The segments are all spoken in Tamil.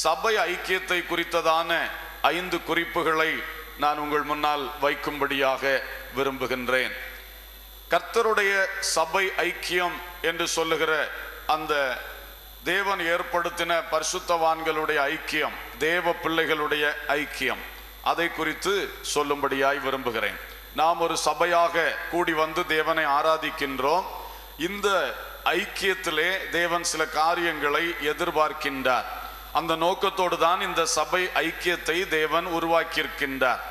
சபை ஐக்கியத்தை குறித்ததான ஐந்து குறிப்புகளை நான் உங்கள் முன்னால் வைக்கும்படியாக விரும்புகின்றேன். கர்த்தருடைய சபை ஐக்கியம் என்று சொல்லுகிற அந்த தேவன் ஏற்படுத்தின பரிசுத்தவான்களுடைய ஐக்கியம் தேவ பிள்ளைகளுடைய ஐக்கியம் அதை குறித்து சொல்லும்படியாய் விரும்புகிறேன். நாம் ஒரு சபையாக கூடி வந்து தேவனை ஆராதிக்கின்றோம். இந்த ஐக்கியத்திலே தேவன் சில காரியங்களை எதிர்பார்க்கின்றார். அந்த நோக்கத்தோடு தான் இந்த சபை ஐக்கியத்தை தேவன் உருவாக்கியிருக்கின்றார்.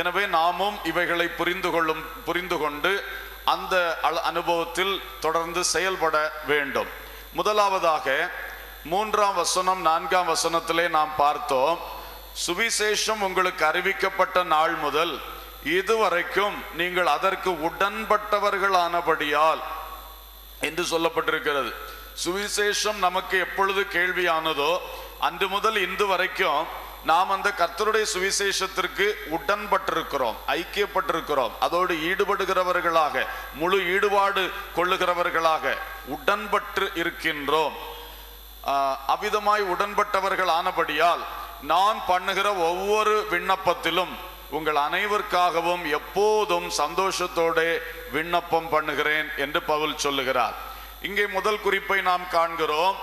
எனவே நாமும் இவைகளை புரிந்து கொள்ளும் புரிந்து கொண்டு அந்த அனுபவத்தில் தொடர்ந்து செயல்பட வேண்டும். முதலாவதாக மூன்றாம் வசனம் நான்காம் வசனத்திலே நாம் பார்த்தோம் சுவிசேஷம் உங்களுக்கு அறிவிக்கப்பட்ட நாள் முதல் இதுவரைக்கும் நீங்கள் அதற்கு உடன்பட்டவர்களானபடியால் என்று சொல்லப்பட்டிருக்கிறது. சுவிசேஷம் நமக்கு எப்பொழுது கேள்வியானதோ அன்று முதல் இன்று வரைக்கும் நாம் அந்த கர்த்தருடைய சுவிசேஷத்திற்கு உடன்பட்டிருக்கிறோம் ஐக்கியப்பட்டிருக்கிறோம். அதோடு ஈடுபடுகிறவர்களாக முழு ஈடுபாடு கொள்ளுகிறவர்களாக உடன்பட்டு இருக்கின்றோம். அவ்விதமாய் உடன்பட்டவர்கள் ஆனபடியால் நான் பண்ணுகிற ஒவ்வொரு விண்ணப்பத்திலும் உங்கள் அனைவருக்காகவும் எப்போதும் சந்தோஷத்தோட விண்ணப்பம் பண்ணுகிறேன் என்று பவுல் சொல்லுகிறார். இங்கே முதல் குறிப்பை நாம் காண்கிறோம்.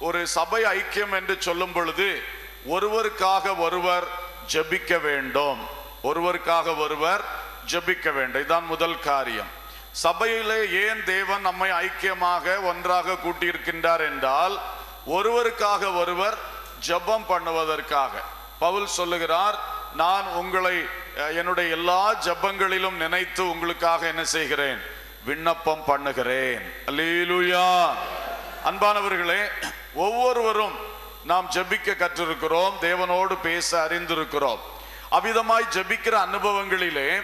ஒரு சபை ஐக்கியம் என்று சொல்லும் பொழுது ஒருவருக்காக ஒருவர் ஜெபிக்க வேண்டும். ஒருவருக்காக ஒருவர் ஜெபிக்க வேண்டும். இதுதான் முதல் காரியம். சபையிலே ஏன் தேவன் நம்மை ஐக்கியமாக ஒன்றாக கூட்டியிருக்கின்றார் என்றால் ஒருவருக்காக ஒருவர் ஜெபம் பண்ணுவதற்காக. பவுல் சொல்லுகிறார் நான் உங்களை என்னுடைய எல்லா ஜெபங்களிலும் நினைத்து உங்களுக்காக என்ன செய்கிறேன்? விண்ணப்பம் பண்ணுகிறேன். அல்லேலூயா. அன்பானவர்களே ஒவ்வொருவரும் நாம் ஜெபிக்க கற்றிருக்கிறோம் தேவனோடு பேச அறிந்திருக்கிறோம். அவ்விதமாய் ஜெபிக்கிற அனுபவங்களிலே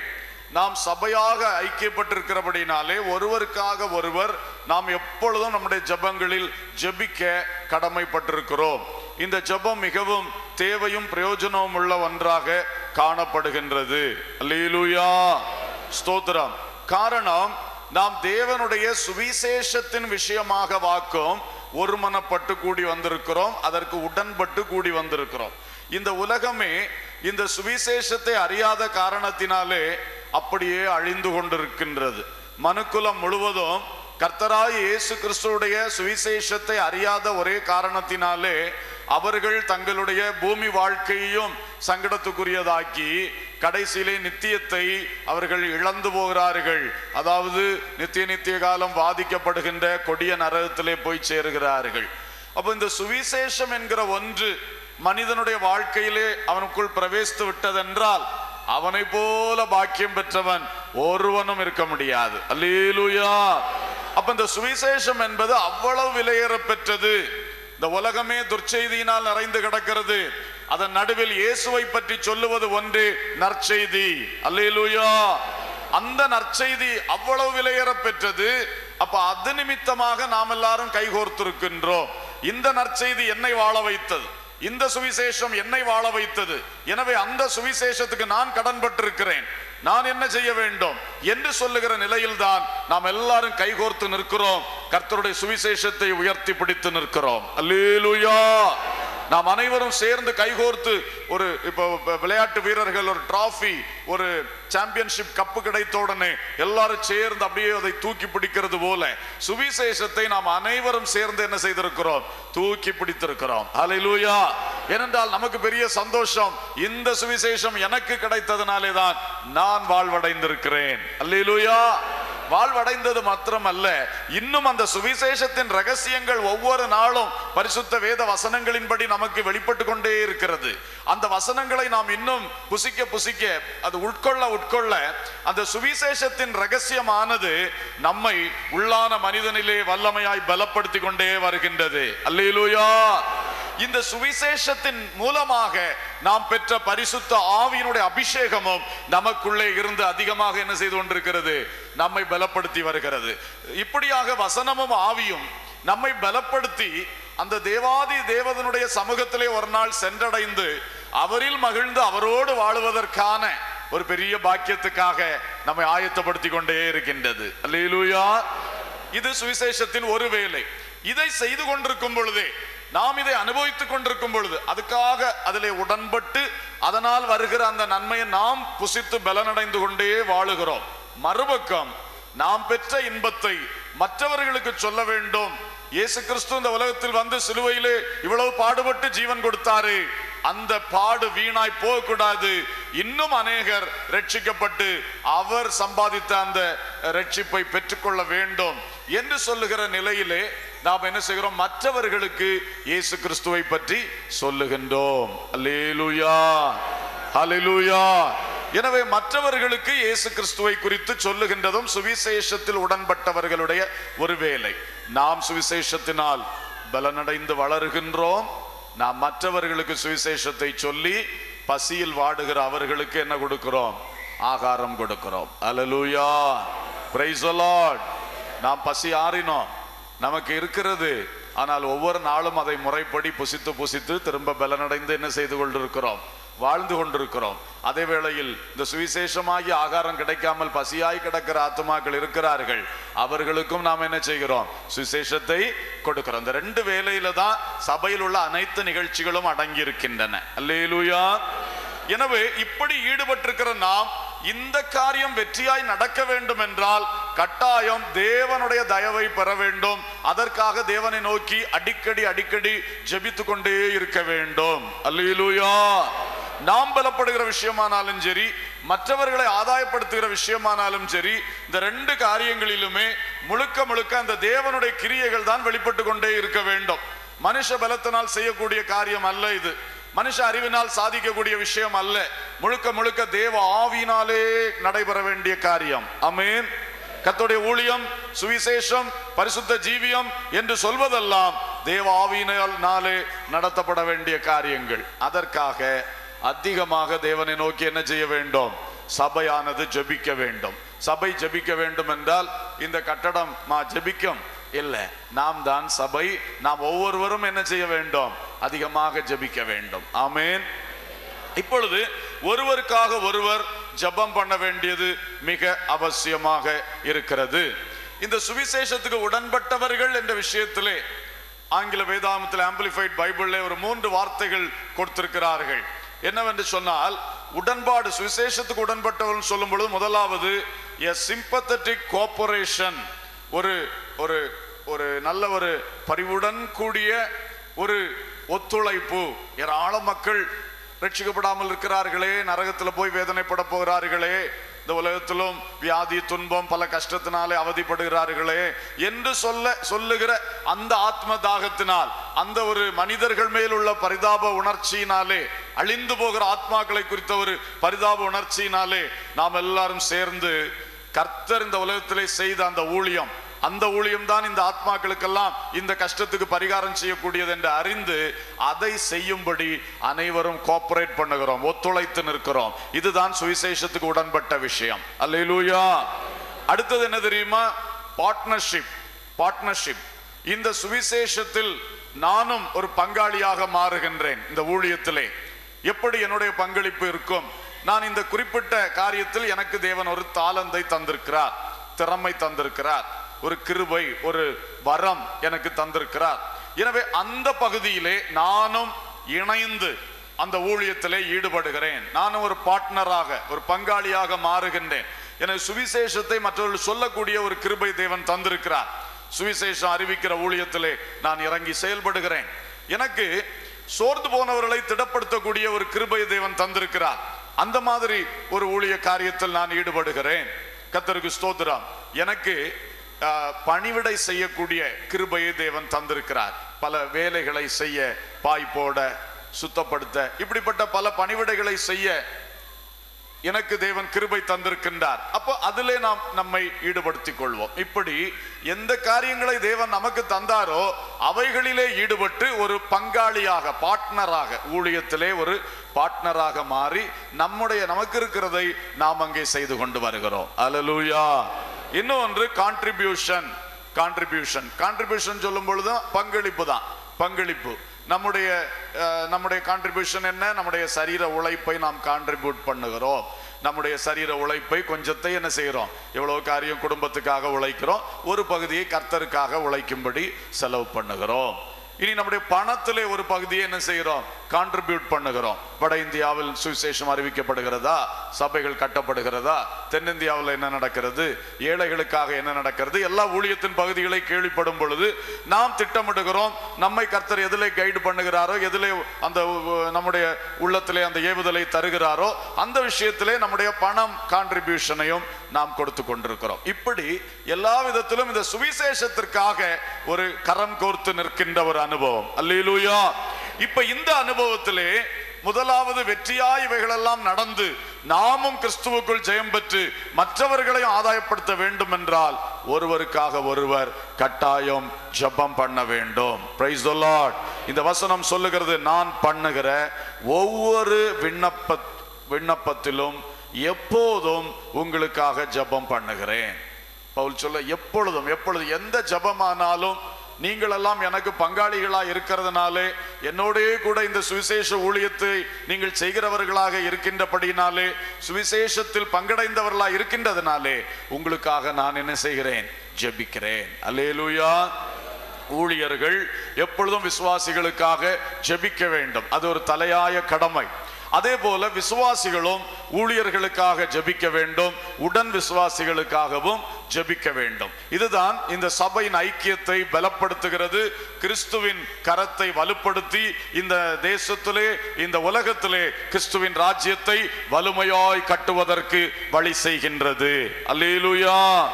நாம் சபையாக ஐக்கியப்பட்டிருக்கிறபடினாலே ஒருவருக்காக ஒருவர் நாம் எப்பொழுதும் நம்முடைய ஜெபங்களில் ஜெபிக்க கடமைப்பட்டிருக்கிறோம். இந்த ஜெபம் மிகவும் தேவையும் பிரயோஜனமும் உள்ள ஒன்றாக காணப்படுகின்றது. அல்லேலூயா! ஸ்தோத்திரம். காரணம் நாம் தேவனுடைய சுவிசேஷத்தின் விஷயமாக வாக்கும் ஒருமனப்பட்டு கூடி வந்திருக்கிறோம் அதற்கு உடன்பட்டு கூடி வந்திருக்கிறோம். இந்த உலகமே இந்த சுவிசேஷத்தை அறியாத காரணத்தினாலே அப்படியே அழிந்து கொண்டிருக்கின்றது. மனுக்குலம் முழுவதும் கர்த்தராய் இயேசு கிறிஸ்துடைய சுவிசேஷத்தை அறியாத ஒரே காரணத்தினாலே அவர்கள் தங்களுடைய பூமி வாழ்க்கையையும் சங்கடத்துக்குரியதாக்கி கடைசியிலே நித்தியத்தை அவர்கள் இழந்து போகிறார்கள். அதாவது நித்திய நித்திய காலம் பாதிக்கப்படுகின்ற கொடிய நரகத்திலே போய் சேருகிறார்கள். அப்போ இந்த சுவிசேஷம் என்கிற ஒன்று மனிதனுடைய வாழ்க்கையிலே அவனுக்குள் பிரவேசித்து விட்டதென்றால் அவனை போல பாக்கியம் பெற்றவன் ஒருவனும் இருக்க முடியாது. அல்லேலூயா. அப்ப இந்த சுவிசேஷம் என்பது அவ்வளவு விலையேற பெற்றது. இந்த உலகமே துர்ச்செய்தியினால் நிறைந்து கிடக்கிறது. அதன் நடுவில் இயேசுவை பற்றி சொல்லுவது ஒன்று நற்செய்தி. அல்லேலூயா. அந்த நற்செய்தி அவ்வளவு விலையேற பெற்றது. அப்ப அது நிமித்தமாக நாம் எல்லாரும் கைகோர்த்திருக்கின்றோம். இந்த நற்செய்தி என்னை வாழ வைத்தது. இந்த சுவிசேஷம் என்னை வாழ வைத்தது. எனவே அந்த சுவிசேஷத்துக்கு நான் கடன்பட்டிருக்கிறேன். நான் என்ன செய்ய வேண்டும் என்று சொல்லுகிற நிலையில்தான் நாம் எல்லாரும் கைகோர்த்து நிற்கிறோம். கர்த்தருடைய சுவிசேஷத்தை உயர்த்தி பிடித்து நிற்கிறோம். அல்லேலுயா! நாம் அனைவரும் சேர்ந்து கைகோர்த்து ஒரு இப்போ விளையாட்டு வீரர்கள் ஒரு டிராஃபி ஒரு சாம்பியன்ஷிப் கப்பு கிடைத்த உடனே எல்லாரும் சேர்ந்து அப்படியே அதை தூக்கி பிடிக்கிறது போல சுவிசேஷத்தை நாம் அனைவரும் சேர்ந்து என்ன செய்திருக்கிறோம்? தூக்கி பிடித்திருக்கிறோம். அலையிலூயா ஏனென்றால் நமக்கு பெரிய சந்தோஷம். இந்த சுவிசேஷம் எனக்கு கிடைத்ததனாலே தான் நான் வாழ்வடைந்திருக்கிறேன். அல்லையிலூயா வாழ்வடைந்தது மாத்திரமல்ல. இன்னும் அந்த சுவிசேஷத்தின் ரகசியங்கள் ஒவ்வொரு நாளும் பரிசுத்த வேத வசனங்களின்படி நமக்கு வெளிப்பட்டு கொண்டே இருக்கிறது. அந்த வசனங்களை நாம் இன்னும் புசிக்க புசிக்க அது உட்கொள்ள உட்கொள்ள அந்த சுவிசேஷத்தின் ரகசியமானது நம்மை உள்ளான மனிதனிலே வல்லமையாய் பலப்படுத்தி கொண்டே வருகின்றது. அல்லேலூயா! இந்த சுவிசேஷத்தின் மூலமாக நாம் பெற்ற பரிசுத்த ஆவியினுடைய அபிஷேகமும் நமக்குள்ளே இருந்து அதிகமாக என்ன செய்து கொண்டிருக்கிறது? நம்மை பலப்படுத்தி வருகிறது. இப்படியாக வசனமும் ஆவியும் நம்மை பலப்படுத்தி அந்த தேவாதி தேவதனுடைய சமூகத்திலே ஒரு நாள் சென்றடைந்து அவரில் மகிழ்ந்து அவரோடு வாழுவதற்கான ஒரு பெரிய பாக்கியத்துக்காக நம்மை ஆயத்தப்படுத்தி கொண்டே இருக்கின்றது. அல்லேலூயா. இது சுவிசேஷத்தின் ஒரு வேலை இதை செய்து கொண்டிருக்கும் பொழுதே நாம் இதை அனுபவித்துக் கொண்டிருக்கும் பொழுது அதுக்காக அதிலே உடன்பட்டு அதனால் வருகிற அந்த நன்மையை நாம் புசித்து பலனடைந்து கொண்டே வாழுகிறோம். மறுபக்கம் நாம் பெற்ற இன்பத்தை மற்றவர்களுக்கு சொல்ல வேண்டும். இயேசு கிறிஸ்து இந்த உலகத்தில் வந்து சிலுவையிலே இவ்வளவு பாடுபட்டு ஜீவன் கொடுத்தாரு. அந்த பாடு வீணாய் போகக்கூடாது. இன்னும் அநேகர் ரட்சிக்கப்பட்டு அவர் சம்பாதித்த அந்த ரட்சிப்பை பெற்றுக்கொள்ள வேண்டும் என்று சொல்லுகிற நிலையிலே நாம் என்ன செய்கிறோம்? மற்றவர்களுக்கு இயேசு கிறிஸ்துவை பற்றி சொல்லுகின்றோம். அலேலுயா அலிலுயா எனவே மற்றவர்களுக்கு இயேசு கிறிஸ்துவை குறித்து சொல்லுகின்றதும் சுவிசேஷத்தில் உடன்பட்டவர்களுடைய ஒரு வேலை. நாம் சுவிசேஷத்தினால் பலனடைந்து வளருகின்றோம். நாம் மற்றவர்களுக்கு சுவிசேஷத்தை சொல்லி பசியில் வாடுகிற அவர்களுக்கு என்ன கொடுக்கிறோம்? ஆகாரம் கொடுக்கிறோம். அலலூயா praise நாம் பசி ஆறினோம். நமக்கு இருக்கிறது. ஆனால் ஒவ்வொரு நாளும் அதை முறைப்படி புசித்து புசித்து திரும்ப பலனடைந்து என்ன செய்து கொண்டிருக்கிறோம்? வாழ்ந்து கொண்டிருக்கிறோம். அதே வேளையில் இந்த சுவிசேஷமாகி ஆகாரம் கிடைக்காமல் பசியாய் கிடக்கிற ஆத்துமாக்கள் இருக்கிறார்கள். அவர்களுக்கும் நாம் என்ன செய்கிறோம்? சுவிசேஷத்தை கொடுக்கிறோம். இந்த ரெண்டு வேலையில தான் சபையில் உள்ள அனைத்து நிகழ்ச்சிகளும் அடங்கி இருக்கின்றன அல்லேலூயா. எனவே இப்படி ஈடுபட்டிருக்கிற நாம் இந்த காரியம் வெற்றியாய் நடக்க வேண்டும் என்றால் கட்டாயம் தேவனுடைய தயவை பெற வேண்டும். அதற்காக தேவனை நோக்கி அடிக்கடி அடிக்கடி ஜெபித்து கொண்டே இருக்க வேண்டும். அல்லேலூயா. நாம் பலப்படுகிற விஷயமானாலும் சரி மற்றவர்களை ஆதாயப்படுத்துகிற விஷயமானாலும் சரி இந்த ரெண்டு காரியங்களிலுமே முழுக்க முழுக்க அந்த தேவனுடைய கிரியைகள் தான் வெளிப்பட்டு கொண்டே இருக்க வேண்டும். மனுஷ பலத்தினால் செய்யக்கூடிய காரியம் அல்ல இது. மனுஷ அறிவினால் சாதிக்கக்கூடிய விஷயம் அல்ல. முழுக்க முழுக்க தேவ ஆவினாலே நடைபெற வேண்டிய காரியம். அமேன் கத்துடைய ஊழியம் சுவிசேஷம் பரிசுத்த ஜீவியம் என்று சொல்வதெல்லாம் தேவ ஆவியினாலே நடத்தப்பட வேண்டிய காரியங்கள். அதற்காக அதிகமாக தேவனை நோக்கி என்ன செய்ய வேண்டும்? சபையானது ஜெபிக்க வேண்டும். சபை ஜெபிக்க வேண்டும் என்றால் இந்த கட்டடம் மா ஜெபிக்கும். இல்லை நாம் தான் சபை. நாம் ஒவ்வொருவரும் என்ன செய்ய வேண்டும்? அதிகமாக ஜெபிக்க வேண்டும். ஆமேன். இப்பொழுது ஒருவருக்காக ஒருவர் ஜெபம் பண்ண வேண்டியது மிக அவசியமாக இருக்கிறது. இந்த சுவிசேஷத்துக்கு உடன்பட்டவர்கள் என்ற விஷயத்திலே ஆங்கில வேதாமத்தில் ஆம்பிளிஃபைட் பைபிளில் ஒரு மூன்று வார்த்தைகள் கொடுத்திருக்கிறார்கள். என்னவென்று சொன்னால் உடன்பாடு சுவிசேஷத்துக்கு உடன்பட்டவர்கள் சொல்லும் பொழுது முதலாவது எ சிம்பத்தட்டிக் கோஆபரேஷன் ஒரு ஒரு ஒரு நல்ல ஒரு பரிவுடன் கூடிய ஒரு ஒத்துழைப்பு. ஏராள மக்கள் ரட்சிக்கப்படாமல் இருக்கிறார்களே நரகத்தில் போய் வேதனைப்பட போகிறார்களே. இந்த உலகத்திலும் வியாதி துன்பம் பல கஷ்டத்தினாலே அவதிப்படுகிறார்களே என்று சொல்ல சொல்லுகிற அந்த ஆத்ம தாகத்தினால் அந்த ஒரு மனிதர்கள் மேல் உள்ள பரிதாப உணர்ச்சியினாலே அழிந்து போகிற ஆத்மாக்களை குறித்த ஒரு பரிதாப உணர்ச்சியினாலே நாம் எல்லாரும் சேர்ந்து கர்த்தர் இந்த உலகத்திலே செய்த அந்த ஊழியம் அந்த ஊழியம் தான் இந்த ஆத்மாக்களுக்கெல்லாம் இந்த கஷ்டத்துக்கு பரிகாரம் செய்யக்கூடியது என்று அறிந்து அதை செய்யும்படி அனைவரும் கோஆபரேட் பண்ணுகிறோம் ஒத்துழைத்து நிற்கிறோம். இதுதான் சுவிசேஷத்துக்கு உடன்பட்ட விஷயம். அல்லூயா அடுத்தது என்ன தெரியுமா? பார்ட்னர்ஷிப் பார்ட்னர்ஷிப் இந்த சுவிசேஷத்தில் நானும் ஒரு பங்காளியாக மாறுகின்றேன் இந்த ஊழியத்திலே. எப்படி என்னுடைய பங்களிப்பு இருக்கும்? நான் இந்த குறிப்பிட்ட காரியத்தில் எனக்கு தேவன் ஒரு தாளந்தை தந்திருக்கிறார் திறமை தந்திருக்கிறார். ஒரு கிருபை ஒரு வரம் எனக்கு தந்திருக்கிறார். எனவே அந்த பகுதியிலே நானும் இணைந்து அந்த ஊழியத்திலே ஈடுபடுகிறேன். நானும் ஒரு பார்ட்னராக ஒரு பங்காளியாக மாறுகின்றேன். எனவே சுவிசேஷத்தை மற்றவர்கள் சொல்லக்கூடிய ஒரு கிருபை தேவன் தந்திருக்கிறார். சுவிசேஷம் அறிவிக்கிற ஊழியத்திலே நான் இறங்கி செயல்படுகிறேன். எனக்கு சோர்ந்து போனவர்களை திடப்படுத்தக்கூடிய ஒரு கிருபை தேவன் தந்திருக்கிறார். அந்த மாதிரி ஒரு ஊழிய காரியத்தில் நான் ஈடுபடுகிறேன். கத்தருக்கு ஸ்தோத்திரம். எனக்கு பணிவிடை செய்யக்கூடிய கிருபையை தேவன் தந்திருக்கிறார். பல வேலைகளை செய்ய பாய்ப்போட சுத்தப்படுத்த இப்படிப்பட்ட பல பணிவிடைகளை செய்ய எனக்கு தேவன் கிருபை தந்திருக்கின்றார். அப்போ அதிலே நாம் நம்மை ஈடுபடுத்திக் கொள்வோம். இப்படி எந்த காரியங்களை தேவன் நமக்கு தந்தாரோ அவைகளிலே ஈடுபட்டு ஒரு பங்காளியாக பார்ட்னராக ஊழியத்திலே ஒரு பார்ட்னராக மாறி நம்முடைய நமக்கு இருக்கிறதை நாம் அங்கே செய்து கொண்டு வருகிறோம். அலலூயா இன்னொன்று கான்ட்ரிபியூஷன் கான்ட்ரிபியூஷன் கான்ட்ரிபியூஷன் சொல்லும் பொழுது பங்களிப்பு. தான் பங்களிப்பு நம்முடைய நம்முடைய கான்ட்ரிபியூஷன் என்ன? நம்முடைய சரீர உழைப்பை நாம் கான்ட்ரிபியூட் பண்ணுகிறோம். நம்முடைய சரீர உழைப்பை கொஞ்சத்தை என்ன செய்கிறோம்? எவ்வளோ காரியம் குடும்பத்துக்காக உழைக்கிறோம். ஒரு பகுதியை கர்த்தருக்காக உழைக்கும்படி செலவு பண்ணுகிறோம். இனி நம்முடைய பணத்திலே ஒரு பகுதியை என்ன செய்கிறோம்? கான்ட்ரிபியூட் பண்ணுகிறோம். வட இந்தியாவில் சுவிசேஷம் அறிவிக்கப்படுகிறதா? சபைகள் கட்டப்படுகிறதா? தென்னிந்தியாவில் என்ன நடக்கிறது? ஏழைகளுக்காக என்ன நடக்கிறது? எல்லா ஊழியத்தின் பகுதிகளை கேள்விப்படும் பொழுது நாம் திட்டமிடுகிறோம். நம்மை கர்த்தர் எதிலே கைடு பண்ணுகிறாரோ? எதிலே அந்த நம்முடைய உள்ளத்திலே அந்த ஏவுதலை தருகிறாரோ? அந்த விஷயத்திலே நம்முடைய பணம் கான்ட்ரிபியூஷனையும் நாம் கொடுத்து கொண்டிருக்கிறோம். இப்படி எல்லா விதத்திலும் இந்த சுவிசேஷத்திற்காக ஒரு கரம் கோர்த்து நிற்கின்ற ஒரு அனுபவம். அல்லூயா இப்ப இந்த அனுபவத்திலே முதலாவது வெற்றியா இவைகளெல்லாம் நடந்து நாமும் கிறிஸ்துவுக்குள் ஜெயம் பெற்று மற்றவர்களையும் ஆதாயப்படுத்த வேண்டும் என்றால் ஒருவருக்காக ஒருவர் கட்டாயம் ஜெபம் பண்ண வேண்டும். பிரைஸ் இந்த வசனம் சொல்லுகிறது நான் பண்ணுகிற ஒவ்வொரு விண்ணப்ப விண்ணப்பத்திலும் எப்போதும் உங்களுக்காக ஜெபம் பண்ணுகிறேன். பவுல் சொல்ல எப்பொழுதும் எப்பொழுதும் எந்த ஜெபமானாலும் நீங்கள் எல்லாம் எனக்கு பங்காளிகளா இருக்கிறதுனாலே என்னோடே கூட இந்த சுவிசேஷ ஊழியத்தை நீங்கள் செய்கிறவர்களாக இருக்கின்றபடினாலே சுவிசேஷத்தில் பங்கடைந்தவர்களா இருக்கின்றதுனாலே உங்களுக்காக நான் என்ன செய்கிறேன்? ஜெபிக்கிறேன். அல்லேலூயா. ஊழியர்கள் எப்பொழுதும் விசுவாசிகளுக்காக ஜெபிக்க வேண்டும். அது ஒரு தலையாய கடமை. அதே போல விசுவாசிகளும் ஊழியர்களுக்காக ஜெபிக்க வேண்டும் உடன் விசுவாசிகளுக்காகவும் ஜெபிக்க வேண்டும். இதுதான் இந்த சபையின் ஐக்கியத்தை பலப்படுத்துகிறது கிறிஸ்துவின் கரத்தை வலுப்படுத்தி இந்த தேசத்திலே இந்த உலகத்திலே கிறிஸ்துவின் ராஜ்யத்தை வலுமையாய் கட்டுவதற்கு வழி செய்கின்றது. அல்லேலுயா!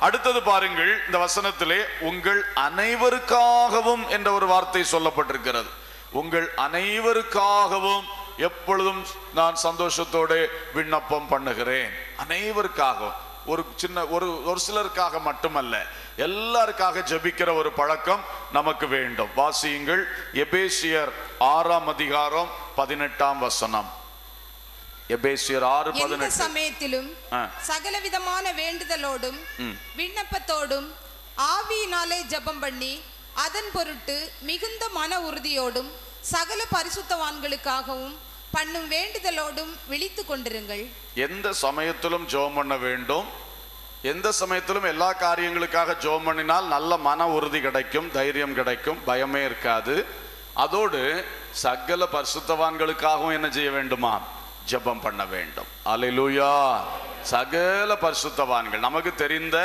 அடுத்தது பாருங்கள் இந்த வசனத்திலே உங்கள் அனைவருக்காகவும் என்ற ஒரு வார்த்தை சொல்லப்பட்டிருக்கிறது. உங்கள் அனைவருக்காகவும் எப்பொழுதும் நான் சந்தோஷத்தோடு விண்ணப்பம் பண்ணுகிறேன். அனைவருக்காகவும் ஒரு சின்ன ஒரு ஒரு சிலருக்காக மட்டுமல்ல எல்லாருக்காக ஜெபிக்கிற ஒரு பழக்கம் நமக்கு வேண்டும். வாசியுங்கள் எபேசியர் ஆறாம் அதிகாரம் பதினெட்டாம் வசனம். எபேசியர் ஆறு பதினெட்டு. சமயத்திலும் ஆ. சகலவிதமான வேண்டுதலோடும் விண்ணப்பத்தோடும் ஆவியினாலே ஜெபம் பண்ணி அதன் பொருட்டு மிகுந்த மன உறுதியோடும் சகல பரிசுத்தவான்களுக்காகவும் பண்ணும் வேண்டுதலோடும் விழித்து கொண்டிருங்கள். எந்த சமயத்திலும் ஜெபம் பண்ண வேண்டும். எந்த சமயத்திலும் எல்லா காரியங்களுக்காக ஜோம் பண்ணினால் நல்ல மன உறுதி கிடைக்கும் தைரியம் கிடைக்கும் பயமே இருக்காது. அதோடு சகல பரிசுத்தவான்களுக்காகவும் என்ன செய்ய வேண்டுமா? ஜெபம் பண்ண வேண்டும். அல்லேலூயா சகல பரிசுத்தவான்கள் நமக்கு தெரிந்த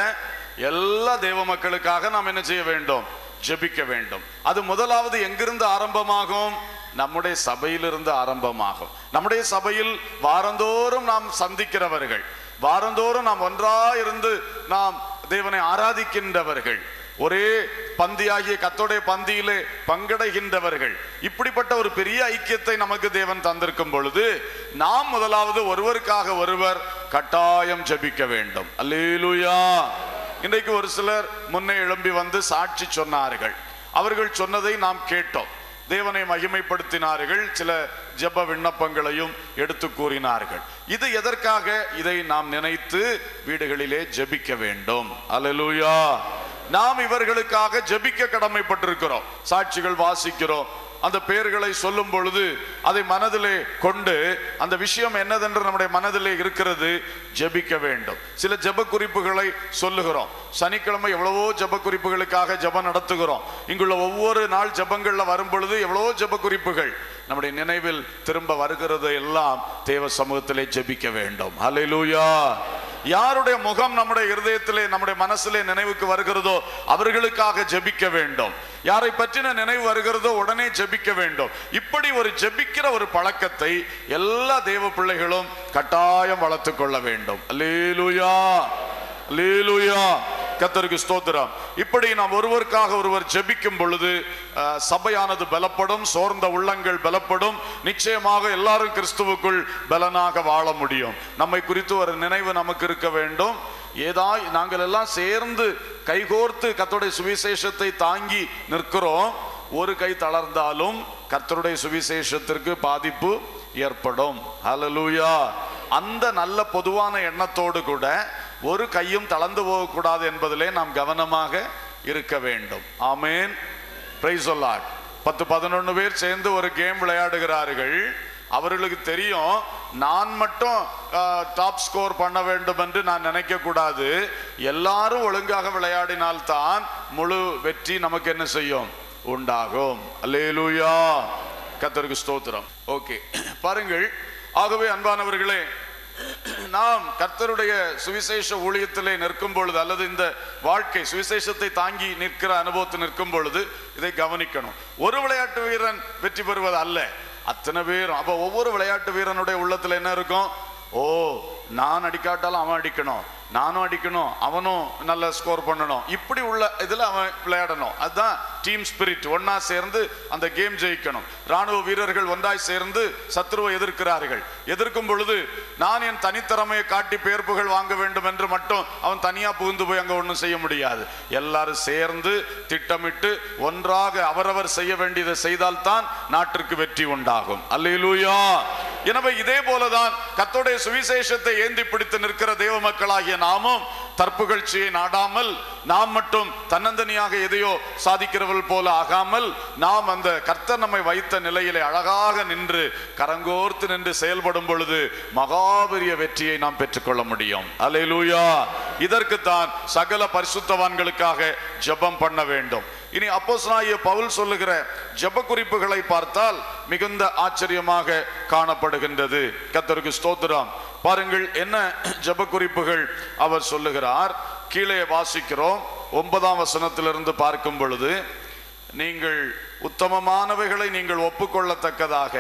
எல்லா தேவ மக்களுக்காக நாம் என்ன செய்ய வேண்டும்? ஜெபிக்க வேண்டும். அது முதலாவது எங்கிருந்து ஆரம்பமாகும்? நம்முடைய சபையிலிருந்து ஆரம்பமாகும். நம்முடைய சபையில் வாரந்தோறும் நாம் சந்திக்கிறவர்கள் வாரந்தோறும் நாம் ஒன்றாயிருந்து நாம் தேவனை ஆராதிக்கின்றவர்கள் ஒரே பந்தியாகிய கத்தோடைய பந்தியிலே பங்கடைகின்றவர்கள் இப்படிப்பட்ட ஒரு பெரிய ஐக்கியத்தை நமக்கு தேவன் தந்திருக்கும் பொழுது நாம் முதலாவது ஒருவருக்காக ஒருவர் கட்டாயம் ஜெபிக்க வேண்டும். அல்லேலுயா! இன்றைக்கு ஒரு சிலர் முன்னே எழும்பி வந்து சாட்சி சொன்னார்கள். அவர்கள் சொன்னதை நாம் கேட்டோம். தேவனை மகிமைப்படுத்தினார்கள். சில ஜெப விண்ணப்பங்களையும் எடுத்து கூறினார்கள். இது எதற்காக? இதை நாம் நினைத்து வீடுகளிலே ஜெபிக்க வேண்டும். அலலூயா நாம் இவர்களுக்காக ஜெபிக்க கடமைப்பட்டிருக்கிறோம். சாட்சிகள் வாசிக்கிறோம். அந்த பெயர்களை சொல்லும் பொழுது அதை மனதிலே கொண்டு அந்த விஷயம் என்னதென்று நம்முடைய மனதிலே இருக்கிறது ஜெபிக்க வேண்டும். சில ஜெப குறிப்புகளை சொல்லுகிறோம். சனிக்கிழமை எவ்வளவோ ஜெப குறிப்புகளுக்காக ஜெபம் நடத்துகிறோம். இங்குள்ள ஒவ்வொரு நாள் ஜெபங்கள்ல வரும் பொழுது எவ்வளவோ ஜெப குறிப்புகள் நம்முடைய நினைவில் திரும்ப வருகிறது. எல்லாம் தேவ சமூகத்திலே ஜெபிக்க வேண்டும். ஹalleluya யாருடைய முகம் நம்முடைய இருதயத்திலே நம்முடைய மனசிலே நினைவுக்கு வருகிறதோ அவர்களுக்காக ஜெபிக்க வேண்டும். யாரை பற்றின நினைவு வருகிறதோ உடனே ஜெபிக்க வேண்டும். இப்படி ஒரு ஜெபிக்கிற ஒரு பழக்கத்தை எல்லா தேவ பிள்ளைகளும் கட்டாயம் வளர்த்து கொள்ள வேண்டும். அல்லேலூயா! லீலுயா கத்தருக்கு ஸ்தோத்திரம். இப்படி நாம் ஒருவருக்காக ஒருவர் ஜெபிக்கும் பொழுது சபையானது பலப்படும் சோர்ந்த உள்ளங்கள் பலப்படும் நிச்சயமாக எல்லாரும் கிறிஸ்துவுக்குள் பலனாக வாழ முடியும். நம்மை குறித்து ஒரு நினைவு நமக்கு இருக்க வேண்டும். ஏதாய் நாங்கள் எல்லாம் சேர்ந்து கைகோர்த்து கத்தோடைய சுவிசேஷத்தை தாங்கி நிற்கிறோம். ஒரு கை தளர்ந்தாலும் கர்த்தருடைய சுவிசேஷத்திற்கு பாதிப்பு ஏற்படும். ஹalleluya அந்த நல்ல பொதுவான எண்ணத்தோடு கூட ஒரு கையும் தளர்ந்து போகக்கூடாது என்பதிலே நாம் கவனமாக இருக்க வேண்டும். ஆமேன். பிரைஸ் பத்து பதினொன்று பேர் சேர்ந்து ஒரு கேம் விளையாடுகிறார்கள். அவர்களுக்கு தெரியும் நான் மட்டும் டாப் ஸ்கோர் பண்ண வேண்டும் என்று நான் நினைக்கக்கூடாது எல்லாரும் ஒழுங்காக விளையாடினால்தான் முழு வெற்றி நமக்கு என்ன செய்யும்? உண்டாகும். அல்லேலூயா கத்தருக்கு ஸ்தோத்திரம். ஓகே பாருங்கள். ஆகவே அன்பானவர்களே நாம் கர்த்தருடைய சுவிசேஷ ஊழியத்திலே நிற்கும் பொழுது அல்லது இந்த வாழ்க்கை சுவிசேஷத்தை தாங்கி நிற்கிற அனுபவத்தில் நிற்கும் பொழுது இதை கவனிக்கணும். ஒரு விளையாட்டு வீரன் வெற்றி பெறுவது அல்ல. அத்தனை பேரும் அப்போ ஒவ்வொரு விளையாட்டு வீரனுடைய உள்ளத்தில் என்ன இருக்கும்? ஓ நான் அடிக்காட்டாலும் அவன் அடிக்கணும் நானும் அடிக்கணும் அவனும் நல்ல ஸ்கோர் பண்ணணும். இப்படி உள்ள இதில் அவன் விளையாடணும். அதுதான் டீம் ஸ்பிரிட் ஒன்னா சேர்ந்து அந்த கேம் ஜெயிக்கணும். ராணுவ வீரர்கள் ஒன்றாய் சேர்ந்து சத்ருவை எதிர்க்கிறார்கள். எதிர்க்கும் பொழுது நான் என் தனித்திறமையை காட்டி பேர் புகழ் வாங்க வேண்டும் என்று மட்டும் அவன் தனியா புகுந்து போய் அங்க ஒன்றும் செய்ய முடியாது. எல்லாரும் சேர்ந்து திட்டமிட்டு ஒன்றாக அவரவர் செய்ய வேண்டியதை செய்தால்தான் நாட்டிற்கு வெற்றி உண்டாகும். அல்லேலூயா! எனவே இதே போலதான் கத்தோடைய சுவிசேஷத்தை ஏந்தி பிடித்து நிற்கிற தேவ மக்களாகிய நாமும் தற்புகழ்ச்சியை நாடாமல் நாம் மட்டும் தன்னந்தனியாக எதையோ சாதிக்கிறவர்கள் போல ஆகாமல் நாம் அந்த கர்த்தர் நம்மை வைத்த நிலையிலே அழகாக நின்று கரங்கோர்த்து நின்று செயல்படும் பொழுது மகாபெரிய வெற்றியை நாம் பெற்றுக்கொள்ள முடியும். அல்லேலூயா இதற்குத்தான் சகல பரிசுத்தவான்களுக்காக ஜெபம் பண்ண வேண்டும். இனி அப்போஸ்தலனாகிய பவுல் சொல்லுகிற ஜெப குறிப்புகளை பார்த்தால் மிகுந்த ஆச்சரியமாக காணப்படுகின்றது. கத்தருக்கு ஸ்தோத்திரம். பாருங்கள் என்ன ஜெப குறிப்புகள் அவர் சொல்லுகிறார். கீழே வாசிக்கிறோம். ஒன்பதாம் வசனத்திலிருந்து பார்க்கும் பொழுது நீங்கள் உத்தமமானவைகளை நீங்கள் ஒப்புக்கொள்ளத்தக்கதாக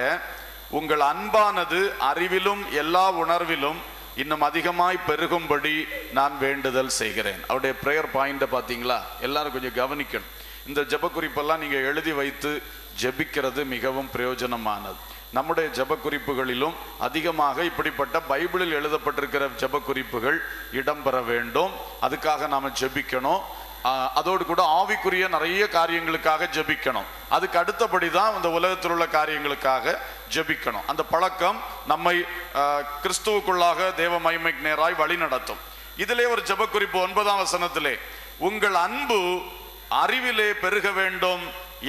உங்கள் அன்பானது அறிவிலும் எல்லா உணர்விலும் இன்னும் அதிகமாய் பெருகும்படி நான் வேண்டுதல் செய்கிறேன். அவருடைய ப்ரேயர் பாயிண்ட்டை பார்த்தீங்களா? எல்லாரும் கொஞ்சம் கவனிக்கணும். இந்த ஜெப குறிப்பெல்லாம் நீங்கள் எழுதி வைத்து ஜெபிக்கிறது மிகவும் பிரயோஜனமானது. நம்முடைய ஜெப குறிப்புகளிலும் அதிகமாக இப்படிப்பட்ட பைபிளில் எழுதப்பட்டிருக்கிற ஜெப குறிப்புகள் இடம்பெற வேண்டும். அதுக்காக நாம் ஜெபிக்கணும். அதோடு கூட ஆவிக்குரிய நிறைய காரியங்களுக்காக ஜெபிக்கணும். அதுக்கு அடுத்தபடி தான் இந்த உலகத்தில் உள்ள காரியங்களுக்காக ஜெபிக்கணும். அந்த பழக்கம் நம்மை கிறிஸ்துவுக்குள்ளாக தேவ மைமைக்கு நேராய் வழி நடத்தும் இதிலே ஒரு ஜபக்குறிப்பு ஒன்பதாம் வசனத்திலே உங்கள் அன்பு அறிவிலே பெருக வேண்டும்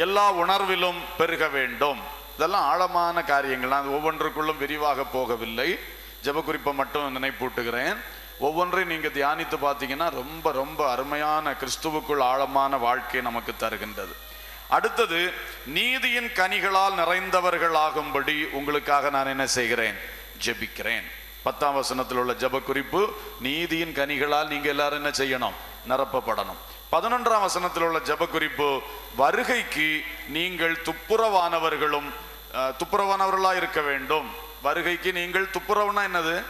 எல்லா உணர்விலும் பெருக வேண்டும். இதெல்லாம் ஆழமான காரியங்கள். நான் ஒவ்வொன்றுக்குள்ளும் விரிவாக போகவில்லை. ஜெப குறிப்பை மட்டும் நினைப்பூட்டுகிறேன். ஒவ்வொன்றையும் நீங்கள் தியானித்து பார்த்தீங்கன்னா ரொம்ப ரொம்ப அருமையான கிறிஸ்துவுக்குள் ஆழமான வாழ்க்கை நமக்கு தருகின்றது. அடுத்தது நீதியின் கனிகளால் நிறைந்தவர்களாகும்படி உங்களுக்காக நான் என்ன செய்கிறேன்? ஜெபிக்கிறேன். பத்தாம் வசனத்தில் உள்ள ஜெப குறிப்பு நீதியின் கனிகளால் நீங்க எல்லாரும் என்ன செய்யணும்? நிரப்பப்படணும். பதினொன்றாம் வசனத்தில் உள்ள ஜெப குறிப்பு வருகைக்கு நீங்கள் துப்புரவானவர்களும் துப்புரவானவர்களாக இருக்க வேண்டும். வருகைக்கு நீங்கள் துப்புரவுனா என்னது?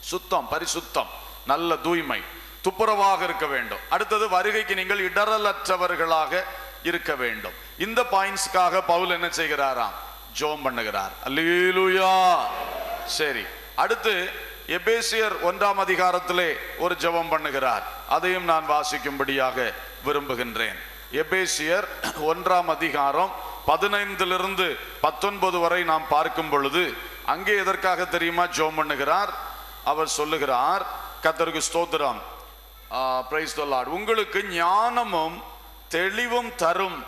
சுத்தம் பரிசுத்தம் நல்ல தூய்மை. துப்புரவாக இருக்க வேண்டும். அடுத்தது வருகைக்கு நீங்கள் இடரலற்றவர்களாக இருக்க வேண்டும். இந்த பாயிண்ட்ஸ்க்காக பவுல் என்ன செய்கிறாராம்? ஜோம் பண்ணுகிறார். அல்லேலூயா! சரி. அடுத்து எபேசியர் ஒன்றாம் அதிகாரத்திலே ஒரு ஜெபம் பண்ணுகிறார். அதையும் நான் வாசிக்கும்படியாக விரும்புகின்றேன். எபேசியர் ஒன்றாம் அதிகாரம் பதினைந்திலிருந்து பத்தொன்பது வரை நாம் பார்க்கும் பொழுது அங்கே எதற்காக தெரியுமா? ஜோம் பண்ணுகிறார். அவர் சொல்லுகிறார் கத்தருக்கு ஸ்தோத்திரம். பிரைஸ் லார்ட் உங்களுக்கு ஞானமும் தெளிவும் தரும்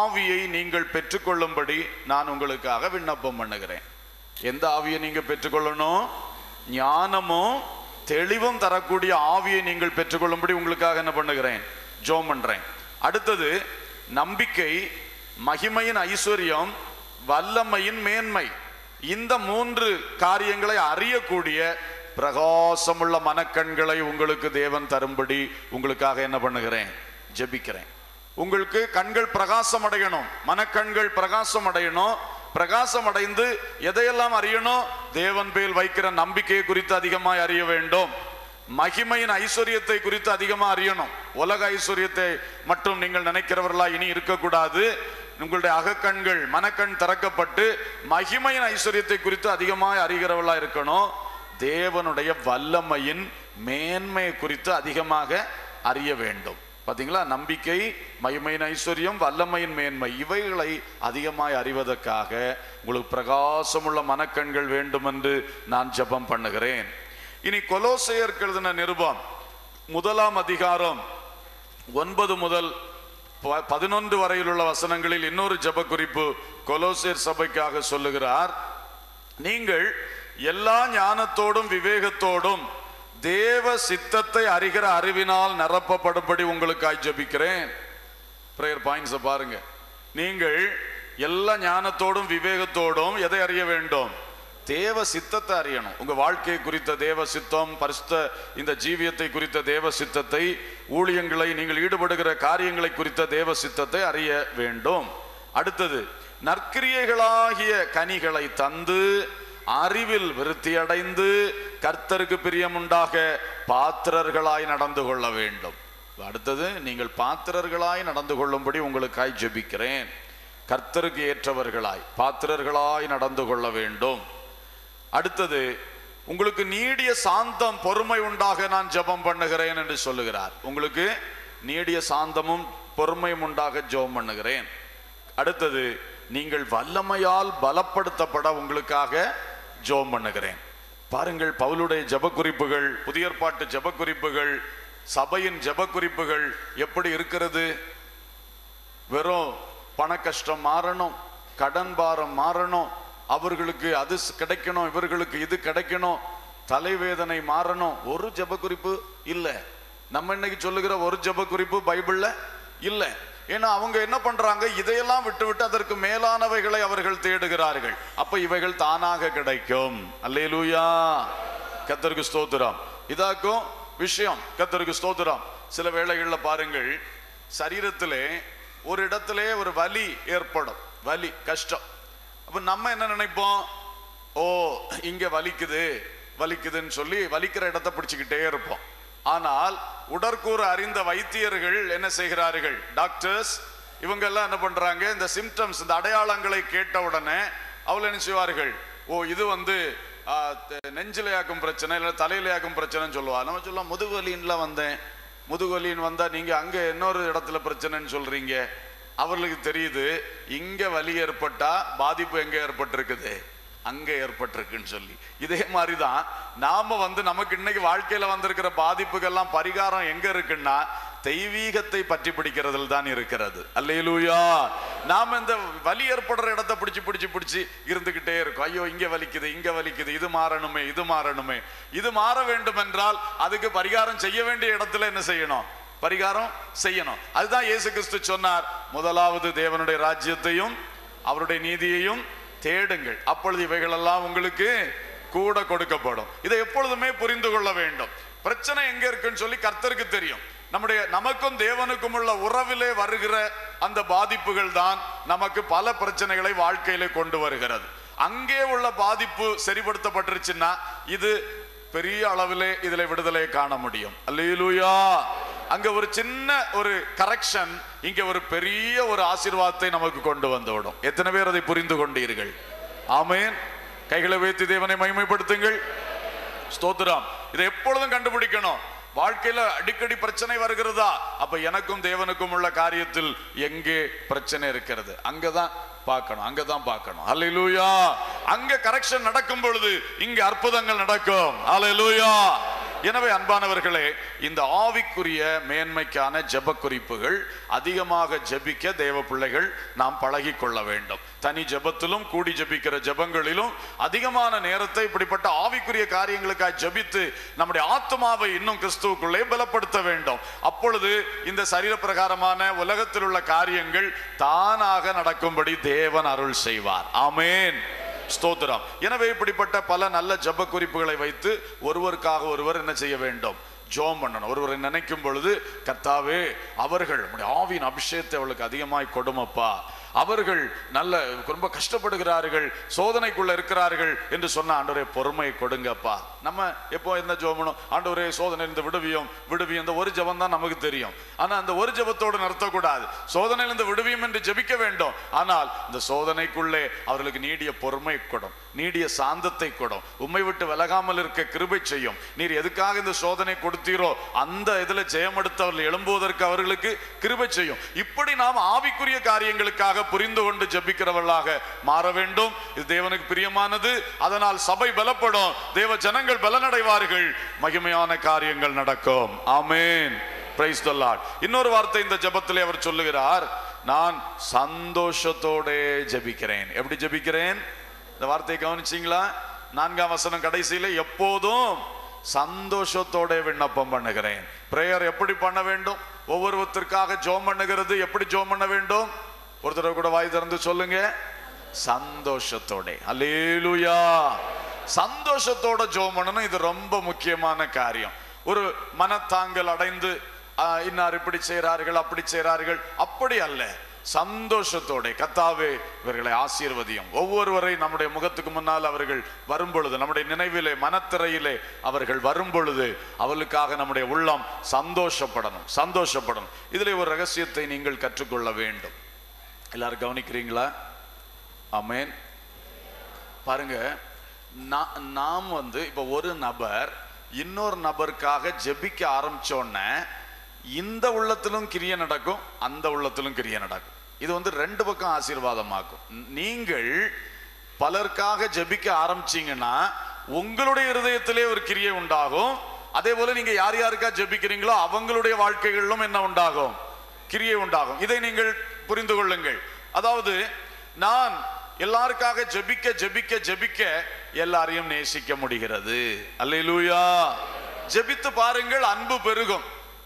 ஆவியை நீங்கள் பெற்றுக்கொள்ளும்படி நான் உங்களுக்காக விண்ணப்பம் பண்ணுகிறேன். எந்த ஆவியை நீங்கள் பெற்றுக்கொள்ளணும்? ஞானமும் தெளிவும் தரக்கூடிய ஆவியை நீங்கள் பெற்றுக்கொள்ளும்படி உங்களுக்காக என்ன பண்ணுகிறேன்? ஜோம் பண்ணுறேன் அடுத்தது நம்பிக்கை மகிமையின் ஐஸ்வர்யம் வல்லமையின் மேன்மை இந்த மூன்று காரியங்களை அறியக்கூடிய பிரகாசமுள்ள மனக்கண்களை உங்களுக்கு தேவன் தரும்படி உங்களுக்காக என்ன பண்ணுகிறேன்? ஜெபிக்கிறேன். உங்களுக்கு கண்கள் பிரகாசம் அடையணும். மனக்கண்கள் பிரகாசம் அடையணும். பிரகாசம் அடைந்து எதையெல்லாம் அறியணும்? தேவன் பேல் வைக்கிற நம்பிக்கையை குறித்து அதிகமாய் அறிய வேண்டும். மகிமையின் ஐஸ்வர்யத்தை குறித்து அதிகமாக அறியணும். உலக ஐஸ்வர்யத்தை மட்டும் நீங்கள் நினைக்கிறவர்களா இனி இருக்கக்கூடாது. உங்களுடைய அகக்கண்கள் மனக்கண் திறக்கப்பட்டு மகிமையின் ஐஸ்வர்யத்தை குறித்து அதிகமாய் அறிகிறவளா இருக்கணும். தேவனுடைய வல்லமையின் மேன்மையை குறித்து அதிகமாக அறிய வேண்டும். பார்த்தீங்களா நம்பிக்கை மகிமையின் ஐஸ்வர்யம் வல்லமையின் மேன்மை இவைகளை அதிகமாய் அறிவதற்காக உங்களுக்கு பிரகாசமுள்ள மனக்கண்கள் வேண்டும் என்று நான் ஜெபம் பண்ணுகிறேன். இனி கொலோசையர் எழுதின நிருபம் முதலாம் அதிகாரம் ஒன்பது முதல் பதினொன்று வரையிலுள்ள வசனங்களில் இன்னொரு ஜப குறிப்பு கொலோசேர் சபைக்காக சொல்லுகிறார். நீங்கள் எல்லா ஞானத்தோடும் விவேகத்தோடும் தேவ சித்தத்தை அறிகிற அறிவினால் நிரப்பப்படும்படி உங்களுக்காய் ஜபிக்கிறேன். ப்ரேயர் பாயிண்ட்ஸை பாருங்க. நீங்கள் எல்லா ஞானத்தோடும் விவேகத்தோடும் எதை அறிய வேண்டும்? தேவ சித்தத்தை அறியணும். உங்க வாழ்க்கை குறித்த தேவ சித்தம் பரிசுத்த இந்த ஜீவியத்தை குறித்த தேவ சித்தத்தை ஊழியங்களை நீங்கள் ஈடுபடுகிற காரியங்களை குறித்த தேவ சித்தத்தை அறிய வேண்டும். அடுத்தது நற்கிரியைகளாகிய கனிகளை தந்து அறிவில் விருத்தி அடைந்து கர்த்தருக்கு பிரியமுண்டாக பாத்திரர்களாய் நடந்து கொள்ள வேண்டும். அடுத்தது நீங்கள் பாத்திரர்களாய் நடந்து கொள்ளும்படி உங்களுக்காய் ஜெபிக்கிறேன். கர்த்தருக்கு ஏற்றவர்களாய் பாத்திரர்களாய் நடந்து கொள்ள வேண்டும். அடுத்தது உங்களுக்கு நீடிய சாந்தம் பொறுமை உண்டாக நான் ஜெபம் பண்ணுகிறேன் என்று சொல்லுகிறார். உங்களுக்கு நீடிய சாந்தமும் பொறுமையும் உண்டாக ஜெபம் பண்ணுகிறேன். அடுத்தது நீங்கள் வல்லமையால் பலப்படுத்தப்பட உங்களுக்காக ஜெபம் பண்ணுகிறேன். பாருங்கள் பவுலுடைய ஜெப குறிப்புகள் புதிய ஏற்பாட்டு ஜெப குறிப்புகள் சபையின் ஜெப குறிப்புகள் எப்படி இருக்கிறது? வெறும் பண கஷ்டம் மாறணும் கடன் பாரம் மாறணும் அவர்களுக்கு அது ஸ் கிடைக்கணும் இவர்களுக்கு இது கிடைக்கணும் தலைவேதனை மாறணும். ஒரு ஜெப குறிப்பு இல்லை. நம்ம இன்னைக்கு சொல்லுகிற ஒரு ஜெப குறிப்பு பைபிள்ல இல்லை. ஏன்னா அவங்க என்ன பண்றாங்க? இதையெல்லாம் விட்டுவிட்டு அதற்கு மேலானவைகளை அவர்கள் தேடுகிறார்கள். அப்ப இவைகள் தானாக கிடைக்கும். அல்லேலூயா. கத்தருக்கு ஸ்தோத்திரம். இதாக்கும் விஷயம். கத்தருக்கு ஸ்தோத்திரம். சில வேளைகளில் பாருங்கள் சரீரத்திலே ஒரு இடத்திலே ஒரு வலி ஏற்படும். வலி கஷ்டம். அப்ப நம்ம என்ன நினைப்போம்? ஓ இங்க வலிக்குது வலிக்குதுன்னு சொல்லி வலிக்கிற இடத்த பிடிச்சுக்கிட்டே இருப்போம். ஆனால் உடற்கூறு அறிந்த வைத்தியர்கள் என்ன செய்கிறார்கள்? டாக்டர்ஸ் இவங்க எல்லாம் என்ன பண்றாங்க? இந்த சிம்டம்ஸ் இந்த அடையாளங்களை கேட்ட உடனே அவள் என்ன செய்வார்கள்? ஓ இது வந்து ஆ, த- நெஞ்சிலையாக்கும் பிரச்சனை இல்லை தலையிலையாக்கும் பிரச்சனைன்னு சொல்லுவா. நம்ம சொல்லலாம் முதுகு வலின்லாம் வந்தேன். முதுகுவலின்னு வந்தா நீங்க அங்க இன்னொரு இடத்துல பிரச்சனைன்னு சொல்றீங்க. அவர்களுக்கு தெரியுது இங்க வலி ஏற்பட்டா பாதிப்பு எங்க ஏற்பட்டிருக்குது? அங்க ஏற்பட்டிருக்குன்னு சொல்லி. இதே மாதிரிதான் நாம வந்து நமக்கு இன்னைக்கு வாழ்க்கையில வந்திருக்கிற பாதிப்புகள்லாம் பரிகாரம் எங்க இருக்குன்னா தெய்வீகத்தை பற்றி பிடிக்கிறதில் தான் இருக்கிறது. அல்லையிலூயா நாம இந்த வலி ஏற்படுற இடத்த பிடிச்சி பிடிச்சி பிடிச்சி இருந்துகிட்டே இருக்கோம். ஐயோ இங்க வலிக்குது இங்க வலிக்குது இது மாறணுமே இது மாறணுமே. இது மாற வேண்டும் என்றால் அதுக்கு பரிகாரம் செய்ய வேண்டிய இடத்துல என்ன செய்யணும்? பரிகாரம் செய்யணும். அதுதான் இயேசு கிறிஸ்து சொன்னார் முதலாவது தேவனுடைய ராஜ்யத்தையும் அவருடைய நீதியையும் தேடுங்கள். அப்பொழுது இவைகளெல்லாம் உங்களுக்கு கூட கொடுக்கப்படும். இதை எப்பொழுதுமே புரிந்து கொள்ள வேண்டும். பிரச்சனை எங்க இருக்குன்னு சொல்லி கர்த்தருக்கு தெரியும். நம்முடைய நமக்கும் தேவனுக்கும் உள்ள உறவிலே வருகிற அந்த பாதிப்புகள் தான் நமக்கு பல பிரச்சனைகளை வாழ்க்கையிலே கொண்டு வருகிறது. அங்கே உள்ள பாதிப்பு சரிப்படுத்தப்பட்டுருச்சுன்னா இது பெரிய அளவிலே இதுல விடுதலை காண முடியும். அல்லூயா அங்க ஒரு சின்ன ஒரு கரெக்ஷன் இங்க ஒரு பெரிய ஒரு ஆசீர்வாதத்தை நமக்கு கொண்டு வந்துவிடும் எத்தனை பேர் அதை புரிந்து கொண்டீர்கள்? ஆமேன். கைகளை வைத்து தேவனை மகிமைப்படுத்துங்கள். ஸ்தோத்திரம். இதை எப்பொழுதும் கண்டுபிடிக்கணும். வாழ்க்கையில அடிக்கடி பிரச்சனை வருகிறதா? அப்ப எனக்கும் தேவனுக்கும் உள்ள காரியத்தில் எங்கே பிரச்சனை இருக்கிறது? அங்கதான் பார்க்கணும் அங்கதான் பார்க்கணும். அலையிலூயா அங்க கரெக்ஷன் நடக்கும் பொழுது இங்க அற்புதங்கள் நடக்கும். அலையிலூயா எனவே அன்பானவர்களே இந்த ஆவிக்குரிய மேன்மைக்கான ஜெப குறிப்புகள் அதிகமாக ஜெபிக்க தேவ பிள்ளைகள் நாம் பழகி கொள்ள வேண்டும். தனி ஜெபத்திலும் கூடி ஜெபிக்கிற ஜெபங்களிலும் அதிகமான நேரத்தை இப்படிப்பட்ட ஆவிக்குரிய காரியங்களுக்காக ஜெபித்து நம்முடைய ஆத்மாவை இன்னும் கிறிஸ்துவுக்குள்ளே பலப்படுத்த வேண்டும். அப்பொழுது இந்த சரீர பிரகாரமான உலகத்தில் உள்ள காரியங்கள் தானாக நடக்கும்படி தேவன் அருள் செய்வார். ஆமேன். ஸ்தோத்திரம். எனவே இப்படிப்பட்ட பல நல்ல ஜெப குறிப்புகளை வைத்து ஒருவருக்காக ஒருவர் என்ன செய்ய வேண்டும்? ஜோம் பண்ணணும். ஒருவரை நினைக்கும் பொழுது கத்தாவே அவர்கள் உம்முடைய ஆவியின் அபிஷேகத்தை அவளுக்கு அதிகமாய் கொடுமப்பா அவர்கள் நல்ல ரொம்ப கஷ்டப்படுகிறார்கள் சோதனைக்குள்ள இருக்கிறார்கள் என்று சொன்ன ஆண்டவரே பொறுமை கொடுங்கப்பா நம்ம எப்போ என்ன ஜோமனும்? ஆண்டவரே சோதனை இருந்து விடுவியும். விடுவியும் இந்த ஒரு ஜபம் தான் நமக்கு தெரியும். ஆனால் அந்த ஒரு ஜபத்தோடு நிறுத்தக்கூடாது சோதனையிலிருந்து விடுவியும் என்று ஜபிக்க வேண்டும். ஆனால் இந்த சோதனைக்குள்ளே அவர்களுக்கு நீடிய பொறுமை கொடும். நீடிய சாந்தத்தை கொடும். உண்மை விட்டு விலகாமல் இருக்க கிருபை செய்யும். நீர் எதுக்காக இந்த சோதனை கொடுத்தீரோ அந்த இதுல ஜெயமெடுத்தவர்கள் எழும்புவதற்கு அவர்களுக்கு கிருபை செய்யும். இப்படி நாம் ஆவிக்குரிய காரியங்களுக்காக புரிந்து கொண்டு ஜபிக்கிறவர்களாக மாற வேண்டும். இது தேவனுக்கு பிரியமானது. அதனால் சபை பலப்படும். தேவ ஜனங்கள் பலனடைவார்கள் மகிமையான காரியங்கள் நடக்கும். ஆமென். இன்னொரு வார்த்தை இந்த ஜபத்திலே அவர் சொல்லுகிறார். நான் சந்தோஷத்தோட ஜபிக்கிறேன். எப்படி ஜபிக்கிறேன்? இந்த வார்த்தையை கவனிச்சீங்களா? நான்காம் வசனம் கடைசியில எப்போதும் சந்தோஷத்தோட விண்ணப்பம் பண்ணுகிறேன். பிரேயர் எப்படி பண்ண வேண்டும்? ஒவ்வொருவத்திற்காக ஜோம் பண்ணுகிறது. எப்படி ஜோம் பண்ண வேண்டும்? ஒரு தடவை கூட வாய் திறந்து சொல்லுங்க. சந்தோஷத்தோட. அலேலுயா சந்தோஷத்தோட ஜோமனும் பண்ணணும் இது ரொம்ப முக்கியமான காரியம். ஒரு மனத்தாங்கல் அடைந்து இன்னார் இப்படி செய்கிறார்கள் அப்படி செய்கிறார்கள் அப்படி அல்ல. சந்தோஷத்தோட கத்தாவே இவர்களை ஆசீர்வதியும். ஒவ்வொருவரை நம்முடைய முகத்துக்கு முன்னால் அவர்கள் வரும் பொழுது நம்முடைய நினைவிலே மனத்திரையிலே அவர்கள் வரும் பொழுது அவர்களுக்காக நம்முடைய உள்ளம் சந்தோஷப்படணும் சந்தோஷப்படணும். இதில் ஒரு ரகசியத்தை நீங்கள் கற்றுக்கொள்ள வேண்டும். எல்லாரும் கவனிக்கிறீங்களா? ஆமென். பாருங்க நாம் வந்து இப்போ ஒரு நபர் இன்னொரு நபருக்காக ஜெபிக்க ஆரம்பித்தோன்னே இந்த உள்ளத்திலும் கிரிய நடக்கும் அந்த உள்ளத்திலும் கிரிய நடக்கும். இது வந்து ரெண்டு பக்கம் ஆசீர்வாதமாக்கும். நீங்கள் பலருக்காக ஜெபிக்க ஆரம்பிச்சீங்கன்னா உங்களுடைய இருதயத்திலே ஒரு கிரியை உண்டாகும். அதே போல நீங்க யார் யாருக்கா ஜெபிக்கிறீங்களோ அவங்களுடைய வாழ்க்கைகளிலும் என்ன உண்டாகும்? கிரியை உண்டாகும். இதை நீங்கள் புரிந்து கொள்ளுங்கள். அதாவது நான் எல்லாருக்காக ஜெபிக்க ஜெபிக்க ஜெபிக்க எல்லாரையும் நேசிக்க முடிகிறது. அல்லேலூயா. ஜெபித்து பாருங்கள் அன்பு பெருகும்.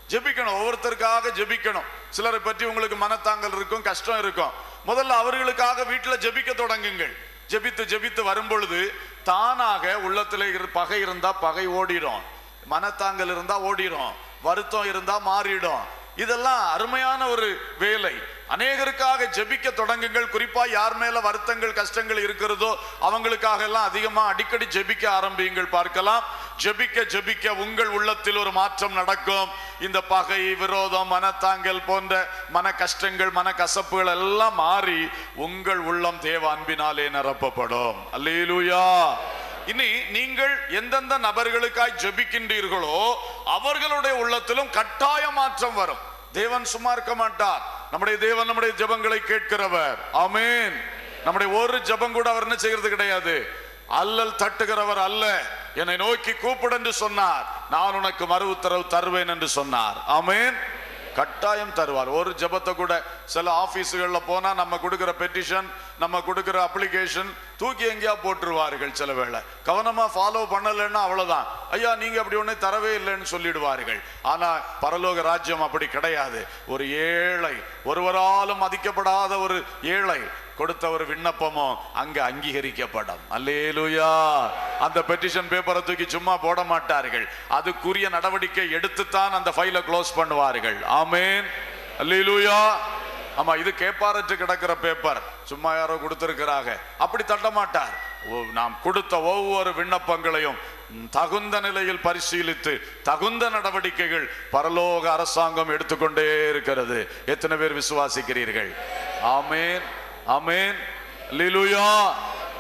ஜெபிக்கணும் ஒவ்வொருத்தருக்காக ஜெபிக்கணும். சிலரை பற்றி உங்களுக்கு மனத்தாங்கல் இருக்கும் கஷ்டம் இருக்கும். முதல்ல அவர்களுக்காக வீட்டில் ஜெபிக்க தொடங்குங்கள். ஜெபித்து ஜெபித்து வரும்பொழுது தானாக உள்ளத்தில் இரு- பகை இருந்தா பகை ஓடிடும். மனத்தாங்கல் இருந்தா ஓடிடும். வருத்தம் இருந்தா மாறிடும். இதெல்லாம் அருமையான ஒரு வேலை. அநேகருக்காக ஜெபிக்க தொடங்குங்கள். குறிப்பா யார் மேல வருத்தங்கள் கஷ்டங்கள் இருக்கிறதோ அவங்களுக்காக எல்லாம் அதிகமா அடிக்கடி ஜெபிக்க ஆரம்பியுங்கள் பார்க்கலாம். ஜெபிக்க ஜெபிக்க உங்கள் உள்ளத்தில் ஒரு மாற்றம் நடக்கும். இந்த பகை விரோதம் மனத்தாங்கல் போன்ற மன கஷ்டங்கள் மன கசப்புகள் எல்லாம் மாறி உங்கள் உள்ளம் தேவ அன்பினாலே நிரப்பப்படும். அல்லேலூயா. இனி நீங்கள் எந்தெந்த நபர்களுக்காய் ஜெபிக்கின்றீர்களோ அவர்களுடைய உள்ளத்திலும் கட்டாய மாற்றம் வரும். தேவன் சும்மா இருக்க மாட்டார். நம்முடைய தேவன் நம்முடைய ஜபங்களை கேட்கிறவர். ஆமென். நம்முடைய ஒரு ஜெபம் கூட அவர் என்ன செய்யறது கிடையாது. அல்லல் தட்டுகிறவர் அல்ல. என்னை நோக்கி கூப்பிடு என்று சொன்னார். நான் உனக்கு மறு உத்தரவு தருவேன் என்று சொன்னார். ஆமென். கட்டாயம் தருவார். ஒரு ஜெபத்தை கூட சில ஆபீஸுகள்ல போனால் நம்ம கொடுக்குற பெட்டிஷன் நம்ம கொடுக்குற அப்ளிகேஷன் தூக்கி எங்கேயா போட்டுருவார்கள் சில வேளை. கவனமா ஃபாலோ பண்ணலைன்னா அவ்வளோதான் ஐயா நீங்க அப்படி ஒன்று தரவே இல்லைன்னு சொல்லிடுவார்கள். ஆனா பரலோக ராஜ்யம் அப்படி கிடையாது. ஒரு ஏழை ஒருவராலும் மதிக்கப்படாத ஒரு ஏழை கொடுத்த ஒரு விண்ணப்பமோ அங்க அங்கீகரிக்கப்படும். அல்லேலுயா! அந்த பெட்டிஷன் பேப்பரை தூக்கி சும்மா போட மாட்டார்கள். அதுக்குரிய நடவடிக்கை எடுத்துத்தான் அந்த ஃபைலை க்ளோஸ் பண்ணுவார்கள். ஆமேன். அல்லேலுயா! ஆமா இது கேப்பாரற்று கிடக்கிற பேப்பர் சும்மா யாரோ கொடுத்திருக்கிறாங்க. அப்படி தட்ட மாட்டார் ஓ, நாம் கொடுத்த ஒவ்வொரு விண்ணப்பங்களையும் தகுந்த நிலையில் பரிசீலித்து தகுந்த நடவடிக்கைகள் பரலோக அரசாங்கம் எடுத்துக்கொண்டே இருக்கிறது. எத்தனை பேர் விசுவாசிக்கிறீர்கள்? ஆமேன் ஆமென். லிலுயா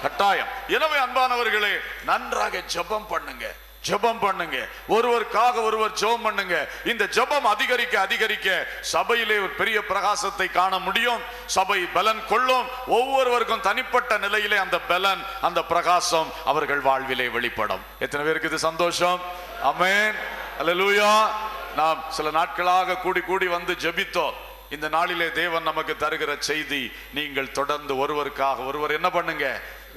கட்டாயம். எனவே அன்பானவர்களே நன்றாக ஜெபம் பண்ணுங்க. ஜெபம் பண்ணுங்க. ஒருவருக்காக ஒருவர் ஜெபம் பண்ணுங்க. இந்த ஜெபம் அதிகரிக்க அதிகரிக்க சபையிலே ஒரு பெரிய பிரகாசத்தை காண முடியும். சபை பலன் கொள்ளும். ஒவ்வொருவருக்கும் தனிப்பட்ட நிலையிலே அந்த பலன் அந்த பிரகாசம் அவர்கள் வாழ்விலே வெளிப்படும். எத்தனை பேருக்கு இது சந்தோஷம்? அமேன் அல்லேலூயா நாம் சில நாட்களாக கூடி கூடி வந்து ஜெபித்தோம். இந்த நாளிலே தேவன் நமக்கு தருகிற செய்தி நீங்கள் தொடர்ந்து ஒருவருக்காக ஒருவர் என்ன பண்ணுங்க?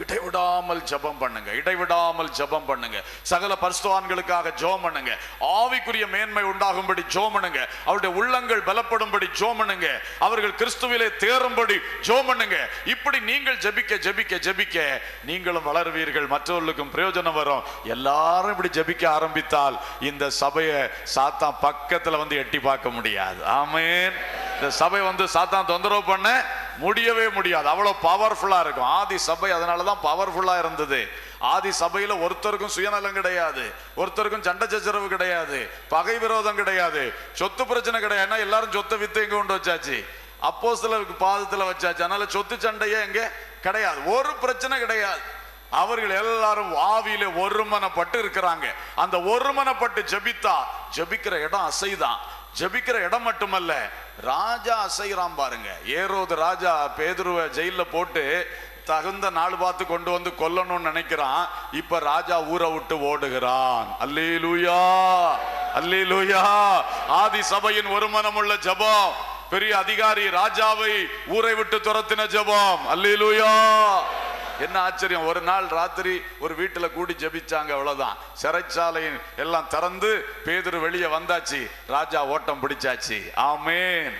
இடைவிடாமல் ஜெபம் பண்ணுங்க இடைவிடாமல் ஜெபம் பண்ணுங்க. சகல பரிசுவான்களுக்காக ஜோம் பண்ணுங்க. ஆவிக்குரிய மேன்மை உண்டாகும்படி ஜோம் பண்ணுங்க. அவருடைய உள்ளங்கள் பலப்படும்படி ஜோம் பண்ணுங்க. அவர்கள் கிறிஸ்துவிலே தேரும்படி ஜோம் பண்ணுங்க. இப்படி நீங்கள் ஜெபிக்க ஜெபிக்க ஜெபிக்க நீங்களும் வளருவீர்கள். மற்றவர்களுக்கும் பிரயோஜனம் வரும். எல்லாரும் இப்படி ஜெபிக்க ஆரம்பித்தால் இந்த சபையை சாத்தான் பக்கத்தில் வந்து எட்டி பார்க்க முடியாது. ஆமேன். இந்த சபை வந்து சாத்தான் தொந்தரவு பண்ண முடியவே முடியாது. அவ்வளோ பவர்ஃபுல்லாக இருக்கும். ஆதி சபை அதனாலதான் பவர்ஃபுல்லாக இருந்தது. ஆதி சபையில் ஒருத்தருக்கும் சுயநலம் கிடையாது. ஒருத்தருக்கும் சண்டை சச்சரவு கிடையாது. பகை விரோதம் கிடையாது. சொத்து பிரச்சனை கிடையாது. எல்லாரும் சொத்தை வித்து எங்கே கொண்டு வச்சாச்சு? அப்போ சிலருக்கு பாதத்தில் வச்சாச்சு. அதனால சொத்து சண்டையே எங்கே கிடையாது. ஒரு பிரச்சனை கிடையாது. அவர்கள் எல்லாரும் ஆவியில ஒருமனப்பட்டு இருக்கிறாங்க. அந்த ஒருமனப்பட்டு ஜெபித்தா ஜெபிக்கிற இடம் அசைதான். ஜெபிக்கிற இடம் மட்டுமல்ல ராஜா அசைகிறான் பாருங்க. ஏரோது ராஜா பேதுருவை ஜெயில போட்டு தகுந்த நாள் பார்த்து கொண்டு வந்து கொல்லணும்னு நினைக்கிறான். இப்ப ராஜா ஊரை விட்டு ஓடுகிறான். அல்லே லூயா அல்லே லூயா ஆதி சபையின் ஒருமனமுள்ள ஜெபம். பெரிய அதிகாரி ராஜாவை ஊரை விட்டு துரத்தின ஜெபம். அல்லேலூயா! என்ன ஆச்சரியம்? ஒரு நாள் ராத்திரி ஒரு வீட்டுல கூடி ஜெபிச்சாங்க அவ்வளவுதான். சிறைச்சாலையின் எல்லாம் திறந்து பேதுரு வெளியே வந்தாச்சு. ராஜா ஓட்டம் பிடிச்சாச்சு. ஆமேன்.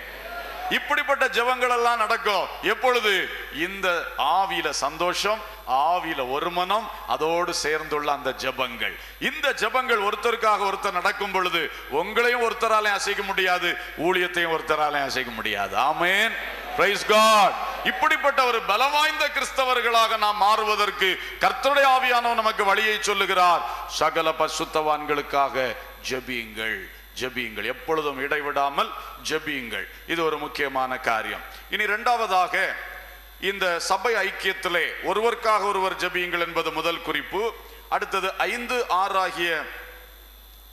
இப்படிப்பட்ட ஜெபங்கள் எல்லாம் நடக்கும். எப்பொழுது? இந்த ஆவியில சந்தோஷம் ஆவியில ஒரு மனம் அதோடு சேர்ந்துள்ள அந்த ஜெபங்கள். இந்த ஜெபங்கள் ஒருத்தருக்காக ஒருத்தர் நடக்கும் பொழுது உங்களையும் ஒருத்தராலையும் அசைக்க முடியாது ஊழியத்தையும் ஒருத்தராலையும் அசைக்க முடியாது. ஆமேன். இப்படிப்பட்ட ஒரு பலவாய்ந்த கிறிஸ்தவர்களாக நாம் மாறுவதற்கு கர்த்தருடைய ஆவியானவர் நமக்கு வழியை சொல்லுகிறார். சகல பசுத்தவான்களுக்காக ஜெபியுங்கள் ஜெபியுங்கள். எப்பொழுதும் இடைவிடாமல் ஜெபியுங்கள். இது ஒரு முக்கியமான காரியம். இனி இரண்டாவதாக இந்த சபை ஐக்கியத்திலே ஒருவருக்காக ஒருவர் ஜெபியுங்கள் என்பது முதல் குறிப்பு. அடுத்தது ஐந்து ஆறு ஆகிய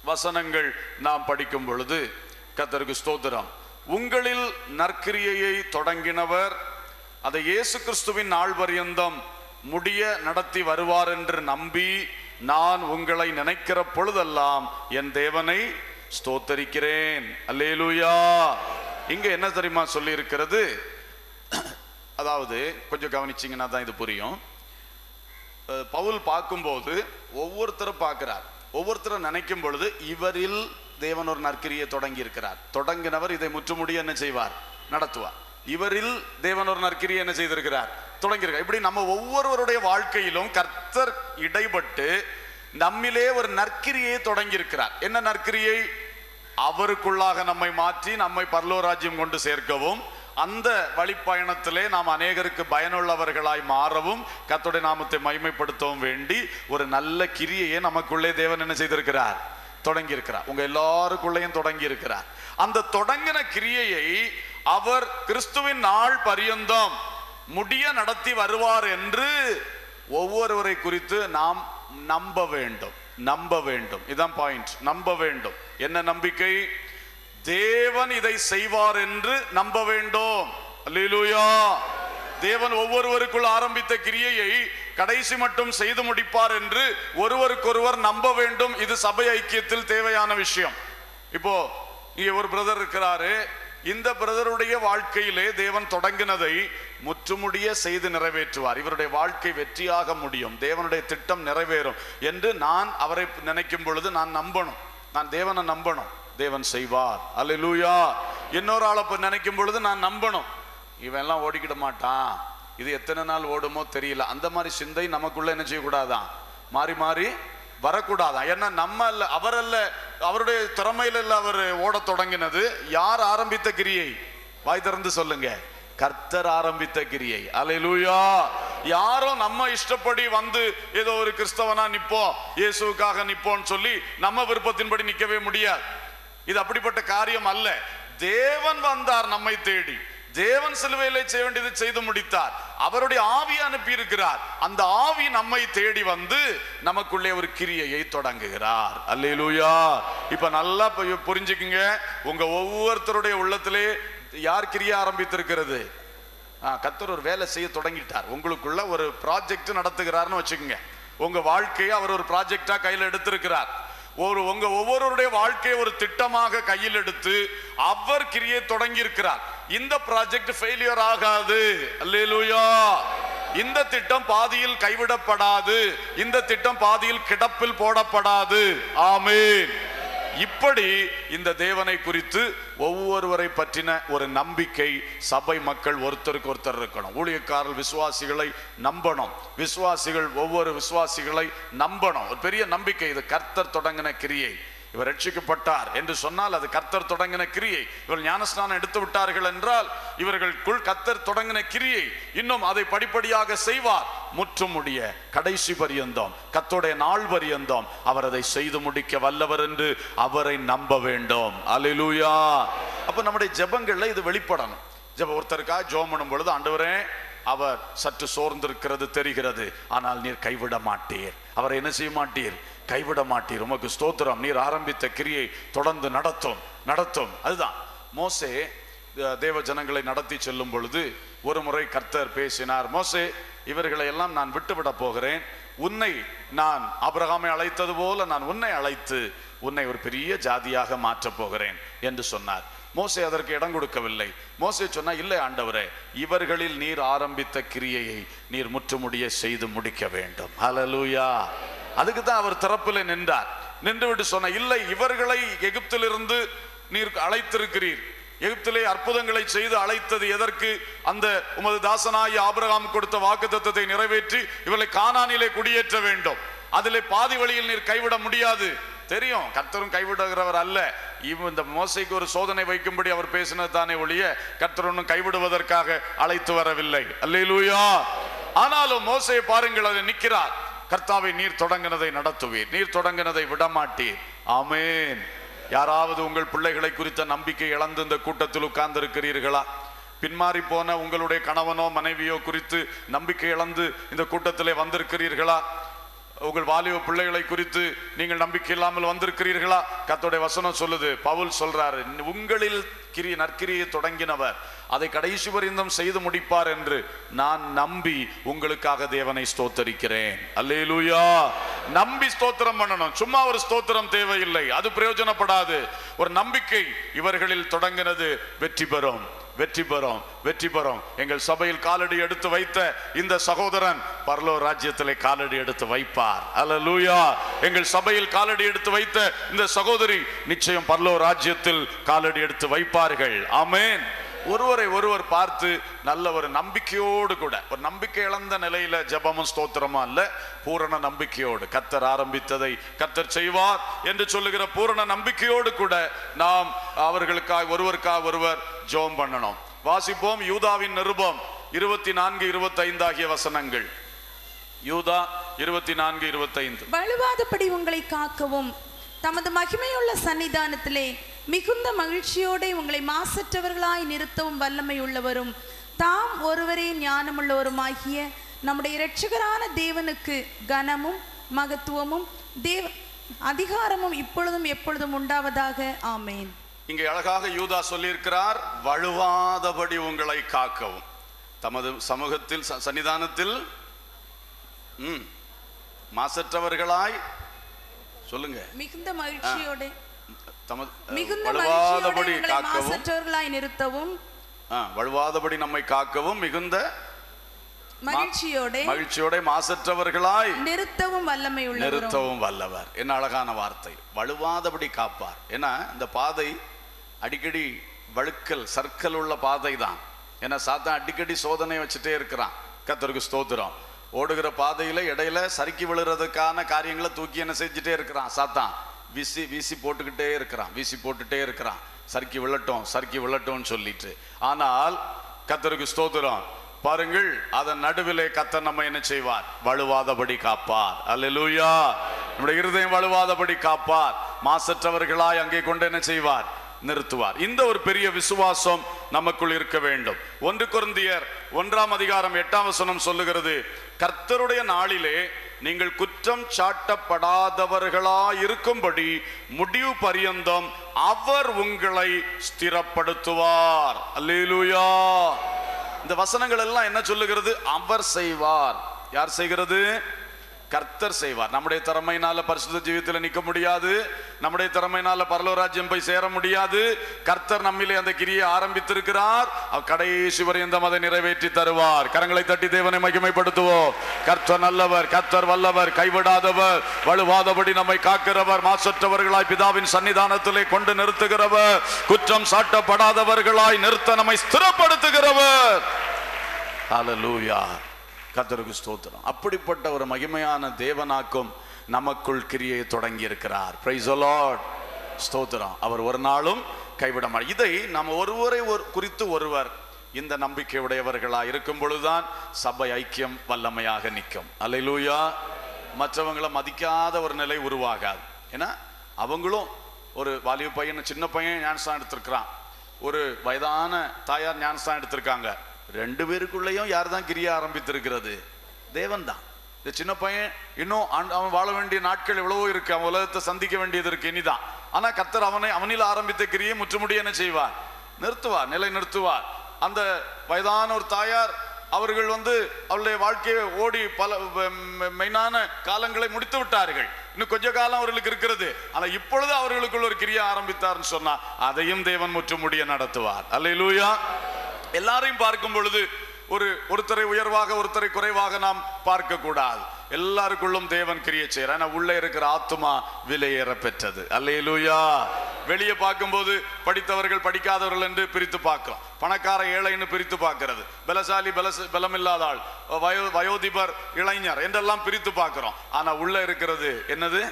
வசனங்கள் நாம் படிக்கும் பொழுது கர்த்தருக்கு ஸ்தோத்திரம். உங்களில் நற்கிரியையை தொடங்கினவர் அதை இயேசு கிறிஸ்துவின் நாள் பரியந்தம் முடிய நடத்தி வருவார் என்று நம்பி நான் உங்களை நினைக்கிற பொழுதெல்லாம் என் தேவனை ஸ்தோத்தரிக்கிறேன். அல்லேலூயா. இங்க என்ன தெரியுமா சொல்லி இருக்கிறது அதாவது கொஞ்சம் கவனிச்சிங்கன்னா தான் இது புரியும். பவுல் பார்க்கும்போது ஒவ்வொருத்தரை பார்க்கிறார். ஒவ்வொருத்தரை நினைக்கும் பொழுது இவரில் தேவன் ஒரு நற்கிரியை தொடங்கி இருக்கிறார் தொடங்கினவர் இதை முற்றுமுடிய என்ன செய்வார்? நடத்துவார். இவரில் தேவன் ஒரு நற்கிரியை என்ன செய்திருக்கிறார்? தொடங்கியிருக்கார் இப்படி நம்ம ஒவ்வொருவருடைய வாழ்க்கையிலும் கர்த்தர் இடைப்பட்டு நம்மிலே ஒரு நற்கிரியை தொடங்கி இருக்கிறார் என்ன நற்கிரியை? அவருக்குள்ளாக நம்மை மாற்றி நம்மை பர்லோராஜ்யம் கொண்டு சேர்க்கவும் அந்த வழிப்பயணத்திலே நாம் அநேகருக்கு பயனுள்ளவர்களாய் மாறவும் கர்த்தருடைய நாமத்தை மகிமைப்படுத்தவும் வேண்டி ஒரு நல்ல கிரியையை நமக்குள்ளே தேவன் என்ன செய்திருக்கிறார்? தொடங்கி இருக்கிறார் உங்க எல்லாருக்குள்ளையும் தொடங்கி இருக்கிறார் அந்த தொடங்கின கிரியையை அவர் கிறிஸ்துவின் நாள் பரியந்தம் முடிய நடத்தி வருவார் என்று ஒவ்வொருவரை குறித்து நாம் நம்ப வேண்டும். நம்ப வேண்டும். இதான் பாயிண்ட் நம்ப வேண்டும். என்ன நம்பிக்கை? தேவன் இதை செய்வார் என்று நம்ப வேண்டும். அல்லேலூயா தேவன் ஒவ்வொருவருக்குள் ஆரம்பித்த கிரியையை கடைசி மட்டும் செய்து முடிப்பார் என்று ஒருவருக்கொருவர் நம்ப வேண்டும். இது சபை ஐக்கியத்தில் தேவையான விஷயம். இப்போ இங்கே ஒரு பிரதர் இருக்கிறாரு. இந்த பிரதருடைய வாழ்க்கையிலே தேவன் தொடங்கினதை முற்றுமுடிய செய்து நிறைவேற்றுவார். இவருடைய வாழ்க்கை வெற்றியாக முடியும். தேவனுடைய திட்டம் நிறைவேறும் என்று நான் அவரை நினைக்கும் பொழுது நான் நம்பணும். நான் தேவனை நம்பணும். தேவன் செய்வார். அல்ல லூயா இன்னொரு ஆளை நினைக்கும் பொழுது நான் நம்பணும். இவன் எல்லாம் ஓடிக்கிட மாட்டான். இது எத்தனை நாள் ஓடுமோ தெரியல. அந்த மாதிரி சிந்தை நமக்குள்ள என்ன செய்யக்கூடாதான்? மாறி மாறி வரக்கூடாதான். ஏன்னா நம்ம அல்ல அவர் அல்ல அவருடைய திறமையில இல்ல அவர் ஓடத் தொடங்கினது. யார் ஆரம்பித்த கிரியை? வாய் திறந்து சொல்லுங்க. கர்த்தர் ஆரம்பித்த கிரியை. அல்லேலூயா யாரோ நம்ம இஷ்டப்படி வந்து ஏதோ ஒரு கிறிஸ்தவனா நிப்போம் இயேசுக்காக நிப்போம்னு சொல்லி நம்ம விருப்பத்தின்படி நிக்கவே முடியாது. இது அப்படிப்பட்ட காரியம் அல்ல. தேவன் வந்தார் நம்மை தேடி. தேவன் சிலுவையிலே செய்ய வேண்டியது செய்து முடித்தார். அவருடைய ஆவி அனுப்பி இருக்கிறார் அந்த ஆவி நம்மை தேடி வந்து நமக்குள்ளே ஒரு கிரியையை தொடங்குகிறார். அல்லேலூயா. இப்ப நல்லா புரிஞ்சுக்குங்க. உங்க ஒவ்வொருத்தருடைய உள்ளத்திலே யார் கிரிய ஆரம்பித்திருக்கிறது? கத்தர் ஒரு வேலை செய்ய தொடங்கிட்டார். உங்களுக்குள்ள ஒரு ப்ராஜெக்ட் நடத்துகிறார்னு வச்சுக்கோங்க. உங்க வாழ்க்கையை அவர் ஒரு ப்ராஜெக்டா கையில் எடுத்திருக்கிறார். ஒரு உங்க ஒவ்வொருவருடைய வாழ்க்கையை ஒரு திட்டமாக கையில் எடுத்து அவர் கிரியை தொடங்கி இருக்கிறார் இந்த ப்ராஜெக்ட் ஃபெயிலியர் ஆகாது. அல்லேலூயா. இந்த திட்டம் பாதியில் கைவிடப்படாது. இந்த திட்டம் பாதியில் கிடப்பில் போடப்படாது. ஆமீன். இப்படி இந்த தேவனை குறித்து ஒவ்வொருவரை பற்றின ஒரு நம்பிக்கை சபை மக்கள் ஒருத்தருக்கு ஒருத்தர் இருக்கணும். ஊழியக்காரர் விசுவாசிகளை நம்பணும். விசுவாசிகள் ஒவ்வொரு விசுவாசிகளை நம்பணும். ஒரு பெரிய நம்பிக்கை இது. கர்த்தர் தொடங்கின கிரியை. இவர் ரட்சிக்கப்பட்டார் என்று சொன்னால் அது கர்த்தர் தொடங்கின கிரியை. இவர் ஞானஸ்நானம் எடுத்து விட்டார்கள் என்றால் இவர்களுக்குள் கர்த்தர் தொடங்கின கிரியை இன்னும் அதை படிப்படியாக செய்வார். முற்றுமுடிய கடைசி பரியந்தம் கத்தோடைய நாள் பரியந்தம் அவர் அதை செய்து முடிக்க வல்லவர் என்று அவரை நம்ப வேண்டும். அலிலூயா அப்ப நம்முடைய ஜபங்கள்ல இது வெளிப்படணும். ஜெப ஒருத்தருக்காக ஜோமனும் பண்ணும் பொழுது ஆண்டவரே அவர் சற்று சோர்ந்திருக்கிறது தெரிகிறது. ஆனால் நீர் கைவிட மாட்டீர். அவரை என்ன செய்ய மாட்டீர்? கைவிட மாட்டீர் உமக்கு ஸ்தோத்திரம். நீர் ஆரம்பித்த கிரியை தொடர்ந்து நடத்தும் நடத்தும். அதுதான். மோசே தேவ ஜனங்களை நடத்தி செல்லும் பொழுது ஒரு முறை கர்த்தர் பேசினார் மோசே இவர்களை எல்லாம் நான் விட்டுவிட போகிறேன். உன்னை நான் அபிரகாமை அழைத்தது போல நான் உன்னை அழைத்து உன்னை ஒரு பெரிய ஜாதியாக மாற்றப் போகிறேன் என்று சொன்னார். மோசே அதற்கு இடம் கொடுக்கவில்லை. மோசே சொன்னா இல்லை ஆண்டவரே இவர்களில் நீர் ஆரம்பித்த கிரியையை நீர் முற்றுமுடிய செய்து முடிக்க வேண்டும். ஹலலூயா அதுக்கு தான் அவர் திறப்பில் நின்றார். நின்றுவிட்டு சொன்ன இல்லை இவர்களை எகிப்திலிருந்து நீர் அழைத்திருக்கிறீர். எகிப்திலே அற்புதங்களை செய்து அழைத்தது எதற்கு? அந்த உமது தாசனாய் ஆபிரகாம் கொடுத்த வாக்குத்தத்தத்தை நிறைவேற்றி இவர்களை காணானிலே குடியேற்ற வேண்டும். அதிலே பாதி வழியில் நீர் கைவிட முடியாது. தெரியும் கர்த்தரும் கைவிடுகிறவர் அல்ல. இவன் இந்த மோசைக்கு ஒரு சோதனை வைக்கும்படி அவர் பேசினது தானே ஒழிய கர்த்தர் ஒன்றும் கைவிடுவதற்காக அழைத்து வரவில்லை. அல்லேலூயா! ஆனாலும் மோசையை பாருங்கள் அதை நிற்கிறார். கர்த்தாவை நீர் தொடங்கினதை நடத்துவீர். நீர் தொடங்கினதை விடமாட்டீர். ஆமேன். யாராவது உங்கள் பிள்ளைகளை குறித்த நம்பிக்கை இழந்து இந்த கூட்டத்தில் உட்கார்ந்திருக்கிறீர்களா? பின்மாறி போன உங்களுடைய கணவனோ மனைவியோ குறித்து நம்பிக்கை இழந்து இந்த கூட்டத்திலே வந்திருக்கிறீர்களா? உங்கள் வாலிப பிள்ளைகளை குறித்து நீங்கள் நம்பிக்கை இல்லாமல் வந்திருக்கிறீர்களா? கத்தோடைய வசனம் சொல்லுது பவுல் சொல்றாரு உங்களில் கிரி நற்கிரியை தொடங்கினவர் அதை கடைசி பரிந்தம் செய்து முடிப்பார் என்று நான் நம்பி உங்களுக்காக தேவனை ஸ்தோத்தரிக்கிறேன். அல்லேலூயா! நம்பி ஸ்தோத்திரம் பண்ணணும். சும்மா ஒரு ஸ்தோத்திரம் தேவையில்லை. அது பிரயோஜனப்படாது. ஒரு நம்பிக்கை இவர்களில் தொடங்கினது வெற்றி பெறும். வெற்றி பெறும் வெற்றி பெறும். எங்கள் சபையில் காலடி எடுத்து வைத்த இந்த சகோதரன் பரலோ ராஜ்யத்திலே காலடி எடுத்து வைப்பார். அல்லேலூயா எங்கள் சபையில் காலடி எடுத்து வைத்த இந்த சகோதரி நிச்சயம் பரலோ ராஜ்யத்தில் காலடி எடுத்து வைப்பார்கள். ஆமேன் ஒருவரை ஒருவர் பார்த்து நல்ல ஒரு நம்பிக்கையோடு கூட ஒரு நம்பிக்கை இழந்த நிலையில ஜெபமும் ஸ்தோத்திரமா அல்ல பூரண நம்பிக்கையோடு. கத்தர் ஆரம்பித்ததை கத்தர் செய்வார் என்று சொல்லுகிற பூரண நம்பிக்கையோடு கூட நாம் அவர்களுக்காக ஒருவருக்காக ஒருவர் ஜோம் பண்ணணும். வாசிப்போம் யூதாவின் நிருபம் இருபத்தி நான்கு இருபத்தி ஐந்து ஆகிய வசனங்கள். யூதா இருபத்தி நான்கு இருபத்தைந்து. வலுவாதபடி உங்களை காக்கவும். தமது மகிமையுள்ள சன்னிதானத்திலே மிகுந்த மகிழ்ச்சியோടെ உங்களை மாசற்றவர்களாய் நிறுத்தவும் வல்லமை உள்ளவரும் தாம் ஒருவரே ஞானமுள்ளவருமாகிய நம்முடைய இரட்சகரான தேவனுக்கு கனமும் மகத்துவமும் தேவ அதிகாரமும் இப்பொழுதும் எப்பொழுதும் உண்டாவதாக. ஆமேன். இங்கே அழகாக யூதா சொல்லியிருக்கிறார் வழுவாதபடி உங்களை காக்கவும். தமது சமூகத்தில் சன்னிதானத்தில் மாசற்றவர்களாய் சொல்லுங்க. மிகுந்த மகிழ்ச்சியோടെ உங்களை காக்கவும். நிறுத்தவும். ஆ, வழுவாதபடி நம்மை காக்கவும் மிகுந்த மகிழ்ச்சியோടെ மகிழ்ச்சியோட மாசற்றவர்களாய் நிறுத்தவும் வல்லமை உள்ளவரும். நிறுத்தவும் வல்லவர். என்ன அழகான வார்த்தை. வழுவாதபடி காப்பார். ஏன்னா இந்த பாதை அடிக்கடி வழுக்கல் சர்க்கல் உள்ள பாதை தான். ஏன்னா சாத்தான் அடிக்கடி சோதனை வச்சுட்டே இருக்கிறான். கத்தருக்கு ஸ்தோத்திரம். ஓடுகிற பாதையில இடையில சறுக்கி விழுறதுக்கான காரியங்களை தூக்கி என்ன செஞ்சுட்டே இருக்கிறான் சாத்தான். வீசி வீசி போட்டுக்கிட்டே இருக்கிறான் வீசி போட்டுட்டே இருக்கிறான். சறுக்கி விழட்டும் சறுக்கி விழட்டும்னு சொல்லிட்டு. ஆனால் கத்தருக்கு ஸ்தோத்திரம். பாருங்கள் அதன் நடுவிலே கத்த நம்ம என்ன செய்வார்? வலுவாதபடி காப்பார். அல்லேலூயா. நம்முடைய இருதயம் வலுவாதபடி காப்பார். மாசற்றவர்களாய் அங்கே கொண்டு என்ன செய்வார்? நிறுத்துவார். இந்த ஒரு பெரிய விசுவாசம் நமக்குள் இருக்க வேண்டும். ஒன்று குருந்தியர் ஒன்றாம் அதிகாரம் எட்டாம் வசனம் சொல்லுகிறது கர்த்தருடைய நாளிலே நீங்கள் குற்றம் சாட்டப்படாதவர்களாய் இருக்கும்படி முடிவு பரியந்தம் அவர் உங்களை ஸ்திரப்படுத்துவார். அல்லேலூயா. இந்த வசனங்கள் எல்லாம் என்ன சொல்லுகிறது? அவர் செய்வார். யார் செய்கிறது? கர்த்தர் செய்வார். நம்முடைய திறமையினால பரிசுத்த ஜீவியத்தில் நிற்க முடியாது. நம்முடைய திறமையினால பரலோராஜ்யம் போய் சேர முடியாது. கர்த்தர் நம்மிலே அந்த கிரியை ஆரம்பித்திருக்கிறார். அவர் கடைசி வரையந்தம் அதை நிறைவேற்றி தருவார். கரங்களை தட்டி தேவனை மகிமைப்படுத்துவோம். கர்த்தர் நல்லவர் கர்த்தர் வல்லவர் கைவிடாதவர் வலுவாதபடி நம்மை காக்கிறவர் மாசற்றவர்களாய் பிதாவின் சன்னிதானத்திலே கொண்டு நிறுத்துகிறவர் குற்றம் சாட்டப்படாதவர்களாய் நிறுத்த நம்மை ஸ்திரப்படுத்துகிறவர். ஹalleluya. கத்தருக்கு ஸ்தோத்திரம். அப்படிப்பட்ட ஒரு மகிமையான தேவனாக்கும் நமக்குள் கிரியை தொடங்கி இருக்கிறார் பிரைஸ் அலாட் ஸ்தோத்திரம். அவர் ஒரு நாளும் கைவிட மாட்டார். இதை நம்ம ஒருவரை ஒரு குறித்து ஒருவர் இந்த நம்பிக்கை உடையவர்களா இருக்கும் பொழுதுதான் சபை ஐக்கியம் வல்லமையாக நிற்கும். அலையிலூயா மற்றவங்களை மதிக்காத ஒரு நிலை உருவாகாது. ஏன்னா அவங்களும் ஒரு வாலிப பையன் சின்ன பையன் ஞானஸ்தான் எடுத்திருக்கிறான். ஒரு வயதான தாயார் ஞானஸ்தான் எடுத்திருக்காங்க. ரெண்டு பேருக்குள்ளேயும் யார் தான் கிரிய ஆரம்பித்திருக்கிறது? தேவன் தான் இந்த சின்ன பையன் இன்னும் அவன் வாழ வேண்டிய நாட்கள் எவ்வளவோ இருக்கு. அவன் உலகத்தை சந்திக்க வேண்டியது இருக்கு. இனிதான். ஆனா கத்தர் அவனை அவனில் ஆரம்பித்த கிரியை முற்றுமுடிய என்ன செய்வார்? நிறுத்துவார் நிலை நிறுத்துவார் அந்த வயதான ஒரு தாயார் அவர்கள் வந்து அவருடைய வாழ்க்கையை ஓடி பல மெயினான காலங்களை முடித்து விட்டார்கள். இன்னும் கொஞ்ச காலம் அவர்களுக்கு இருக்கிறது. ஆனா இப்பொழுது அவர்களுக்குள் ஒரு கிரியை ஆரம்பித்தார்னு சொன்னா அதையும் தேவன் முற்றுமுடிய நடத்துவார். அல்லேலூயா. எல்லாரையும் பார்க்கும் பொழுது ஒரு ஒருத்தரை உயர்வாக ஒருத்தரை குறைவாக நாம் பார்க்க கூடாது எல்லாருக்குள்ளும் தேவன் கிரிய செய்யறார் ஆனா உள்ளே இருக்கிற ஆத்துமா விலையேற பெற்றது. அல்லையிலூயா வெளியே பார்க்கும்போது படித்தவர்கள் படிக்காதவர்கள் என்று பிரித்து பார்க்கிறோம் பணக்கார ஏழைன்னு பிரித்து பார்க்கிறது. பலசாலி பலச பலமில்லாத ஆள். வயோ வயோதிபர் இளைஞர் என்றெல்லாம் பிரித்து பார்க்கிறோம். ஆனா உள்ள இருக்கிறது என்னது?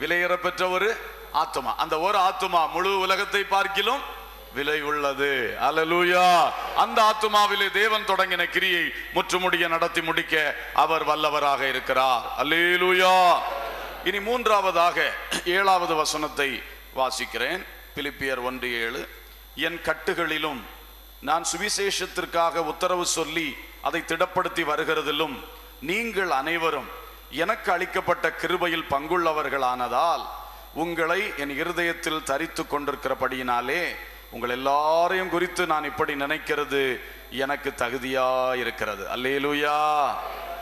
விலையேற பெற்ற ஒரு ஆத்துமா. அந்த ஒரு ஆத்துமா முழு உலகத்தை பார்க்கிலும் விலை உள்ளது அலலூயா அந்த ஆத்துமாவிலே தேவன் தொடங்கின கிரியை முற்றுமுடிய நடத்தி முடிக்க அவர் வல்லவராக இருக்கிறார். அல்லேலூயா. இனி மூன்றாவதாக ஏழாவது வசனத்தை வாசிக்கிறேன். பிலிப்பியர் ஒன்று ஏழு. என் கட்டுகளிலும் நான் சுவிசேஷத்திற்காக உத்தரவு சொல்லி அதை திடப்படுத்தி வருகிறதிலும் நீங்கள் அனைவரும் எனக்கு அளிக்கப்பட்ட கிருபையில் பங்குள்ளவர்களானதால் உங்களை என் இருதயத்தில் தரித்து கொண்டிருக்கிறபடியினாலே உங்கள் எல்லாரையும் குறித்து நான் இப்படி நினைக்கிறது எனக்கு தகுதியா இருக்கிறது. அல்லேலூயா.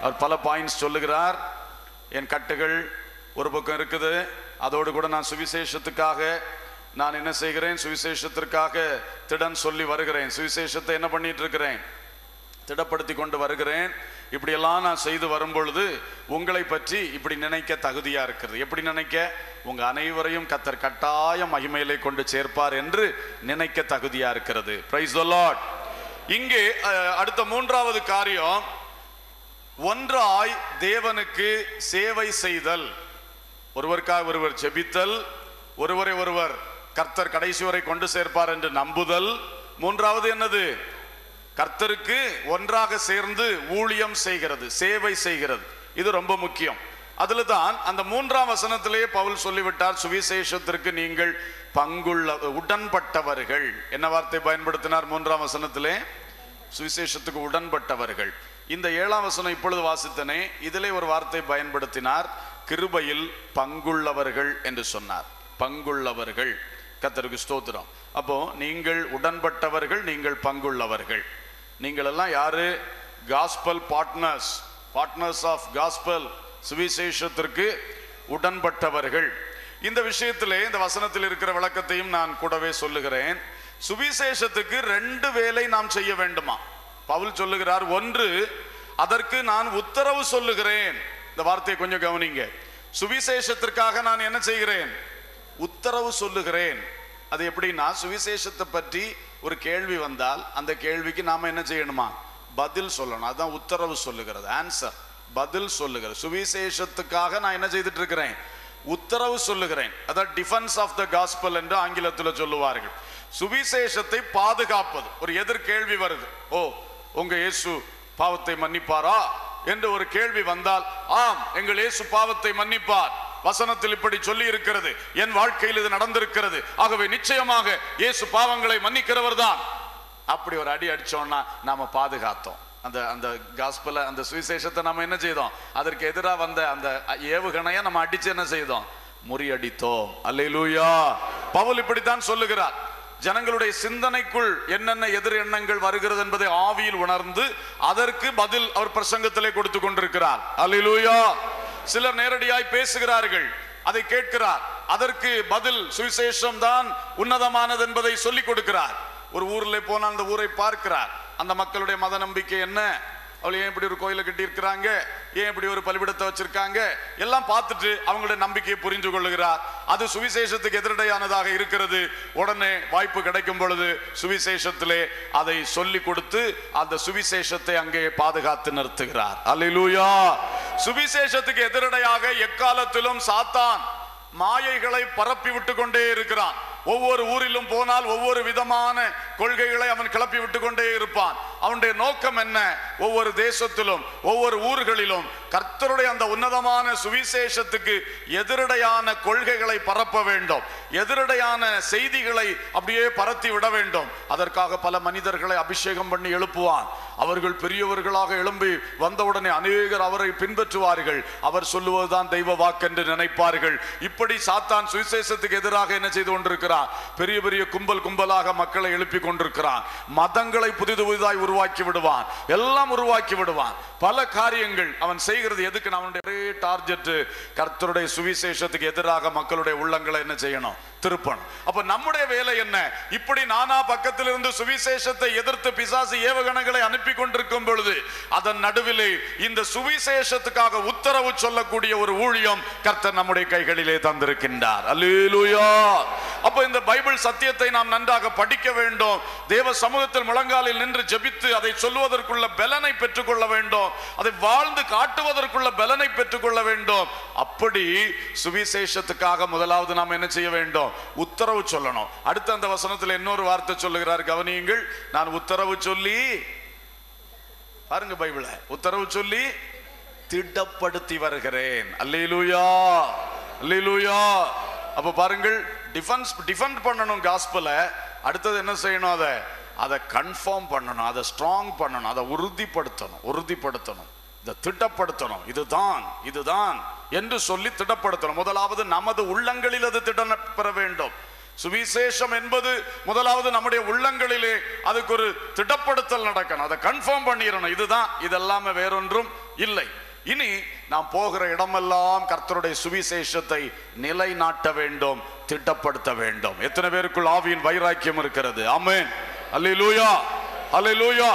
அவர் பல பாயிண்ட்ஸ் சொல்லுகிறார். என் கட்டுகள் ஒரு பக்கம் இருக்குது. அதோடு கூட நான் சுவிசேஷத்துக்காக நான் என்ன செய்கிறேன்? சுவிசேஷத்திற்காக திடன் சொல்லி வருகிறேன். சுவிசேஷத்தை என்ன பண்ணிட்டு இருக்கிறேன்? திடப்படுத்தி கொண்டு வருகிறேன். இப்படியெல்லாம் நான் செய்து வரும் பொழுது உங்களை பற்றி இப்படி நினைக்க தகுதியாக இருக்கிறது. எப்படி நினைக்க? உங்கள் அனைவரையும் கத்தர் கட்டாயம் மகிமையிலே கொண்டு சேர்ப்பார் என்று நினைக்க தகுதியாக இருக்கிறது. பிரைஸ் லாட் இங்கே அடுத்த மூன்றாவது காரியம். ஒன்றாய் தேவனுக்கு சேவை செய்தல். ஒருவருக்காக ஒருவர் செபித்தல் ஒருவரை ஒருவர் கர்த்தர் கடைசி வரை கொண்டு சேர்ப்பார் என்று நம்புதல். மூன்றாவது என்னது? கர்த்தருக்கு ஒன்றாக சேர்ந்து ஊழியம் செய்கிறது சேவை செய்கிறது. இது ரொம்ப முக்கியம். அதில் தான் அந்த மூன்றாம் வசனத்திலேயே பவுல் சொல்லிவிட்டார் சுவிசேஷத்திற்கு நீங்கள் பங்குள்ள உடன்பட்டவர்கள். என்ன வார்த்தை பயன்படுத்தினார் மூன்றாம் வசனத்திலே? சுவிசேஷத்துக்கு உடன்பட்டவர்கள். இந்த ஏழாம் வசனம் இப்பொழுது வாசித்தனே இதிலே ஒரு வார்த்தை பயன்படுத்தினார் கிருபையில் பங்குள்ளவர்கள் என்று சொன்னார். பங்குள்ளவர்கள். கத்தருக்கு ஸ்தோத்திரம். அப்போ நீங்கள் உடன்பட்டவர்கள் நீங்கள் பங்குள்ளவர்கள். நீங்கள் எல்லாம் யாரு? Gospel partners partners of gospel சுவிசேஷத்திற்கு உடன்பட்டவர்கள். இந்த விஷயத்திலே இந்த வசனத்தில் இருக்கிற விளக்கத்தையும் நான் கூடவே சொல்லுகிறேன். சுவிசேஷத்துக்கு ரெண்டு வேலை நாம் செய்ய வேண்டுமா? பவுல் சொல்லுகிறார் ஒன்று அதற்கு நான் உத்தரவு சொல்லுகிறேன். இந்த வார்த்தையை கொஞ்சம் கவனிங்க. சுவிசேஷத்திற்காக நான் என்ன செய்கிறேன்? உத்தரவு சொல்லுகிறேன். அது எப்படின்னா சுவிசேஷத்தை பற்றி ஒரு கேள்வி வந்தால் அந்த கேள்விக்கு நாம் என்ன செய்யணுமா? பதில் சொல்லணும். அதுதான் உத்தரவு சொல்லுகிறது. ஆன்சர் பதில் சொல்லுகிறது. சுவிசேஷத்துக்காக நான் என்ன செய்துட்டு இருக்கிறேன் உத்தரவு சொல்லுகிறேன். அதான் டிஃபென்ஸ் ஆஃப் த காஸ்பல் என்று ஆங்கிலத்தில் சொல்லுவார்கள். சுவிசேஷத்தை பாதுகாப்பது. ஒரு எதிர்கேள்வி வருது. ஓ உங்க இயேசு பாவத்தை மன்னிப்பாரா? என்று ஒரு கேள்வி வந்தால் ஆம் எங்கள் இயேசு பாவத்தை மன்னிப்பார். வசனத்தில் இப்படி சொல்லி இருக்கிறது என் வாழ்க்கையில் இது நடந்திருக்கிறது. ஆகவே நிச்சயமாக இயேசு பாவங்களை மன்னிக்கிறவர் தான். அப்படி ஒரு அடி அடிச்சோம்னா நாம பாதுகாத்தோம். அந்த அந்த காஸ்பல அந்த சுவிசேஷத்தை நம்ம என்ன செய்தோம்? அதற்கு எதிராக வந்த அந்த ஏவுகணையை நம்ம அடிச்சு என்ன செய்தோம்? முறியடித்தோம். அல்லேலூயா பவுல் இப்படித்தான் சொல்லுகிறார். ஜனங்களுடைய சிந்தனைக்குள் என்னென்ன எதிர் எண்ணங்கள் வருகிறது என்பதை ஆவியில் உணர்ந்து அதற்கு பதில் அவர் பிரசங்கத்திலே கொடுத்து கொண்டிருக்கிறார். அல்லேலூயா சிலர் நேரடியாய் பேசுகிறார்கள் அதை கேட்கிறார். அதற்கு பதில் சுவிசேஷம் தான் உன்னதமானது என்பதை சொல்லிக் கொடுக்கிறார். ஒரு ஊரில் போனால் அந்த ஊரை பார்க்கிறார். அந்த மக்களுடைய மத நம்பிக்கை என்ன? அவள் ஏன் இப்படி ஒரு கோயிலை கட்டி இருக்கிறாங்க ஏன் இப்படி ஒரு பலிபிடத்தை வச்சிருக்காங்க? எல்லாம் பார்த்துட்டு அவங்களுடைய நம்பிக்கையை புரிந்து கொள்ளுகிறார் அது சுவிசேஷத்துக்கு எதிரடையானதாக இருக்கிறது. உடனே வாய்ப்பு கிடைக்கும் பொழுது சுவிசேஷத்திலே அதை சொல்லி கொடுத்து அந்த சுவிசேஷத்தை அங்கே பாதுகாத்து நிறுத்துகிறார். அல்லூயா சுவிசேஷத்துக்கு எதிரடையாக எக்காலத்திலும் சாத்தான் மாயைகளை பரப்பி விட்டு கொண்டே இருக்கிறான். ஒவ்வொரு ஊரிலும் போனால் ஒவ்வொரு விதமான கொள்கைகளை அவன் கிளப்பி விட்டு கொண்டே இருப்பான். அவனுடைய நோக்கம் என்ன? ஒவ்வொரு தேசத்திலும் ஒவ்வொரு ஊர்களிலும் கர்த்தருடைய அந்த உன்னதமான சுவிசேஷத்துக்கு எதிரடையான கொள்கைகளை பரப்ப வேண்டும். எதிரடையான செய்திகளை அப்படியே பரத்தி விட வேண்டும். அதற்காக பல மனிதர்களை அபிஷேகம் பண்ணி எழுப்புவான். அவர்கள் பெரியவர்களாக எழும்பி வந்தவுடனே அநேகர் அவரை பின்பற்றுவார்கள். அவர் சொல்லுவதுதான் தெய்வ வாக்கென்று நினைப்பார்கள். இப்படி சாத்தான் சுவிசேஷத்துக்கு எதிராக என்ன செய்து கொண்டிருக்கிறார்? கொண்டிருக்கிறான் பெரிய பெரிய கும்பல் கும்பலாக மக்களை எழுப்பி கொண்டிருக்கிறான். மதங்களை புதிது புதிதாய் உருவாக்கி விடுவான். எல்லாம் உருவாக்கி விடுவான். பல காரியங்கள் அவன் செய்கிறது எதுக்கு அவனுடைய ஒரே டார்கெட் கர்த்தருடைய சுவிசேஷத்துக்கு எதிராக மக்களுடைய உள்ளங்களை என்ன செய்யணும்? திருப்பணும். அப்ப நம்முடைய வேலை என்ன? இப்படி நானா பக்கத்தில் இருந்து சுவிசேஷத்தை எதிர்த்து பிசாசு ஏவகணங்களை அனுப்பி கொண்டிருக்கும் பொழுது அதன் நடுவிலே இந்த சுவிசேஷத்துக்காக உத்தரவு சொல்லக்கூடிய ஒரு ஊழியம் கர்த்தர் நம்முடைய கைகளிலே தந்திருக்கின்றார். அல்லேலூயா! அப்ப இந்த பைபிள் சத்தியத்தை நாம் நன்றாக படிக்க வேண்டும். தேவ சமூகத்தில் முழங்காலில் நின்று ஜெபித்து அதை சொல்லுவதற்குள்ள பலனை பெற்றுக்கொள்ள வேண்டும். அதை வாழ்ந்து காட்டுவதற்குள்ள பலனை பெற்றுக்கொள்ள வேண்டும். அப்படி சுவிசேஷத்துக்காக முதலாவது நாம் என்ன செய்ய வேண்டும்? உத்தரவு சொல்லணும். அடுத்த அந்த வசனத்தில் இன்னொரு வார்த்தை சொல்லுகிறார் கவனியுங்கள் நான் உத்தரவு சொல்லி பாருங்க பைபிள உத்தரவு சொல்லி திடப்படுத்தி வருகிறேன். அல்லேலூயா அல்லேலூயா. அப்ப பாருங்கள் டிஃபென்ஸ் டிஃபெண்ட் பண்ணணும் காஸ்பல அடுத்தது என்ன செய்யணும் அதை? அதை கன்ஃபார்ம் பண்ணணும் அதை ஸ்ட்ராங் பண்ணணும் அதை உறுதிப்படுத்தணும் உறுதிப்படுத்தணும். இதை திட்டப்படுத்தணும் இதுதான் இதுதான். என்று சொல்லி திடப்படுத்தணும். முதலாவது நமது உள்ளங்களில் அது திடப்பெற வேண்டும். சுவிசேஷம் என்பது முதலாவது நம்முடைய உள்ளங்களிலே அதுக்கு ஒரு திடப்படுத்தல் நடக்கணும். அதை கன்ஃபார்ம் பண்ணிடணும் இதுதான் இதெல்லாமே வேறொன்றும் இல்லை. இனி நாம் போகிற இடமெல்லாம் கர்த்தருடைய சுவிசேஷத்தை நிலைநாட்ட வேண்டும் திட்டப்படுத்த வேண்டும். எத்தனை பேருக்குள் ஆவியின் வைராக்கியம் இருக்கிறது? ஆமென். அல்லேலூயா அல்லேலூயா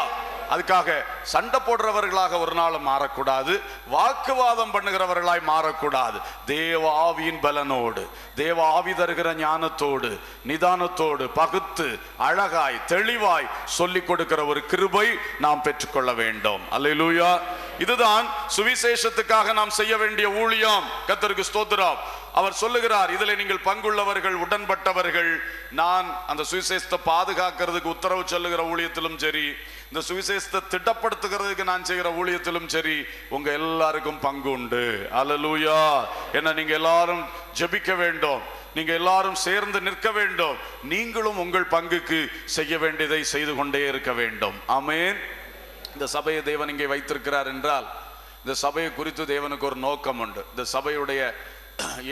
அதுக்காக சண்டை போடுறவர்களாக ஒரு நாளும் மாறக்கூடாது வாக்குவாதம் பண்ணுகிறவர்களாய் மாறக்கூடாது. தேவ ஆவியின் பலனோடு தேவ ஆவி தருகிற ஞானத்தோடு நிதானத்தோடு பகுத்து அழகாய் தெளிவாய் சொல்லிக் கொடுக்கிற ஒரு கிருபை நாம் பெற்றுக்கொள்ள வேண்டும். அல்லேலூயா. இதுதான் சுவிசேஷத்துக்காக நாம் செய்ய வேண்டிய ஊழியம். கத்தருக்கு ஸ்தோத்திரம். அவர் சொல்லுகிறார் இதில் நீங்கள் பங்குள்ளவர்கள் உடன்பட்டவர்கள். நான் அந்த சுவிசேஷத்தை பாதுகாக்கிறதுக்கு உத்தரவு சொல்லுகிற ஊழியத்திலும் சரி இந்த சுவிசேஷத்தை திட்டப்படுத்துகிறதுக்கு நான் செய்கிற ஊழியத்திலும் சரி உங்க எல்லாருக்கும் பங்கு உண்டு. அலலூயா என்ன நீங்க எல்லாரும் ஜெபிக்க வேண்டும். நீங்க எல்லாரும் சேர்ந்து நிற்க வேண்டும். நீங்களும் உங்கள் பங்குக்கு செய்ய வேண்டியதை செய்து கொண்டே இருக்க வேண்டும். ஆமென் இந்த சபையை தேவன் இங்கே வைத்திருக்கிறார் என்றால் இந்த சபையை குறித்து தேவனுக்கு ஒரு நோக்கம் உண்டு. இந்த சபையுடைய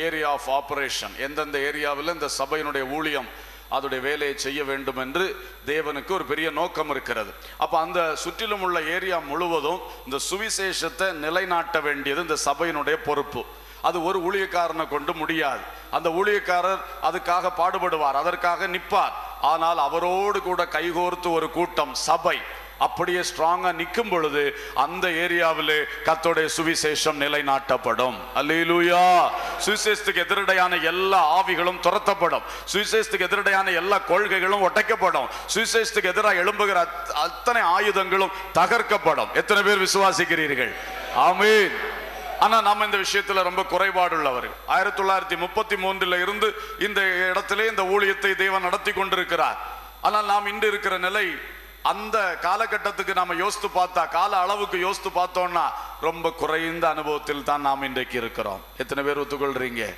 ஏரியா ஆஃப் ஆபரேஷன் எந்தெந்த ஏரியாவில் இந்த சபையினுடைய ஊழியம் அதோடைய வேலையை செய்ய வேண்டும் என்று தேவனுக்கு ஒரு பெரிய நோக்கம் இருக்கிறது. அப்போ அந்த சுற்றிலும் உள்ள ஏரியா முழுவதும் இந்த சுவிசேஷத்தை நிலைநாட்ட வேண்டியது இந்த சபையினுடைய பொறுப்பு. அது ஒரு ஊழியக்காரனை கொண்டு முடியாது. அந்த ஊழியக்காரர் அதுக்காக பாடுபடுவார் அதற்காக நிற்பார். ஆனால் அவரோடு கூட கைகோர்த்து ஒரு கூட்டம் சபை. அப்படியே ஸ்ட்ராங்கா நிற்கும் பொழுது அந்த ஏரியாவிலே கத்தோடைய சுவிசேஷம் நிலைநாட்டப்படும். அல்லூயா சுவிசேஷத்துக்கு எதிரடையான எல்லா ஆவிகளும் துரத்தப்படும். சுவிசேஷத்துக்கு எதிரடையான எல்லா கொள்கைகளும் ஒட்டைக்கப்படும். சுவிசேஷத்துக்கு எதிராக எழும்புகிற அத்தனை ஆயுதங்களும் தகர்க்கப்படும். எத்தனை பேர் விசுவாசிக்கிறீர்கள்? ஆமீன் ஆனால் நம்ம இந்த விஷயத்தில் ரொம்ப குறைபாடுள்ளவர்கள் ஆயிரத்தி தொள்ளாயிரத்தி முப்பத்தி மூன்றில் இருந்து இந்த இடத்திலே இந்த ஊழியத்தை தேவன் நடத்தி கொண்டிருக்கிறார். ஆனால் நாம் இன்று இருக்கிற நிலை அந்த காலகட்டத்துக்கு நாம யோசித்து பார்த்தா கால அளவுக்கு யோசித்து பார்த்தோம்னா ரொம்ப குறைந்த அனுபவத்தில் தான் நாம் இன்றைக்கு இருக்கிறோம். எத்தனை பேர் ஒத்துக்கொள்றீங்க?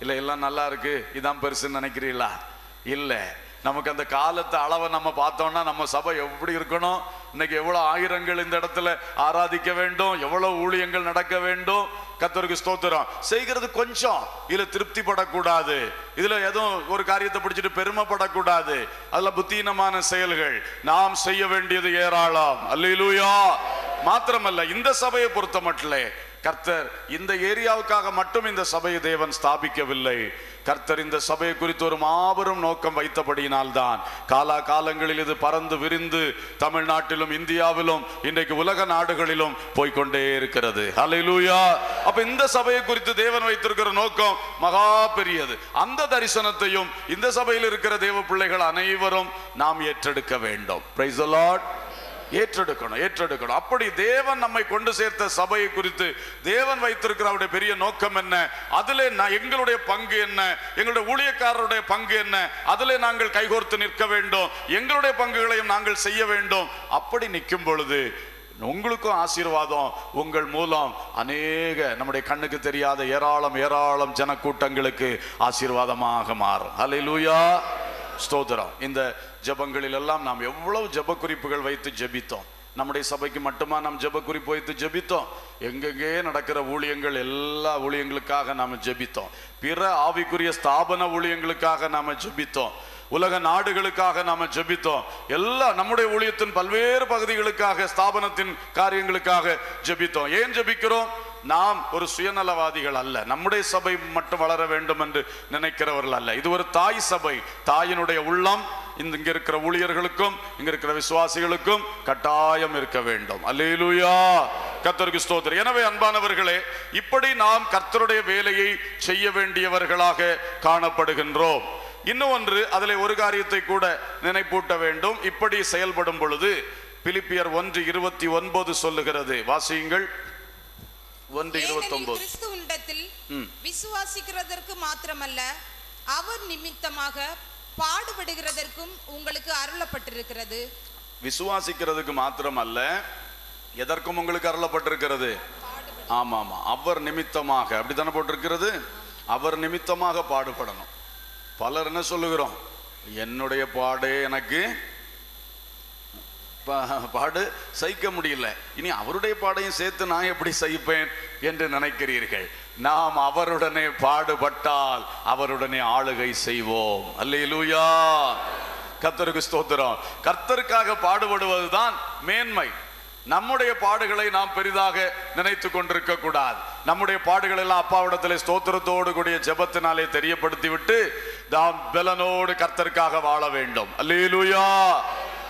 இல்லை எல்லாம் நல்லா இருக்கு? இதான் பெருசுன்னு நினைக்கிறீங்களா? இல்லை. நமக்கு அந்த காலத்து அளவை நம்ம பார்த்தோம்னா நம்ம சபை எப்படி இருக்கணும்? இன்னைக்கு எவ்வளவு ஆயிரங்கள் இந்த இடத்துல ஆராதிக்க வேண்டும்? எவ்வளவு ஊழியங்கள் நடக்க வேண்டும்? கத்தருக்கு ஸ்தோத்திரம். செய்கிறது கொஞ்சம். இதுல திருப்தி படக்கூடாது இதுல எதுவும் ஒரு காரியத்தை பிடிச்சிட்டு பெருமைப்படக்கூடாது. அதுல புத்தீனமான செயல்கள். நாம் செய்ய வேண்டியது ஏராளம். அல்லூயா மாத்திரமல்ல இந்த சபையை பொறுத்த மட்டும் கர்த்தர் இந்த ஏரியாவுக்காக மட்டும் இந்த சபையை தேவன் ஸ்தாபிக்கவில்லை. கர்த்தர் இந்த சபையை குறித்து ஒரு மாபெரும் நோக்கம் வைத்தபடியினால்தான். காலா காலங்களில் இது பறந்து விரிந்து தமிழ்நாட்டிலும் இந்தியாவிலும் இன்றைக்கு உலக நாடுகளிலும் போய்கொண்டே இருக்கிறது. ஹalleluya அப்ப இந்த சபையை குறித்து தேவன் வைத்திருக்கிற நோக்கம் மகா பெரியது. அந்த தரிசனத்தையும் இந்த சபையில் இருக்கிற தேவ பிள்ளைகள் அனைவரும் நாம் ஏற்றெடுக்க வேண்டும். பிரைஸ் லார்ட் ஏற்றெடுக்கணும் ஏற்றெடுக்கணும். அப்படி தேவன் நம்மை கொண்டு சேர்த்த சபையை குறித்து தேவன் வைத்திருக்கிற அவருடைய பெரிய நோக்கம் என்ன? அதிலே நான் எங்களுடைய பங்கு என்ன? எங்களுடைய ஊழியக்காரருடைய பங்கு என்ன? அதிலே நாங்கள் கைகோர்த்து நிற்க வேண்டும். எங்களுடைய பங்குகளையும் நாங்கள் செய்ய வேண்டும். அப்படி நிற்கும் பொழுது உங்களுக்கும் ஆசீர்வாதம் உங்கள் மூலம் அநேக நம்முடைய கண்ணுக்கு தெரியாத ஏராளம் ஏராளம் ஜனக்கூட்டங்களுக்கு ஆசீர்வாதமாக மாறும். ஹalleluya ஸ்தோதரம் இந்த ஜெபங்களில் எல்லாம் நாம் எவ்வளவு ஜெப குறிப்புகள் வைத்து ஜெபித்தோம். நம்முடைய சபைக்கு மட்டுமா நாம் ஜெப குறிப்பு வைத்து ஜெபித்தோம்? எங்கெங்கே நடக்கிற ஊழியங்கள் எல்லா ஊழியங்களுக்காக நாம் ஜெபித்தோம். பிற ஆவிக்குரிய ஸ்தாபன ஊழியங்களுக்காக நாம் ஜெபித்தோம். உலக நாடுகளுக்காக நாம் ஜெபித்தோம். எல்லா நம்முடைய ஊழியத்தின் பல்வேறு பகுதிகளுக்காக ஸ்தாபனத்தின் காரியங்களுக்காக ஜெபித்தோம். ஏன் ஜெபிக்கிறோம்? நாம் ஒரு சுயநலவாதிகள் அல்ல. நம்முடைய சபை மட்டும் வளர வேண்டும் என்று நினைக்கிறவர்கள் அல்ல. இது ஒரு தாய் சபை. தாயினுடைய உள்ளம் இந்த இங்க இருக்கிற ஊழியர்களுக்கும் இங்க இருக்கிற விசுவாசிகளுக்கும் கட்டாயம் இருக்க வேண்டும். அல்லேலூயா! கத்தருக்கு ஸ்தோத்திரம். எனவே அன்பானவர்களே இப்படி நாம் கர்த்தருடைய வேலையை செய்ய வேண்டியவர்களாக காணப்படுகின்றோம். இன்னும் ஒன்று அதில் ஒரு காரியத்தை கூட நினைப்பூட்ட வேண்டும். இப்படி செயல்படும் பொழுது பிலிப்பியர் ஒன்று இருபத்தி ஒன்பது சொல்லுகிறது. வாசியுங்கள். ஒன்று இருபத்தி ஒன்பது கிறிஸ்துவனிடத்தில் விசுவாசிக்கிறதற்கு மாத்திரமல்ல அவர் நிமித்தமாக பாடுபடுகிறதற்கும் உங்களுக்கு அருளப்பட்டிருக்கிறது. விசுவாசிக்கிறதுக்கு மாத்திரம் அல்ல எதற்கும் உங்களுக்கு அருளப்பட்டிருக்கிறது? ஆமா ஆமா அவர் நிமித்தமாக அப்படித்தானே போட்டிருக்கிறது? அவர் நிமித்தமாக பாடுபடணும். பலர் என்ன சொல்லுகிறோம்? என்னுடைய பாடே எனக்கு பாடு சகிக்க முடியல. இனி அவருடைய பாடையும் சேர்த்து நான் எப்படி சகிப்பேன் என்று நினைக்கிறீர்கள்? நாம் அவருடனே பாடுபட்டால் அவருடனே ஆளுகை செய்வோம். அல்லேலூயா! கர்த்தருக்கு ஸ்தோத்திரம். கர்த்தருக்காக பாடுபடுவதுதான் மேன்மை. நம்முடைய பாடுகளை நாம் பெரிதாக நினைத்து கொண்டிருக்க கூடாது. நம்முடைய பாடுகள் எல்லாம் அப்பாவிடத்தில் ஸ்தோத்திரத்தோடு கூடிய ஜபத்தினாலே தெரியப்படுத்தி விட்டு நாம் பலனோடு கர்த்தருக்காக வாழ வேண்டும். அல்லேலூயா!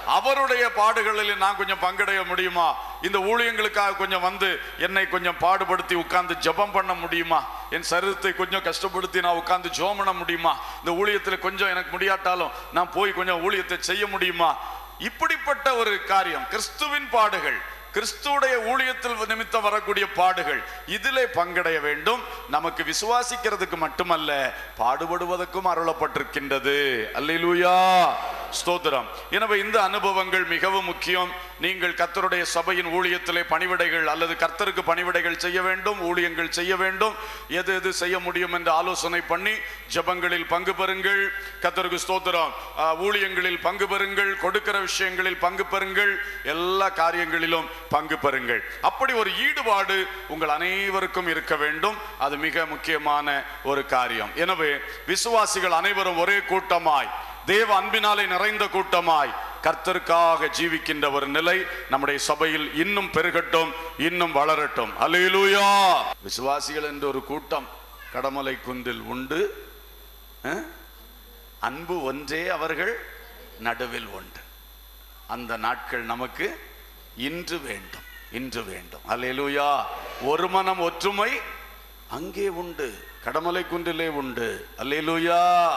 அவருடைய பாடுகளில் நான் கொஞ்சம் பங்கடைய முடியுமா? இந்த ஊழியங்களுக்காக கொஞ்சம் வந்து என்னை கொஞ்சம் பாடுபடுத்தி உட்கார்ந்து ஜெபம் பண்ண முடியுமா? என் சரீரத்தை கொஞ்சம் கஷ்டப்படுத்தி நான் உட்கார்ந்து ஜெபம் பண்ண முடியுமா? இந்த ஊழியத்தில் கொஞ்சம் எனக்கு முடியாட்டாலும் நான் போய் கொஞ்சம் ஊழியத்தை செய்ய முடியுமா? இப்படிப்பட்ட ஒரு காரியம் கிறிஸ்துவின் பாடுகள் கிறிஸ்துடைய ஊழியத்தில் நிமித்தம் வரக்கூடிய பாடுகள் இதிலே பங்கடைய வேண்டும். நமக்கு விசுவாசிக்கிறதுக்கு மட்டுமல்ல பாடுபடுவதற்கும் அருளப்பட்டிருக்கின்றது. அல்லூயா ஸ்தோத்திரம். எனவே இந்த அனுபவங்கள் மிகவும் முக்கியம். நீங்கள் கர்த்தருடைய சபையின் ஊழியத்திலே பணிவிடைகள் அல்லது கர்த்தருக்கு பணிவிடைகள் செய்ய வேண்டும் ஊழியங்கள் செய்ய வேண்டும். எது எது செய்ய முடியும் என்று ஆலோசனை பண்ணி ஜபங்களில் பங்கு பெறுங்கள். கர்த்தருக்கு ஸ்தோத்திரம். ஆஹ், ஊழியங்களில் பங்கு பெறுங்கள் கொடுக்கிற விஷயங்களில் பங்கு பெறுங்கள். எல்லா காரியங்களிலும் பங்கு பெறுங்கள். அப்படி ஒரு ஈடுபாடு உங்கள் அனைவருக்கும் இருக்க வேண்டும். அது மிக முக்கியமான ஒரு காரியம். எனவே விசுவாசிகள் அனைவரும் ஒரே கூட்டமாய் தேவ அன்பினாலே நிறைந்த கூட்டமாய் கர்த்தருக்காக ஜீவிக்கின்ற ஒரு நிலை நம்முடைய சபையில் இன்னும் பெருகட்டும் இன்னும் வளரட்டும். அலையிலூயா விசுவாசிகள் என்ற ஒரு கூட்டம் கடமலை குந்தில் உண்டு. அன்பு ஒன்றே அவர்கள் நடுவில் உண்டு. அந்த நாட்கள் நமக்கு இன்று வேண்டும் இன்று வேண்டும். அல்லேலூயா. ஒரு மனம் ஒற்றுமை அங்கே உண்டு கடமலை குன்றிலே உண்டு. அல்லேலூயா.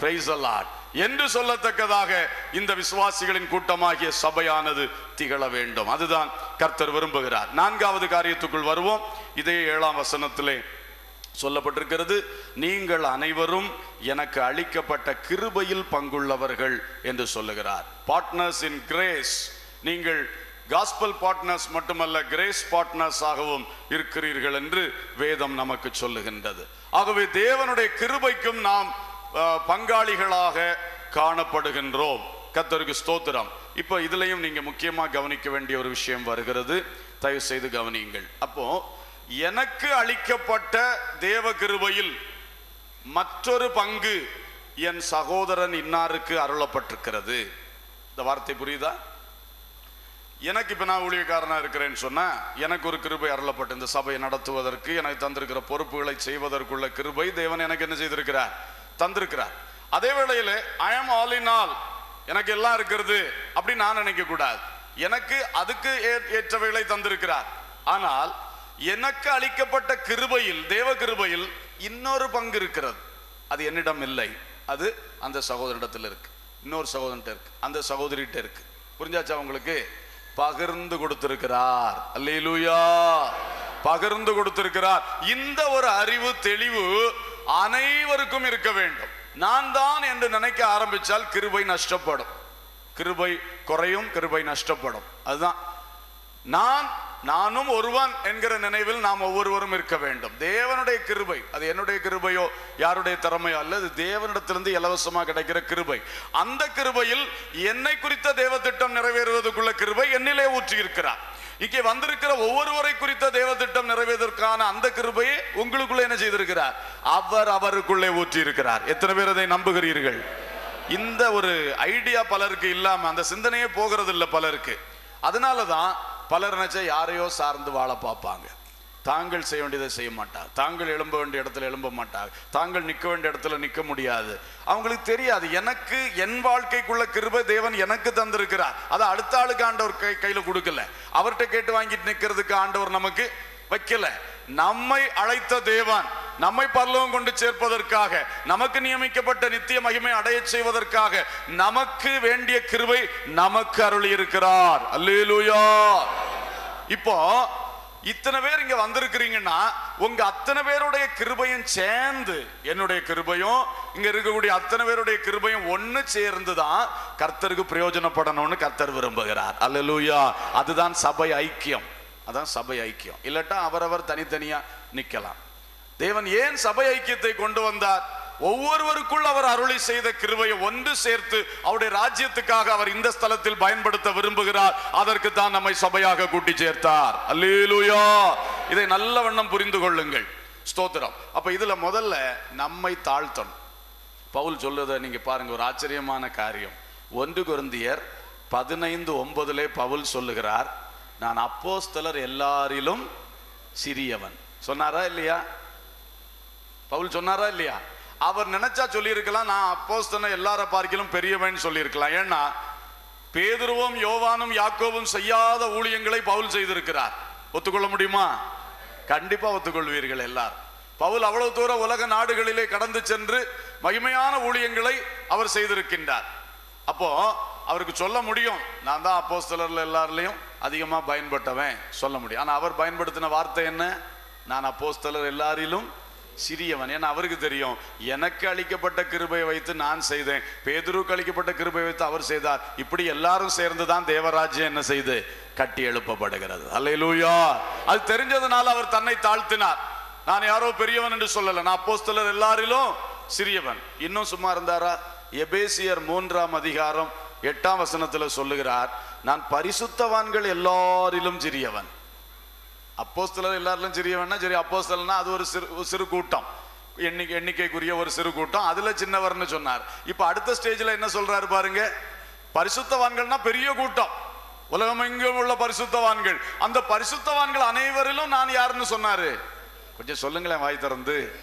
பிரைஸ் அல்லாட் என்று சொல்லத்தக்கதாக இந்த விசுவாசிகளின் கூட்டமாகிய சபையானது திகழ வேண்டும். அதுதான் கர்த்தர் விரும்புகிறார். நான்காவது காரியத்துக்குள் வருவோம். இதே ஏழாம் வசனத்திலே சொல்லப்பட்டிருக்கிறது நீங்கள் அனைவரும் எனக்கு அளிக்கப்பட்ட கிருபையில் பங்குள்ளவர்கள் என்று சொல்லுகிறார். பார்ட்னர்ஸ் இன் கிரேஸ் நீங்கள் காஸ்பல் பார்ட்னர்ஸ் மட்டுமல்ல கிரேஸ் பார்ட்னர்ஸ் ஆகவும் இருக்கிறீர்கள் என்று வேதம் நமக்கு சொல்லுகின்றது. ஆகவே தேவனுடைய கிருபைக்கும் நாம் பங்காளிகளாக காணப்படுகின்றோம். கத்தருக்கு ஸ்தோத்திரம். இப்போ இதுலையும் நீங்கள் முக்கியமாக கவனிக்க வேண்டிய ஒரு விஷயம் வருகிறது. தயவு செய்து கவனியுங்கள். அப்போ எனக்கு அளிக்கப்பட்ட தேவ கிருபையில் மற்றொரு பங்கு என் சகோதரன் இன்னாருக்கு அருளப்பட்டிருக்கிறது. இந்த வார்த்தை புரியுதா? எனக்கு இப்போ நான் ஊழியக்காரனாக இருக்கிறேன்னு சொன்னால் எனக்கு ஒரு கிருபை அருளப்பட்டு இந்த சபையை நடத்துவதற்கு எனக்கு தந்திருக்கிற பொறுப்புகளை செய்வதற்குள்ள கிருபை தேவன் எனக்கு என்ன செய்திருக்கிறார்? தந்திருக்கிறார். அதே வேளையில் I am all in all எனக்கு எல்லாம் இருக்கிறது அப்படி நான் நினைக்கக்கூடாது எனக்கு அதுக்கு ஏற்றவைகளை தந்திருக்கிறார். ஆனால் எனக்கு அளிக்கப்பட்ட கிருபையில் தேவ கிருபையில் இன்னொரு பங்கு இருக்கிறது. அது என்னிடம் இல்லை. அது அந்த சகோதரிடத்தில் இருக்கு. இன்னொரு சகோதரன்ட்ட இருக்கு. அந்த சகோதரிட்ட இருக்கு. புரிஞ்சாச்சா உங்களுக்கு? பகிர்ந்து கொடுத்திருக்கிறார். அல்லேலூயா. பகிர்ந்து கொடுத்திருக்கிறார். இந்த ஒரு அறிவு தெளிவு அனைவருக்கும் இருக்க வேண்டும். நான் தான் என்று நினைக்க ஆரம்பிச்சால் கிருபை நஷ்டப்படும். கிருபை குறையும் கிருபை நஷ்டப்படும். அதுதான். நான் நானும் ஒருவன் என்கிற நினைவில் நாம் ஒவ்வொருவரும் இருக்க வேண்டும். தேவனுடைய கிருபை அது என்னுடைய கிருபையோ யாருடைய திறமையோ அல்லது தேவனிடத்திலிருந்து இலவசமாக கிடைக்கிற கிருபை. அந்த கிருபையில் என்னை குறித்த தேவ திட்டம் நிறைவேறுவதற்குள்ள கிருபை என்னிலே ஊற்றி இருக்கிறார் இங்கே வந்திருக்கிற ஒவ்வொருவரை குறித்த தேவ திட்டம் நிறைவேறுவதற்கான அந்த கிருபையை உங்களுக்குள்ளே என்ன செய்திருக்கிறார்? அவர் அவருக்குள்ளே ஊற்றி இருக்கிறார் எத்தனை பேர் அதை நம்புகிறீர்கள்? இந்த ஒரு ஐடியா பலருக்கு இல்லாமல் அந்த சிந்தனையே போகிறது இல்லை பலருக்கு. அதனால தான் பலர் நினைச்சா யாரையோ சார்ந்து வாழ பார்ப்பாங்க. தாங்கள் செய்ய வேண்டியதை செய்ய மாட்டாங்க தாங்கள் எழும்ப வேண்டிய இடத்துல எழும்ப மாட்டாங்க தாங்கள் நிற்க வேண்டிய இடத்துல நிற்க முடியாது. அவங்களுக்கு தெரியாது. எனக்கு என் வாழ்க்கைக்குள்ள கிருப தேவன் எனக்கு தந்திருக்கிறார். அதை அடுத்த ஆளுக்கு ஆண்டவர் கை கையில் கொடுக்கல. அவர்கிட்ட கேட்டு வாங்கிட்டு நிற்கிறதுக்கு ஆண்டவர் நமக்கு வைக்கல. நம்மை அழைத்த தேவன் நம்மை பரலோகம் கொண்டு சேர்ப்பதற்காக நமக்கு நியமிக்கப்பட்ட நித்திய மகிமை அடைய செய்வதற்காக நமக்கு வேண்டிய கிருபை நமக்கு அருளி இருக்கிறார் அல்லேலூயா. இப்போ இத்தனை பேர் இங்க வந்திருக்கிறீங்கன்னா உங்க அத்தனை பேருடைய கிருபையும் சேர்ந்து என்னுடைய கிருபையும் இங்க இருக்கக்கூடிய அத்தனை பேருடைய கிருபையும் ஒண்ணு சேர்ந்து தான் கர்த்தருக்கு பிரயோஜனப்படணும்னு கர்த்தர் விரும்புகிறார். அல்லலூயா. அதுதான் சபை ஐக்கியம். அதான் சபை ஐக்கியம். இல்லட்டா அவரவர் தனித்தனியா நிக்கலாம். தேவன் ஏன் சபை ஐக்கியத்தை கொண்டு வந்தார்? ஒவ்வொருவருக்குள் அவர் அருளி செய்த கிருவையை ஒன்று சேர்த்து அவருடைய ராஜ்யத்துக்காக அவர் இந்த ஸ்தலத்தில் பயன்படுத்த விரும்புகிறார். அதற்கு தான் நம்மை சபையாக கூட்டி சேர்த்தார். அல்லேலுயா! இதை நல்ல வண்ணம் புரிந்து கொள்ளுங்கள். ஸ்தோத்திரம். அப்ப இதுல முதல்ல நம்மை தாழ்த்தணும். பவுல் சொல்லுதை நீங்க பாருங்க ஒரு ஆச்சரியமான காரியம். ஒன்று குருந்தியர் பதினைந்து ஒன்பதுலே பவுல் சொல்லுகிறார் நான் அப்போஸ்தலர் எல்லாரிலும் சிறியவன். சொன்னாரா இல்லையா? பவுல் சொன்னாரா இல்லையா? அவர் நினைச்சா சொல்லியிருக்கலாம் நான் அப்போஸ்தலன் எல்லார பார்க்கிலும் பெரியவன் சொல்லியிருக்கலாம். ஏன்னா பேதுருவும் யோவானும் யாக்கோவும் செய்யாத ஊழியங்களை பவுல் செய்திருக்கிறார். ஒத்துக்கொள்ள முடியுமா? கண்டிப்பா ஒத்துக்கொள்வீர்கள் எல்லாரும். பவுல் அவ்வளவு தூரம் உலக நாடுகளிலே கடந்து சென்று மகிமையான ஊழியங்களை அவர் செய்திருக்கின்றார். அப்போ அவருக்கு சொல்ல முடியும். நான் தான் அப்போ சிலர்ல எல்லாருலையும் அதிகமாக பயன்பட்டவன் சொல்ல முடியும். ஆனால் அவர் பயன்படுத்தின வார்த்தை என்ன? நான் அப்போஸ்தலர் எல்லாரிலும் சிறியவன். ஏன்னா அவருக்கு தெரியும் எனக்கு அளிக்கப்பட்ட கிருபையை வைத்து நான் செய்தேன். பேதுருக்கு அளிக்கப்பட்ட கிருபை வைத்து அவர் செய்தார். இப்படி எல்லாரும் சேர்ந்து தான் தேவராஜ்யம் என்ன செய்து? கட்டி எழுப்பப்படுகிறது. அல்லையிலூயா அது தெரிஞ்சதுனால அவர் தன்னை தாழ்த்தினார். நான் யாரோ பெரியவன் என்று சொல்லல. நான் அப்போஸ்தலர் எல்லாரிலும் சிறியவன். இன்னும் சும்மா இருந்தாரா? எபேசியர் மூன்றாம் அதிகாரம் எட்டாம் வசனத்தில் சொல்லுகிறார் நான் பரிசுத்தவான்கள் எல்லாரிலும் சிறியவன். அப்போஸ்தலர் எல்லாருலும் சிறிய வேணா சரி அப்போஸ்தலர்னா அது ஒரு சிறு சிறு கூட்டம். எண்ணிக்கை எண்ணிக்கைக்குரிய ஒரு சிறு கூட்டம். அதுல சின்னவர்னு சொன்னார். இப்போ அடுத்த ஸ்டேஜில் என்ன சொல்றாரு பாருங்க? பரிசுத்தவான்கள்னா பெரிய கூட்டம். உலகமெங்கும் உள்ள பரிசுத்தவான்கள். அந்த பரிசுத்தவான்கள் அனைவரிலும் நான் யாருன்னு சொன்னாரு? கொஞ்சம் சொல்லுங்களேன் வாய் திறந்து.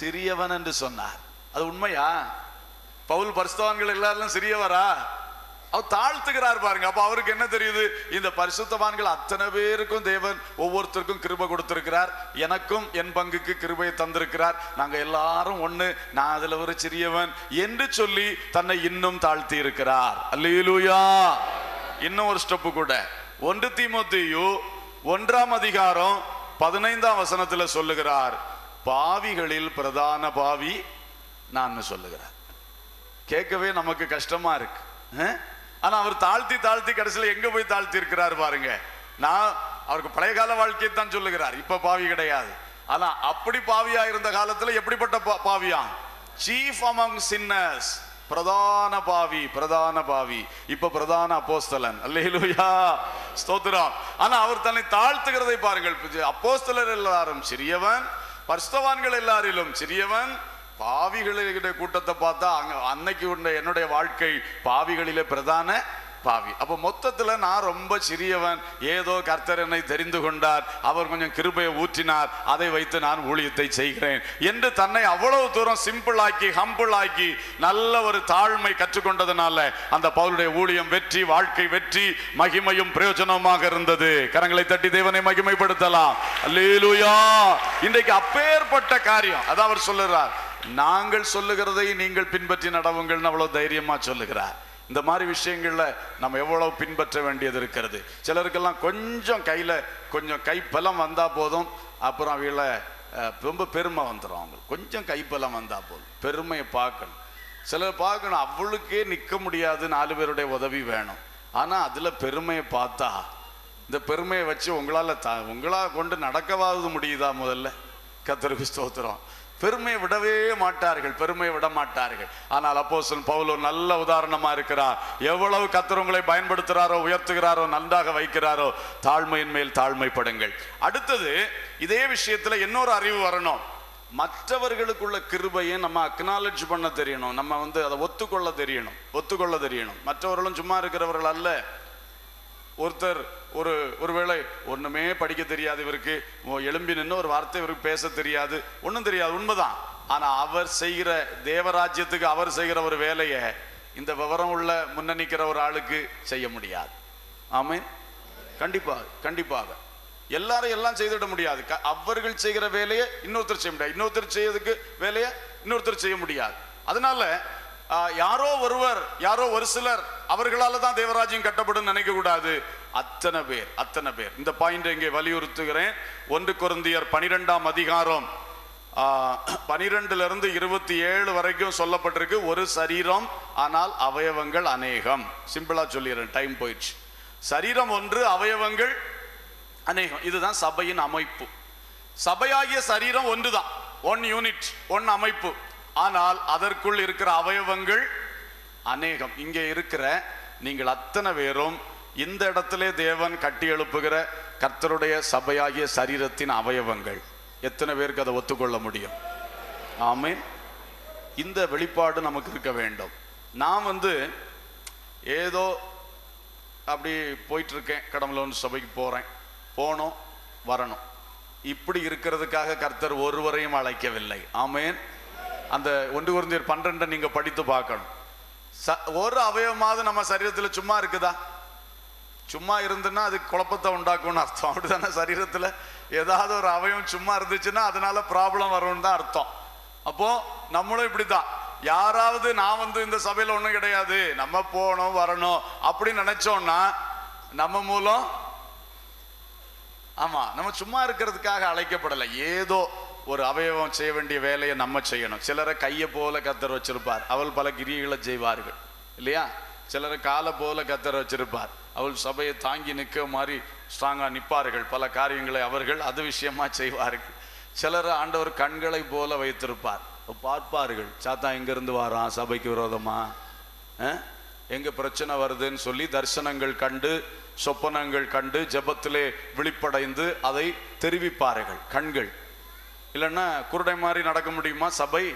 சிறியவன் என்று சொன்னார். அது உண்மையா? பவுல் பரிசுத்தவான்கள் எல்லாரும் சிறியவரா? அவர் தாழ்த்துகிறார் பாருங்க. அப்ப அவருக்கு என்ன தெரியுது? இந்த பரிசுத்தவான்கள் அத்தனை பேருக்கும் தேவன் ஒவ்வொருத்தருக்கும் கிருபை கொடுத்திருக்கிறார். எனக்கும் என் பங்குக்கு கிருபையை தந்திருக்கிறார். நாங்க எல்லாரும் ஒண்ணு நான் அதுல ஒரு சிறியவன் என்று சொல்லி தன்னை இன்னும் தாழ்த்தி இருக்கிறார் அல்லூயா இன்னும் ஒரு ஸ்டெப்பு கூட. ஒன்று தீமோத்தேயு ஒன்றாம் அதிகாரம் பதினைந்தாம் வசனத்துல சொல்லுகிறார். பாவிகளில் பிரதான பாவி நான் சொல்லுகிறார். கேட்கவே நமக்கு கஷ்டமா இருக்கு. ஆனால் ஆனா அவர் தாழ்த்தி தாழ்த்தி கடைசியில் எங்கே போய் தாழ்த்தி இருக்கிறார் பாருங்க. நான் அவருக்கு பழைய கால வாழ்க்கையை தான் சொல்லுகிறார். இப்ப பாவி கிடையாது. ஆனா அப்படி பாவியா இருந்த காலத்துல எப்படிப்பட்ட பா- பாவியா? சீஃப் அமங் சின்னஸ் பிரதான பாவி பிரதான பாவி. இப்ப பிரதான அப்போஸ்தலன். அல்லேலூயா. ஸ்தோத்திரம். ஆனா அவர் தன்னை தாழ்த்துகிறதை பாருங்கள். அப்போஸ்தலர் எல்லாரும் சிறியவன் பர்ஸ்தவான்கள் எல்லாரிலும் சிறியவன் பாவிகளிட கூட்டத்தை பார்த்தா அங்க அன்னைக்கு உண்ட என்னுடைய வாழ்க்கை பாவிகளிலே பிரதான பாவி. அப்ப மொத்தத்துல நான் ரொம்ப சிறியவன். ஏதோ கர்த்தர் என்னை தெரிந்து கொண்டார். அவர் கொஞ்சம் கிருபையை ஊற்றினார். அதை வைத்து நான் ஊழியத்தை செய்கிறேன் என்று தன்னை அவ்வளவு தூரம் சிம்பிள் ஆக்கி ஹம்பிள் ஆக்கி நல்ல ஒரு தாழ்மை கற்றுக்கொண்டதுனால அந்த பவுலுடைய ஊழியம் வெற்றி வாழ்க்கை வெற்றி மகிமையும் பிரயோஜனமாக இருந்தது. கரங்களை தட்டி தேவனை மகிமைப்படுத்தலாம். அல்லேலூயா. இன்றைக்கு அப்பேற்பட்ட காரியம். அதான் அவர் சொல்லுறார். நாங்கள் சொல்லுகிறதை நீங்கள் பின்பற்றி நடவுங்கள்னு அவ்வளவு தைரியமா சொல்லுகிறார். இந்த மாதிரி விஷயங்கள்ல நம்ம எவ்வளவு பின்பற்ற வேண்டியது இருக்கிறது. சிலருக்கெல்லாம் கொஞ்சம் கையில கொஞ்சம் கைப்பலம் வந்தா போதும். அப்புறம் அவங்கள ரொம்ப பெருமை வந்துடும் அவங்களுக்கு. கொஞ்சம் கைப்பலம் வந்தா போதும். பெருமையை பார்க்கணும். சிலர் பார்க்கணும் அவளுக்கே நிற்க முடியாது நாலு பேருடைய உதவி வேணும். ஆனா அதுல பெருமையை பார்த்தா இந்த பெருமையை வச்சு உங்களால த உங்களா கொண்டு நடக்கவாவது முடியுதா முதல்ல? கத்தருக்கு ஸ்தோத்திரம். பெருமையை விடவே மாட்டார்கள் பெருமையை விட மாட்டார்கள் ஆனால் அப்போ பவுல் ஒரு நல்ல உதாரணமா இருக்கிறார். எவ்வளவு கத்தர் பயன்படுத்துகிறாரோ உயர்த்துகிறாரோ நன்றாக வைக்கிறாரோ தாழ்மையின் மேல் தாழ்மைப்படுங்கள். அடுத்தது இதே விஷயத்துல இன்னொரு அறிவு வரணும். மற்றவர்களுக்குள்ள கிருபையை நம்ம அக்னாலஜ் பண்ண தெரியணும். நம்ம வந்து அதை ஒத்துக்கொள்ள தெரியணும். ஒத்துக்கொள்ள தெரியணும். மற்றவர்களும் சும்மா இருக்கிறவர்கள் அல்ல. ஒருத்தர் ஒரு ஒருவேளை ஒன்றுமே படிக்க தெரியாது இவருக்கு. ஓ, எழும்பி நின்று ஒரு வார்த்தை இவருக்கு பேச தெரியாது. ஒன்றும் தெரியாது உண்மைதான். ஆனால் அவர் செய்கிற தேவராஜ்யத்துக்கு அவர் செய்கிற ஒரு வேலையை இந்த விவரம் உள்ள முன்னணிக்கிற ஒரு ஆளுக்கு செய்ய முடியாது. ஆமே கண்டிப்பாக கண்டிப்பாக. எல்லாரும் எல்லாம் செய்துவிட முடியாது. க- அவர்கள் செய்கிற வேலையை இன்னொருத்தர் செய்ய முடியாது. இன்னொருத்தர் செய்யறதுக்கு வேலையை இன்னொருத்தர் செய்ய முடியாது. அதனால யாரோ ஒருவர் யாரோ ஒரு சிலர் அவர்களால தான் தேவராஜ்யம் கட்டப்படும் நினைக்க கூடாது. அத்தனை பேர் அத்தனை பேர். இந்த பாயிண்ட் இங்கே வலியுறுத்துகிறேன். ஒன்று குருந்தியர் பனிரெண்டாம் அதிகாரம் பனிரெண்டுல இருந்து இருபத்தி ஏழு வரைக்கும் சொல்லப்பட்டிருக்கு. ஒரு சரீரம் ஆனால் அவயவங்கள் அநேகம். சிம்பிளா சொல்லிடுறேன் டைம் போயிடுச்சு. சரீரம் ஒன்று அவயவங்கள் அநேகம். இதுதான் சபையின் அமைப்பு. சபையாகிய சரீரம் ஒன்றுதான். ஒன் யூனிட் ஒன் அமைப்பு. ஆனால் அதற்குள் இருக்கிற அவயவங்கள் அநேகம். இங்கே இருக்கிற நீங்கள் அத்தனை பேரும் இந்த இடத்திலே தேவன் கட்டி எழுப்புகிற கர்த்தருடைய சபையாகிய சரீரத்தின் அவயவங்கள். எத்தனை பேருக்கு அதை ஒத்துக்கொள்ள முடியும்? ஆமென். இந்த வெளிப்பாடு நமக்கு இருக்க வேண்டும். நான் வந்து ஏதோ அப்படி போயிட்டுருக்கேன் இருக்கேன் சபைக்கு போகிறேன் போனோம் வரணும். இப்படி இருக்கிறதுக்காக கர்த்தர் ஒருவரையும் அழைக்கவில்லை. ஆமேன். அந்த ஒன்று குருந்தியர் பன்னிரெண்டை நீங்கள் படித்து பார்க்கணும். ஒரு அவயவமாவது நம்ம சரீரத்தில் சும்மா இருக்குதா? சும்மா இருந்துன்னா அது குழப்பத்தை உண்டாக்கும்னு அர்த்தம். அப்படிதானே சரீரத்தில் ஏதாவது ஒரு அவயம் சும்மா இருந்துச்சுன்னா அதனால ப்ராப்ளம் வரும்னு தான் அர்த்தம். அப்போ நம்மளும் இப்படிதான் யாராவது நான் வந்து இந்த சபையில் ஒன்றும் கிடையாது. நம்ம போகணும் வரணும் அப்படின்னு நினைச்சோம்னா நம்ம மூலம் ஆமா நம்ம சும்மா இருக்கிறதுக்காக அழைக்கப்படலை. ஏதோ ஒரு அவயவம் செய்ய வேண்டிய வேலையை நம்ம செய்யணும். சிலரை கையை போல கத்தர் வச்சிருப்பார். அவள் பல கிரியைகளை செய்வார்கள். இல்லையா? சிலரை காலை போல கத்தர் வச்சிருப்பார். அவள் சபையை தாங்கி நிற்க மாதிரி ஸ்ட்ராங்காக நிற்பார்கள். பல காரியங்களை அவர்கள் அது விஷயமா செய்வார்கள். சிலர் ஆண்டவர் கண்களை போல வைத்திருப்பார். பார்ப்பார்கள் சாத்தா எங்கேருந்து வாரான்? சபைக்கு விரோதமா? அஹ்? எங்க பிரச்சனை வருதுன்னு சொல்லி தரிசனங்கள் கண்டு சொப்பனங்கள் கண்டு ஜபத்திலே விழிப்படைந்து அதை தெரிவிப்பார்கள். கண்கள் இல்லைன்னா குருடை மாதிரி நடக்க முடியுமா? சபை.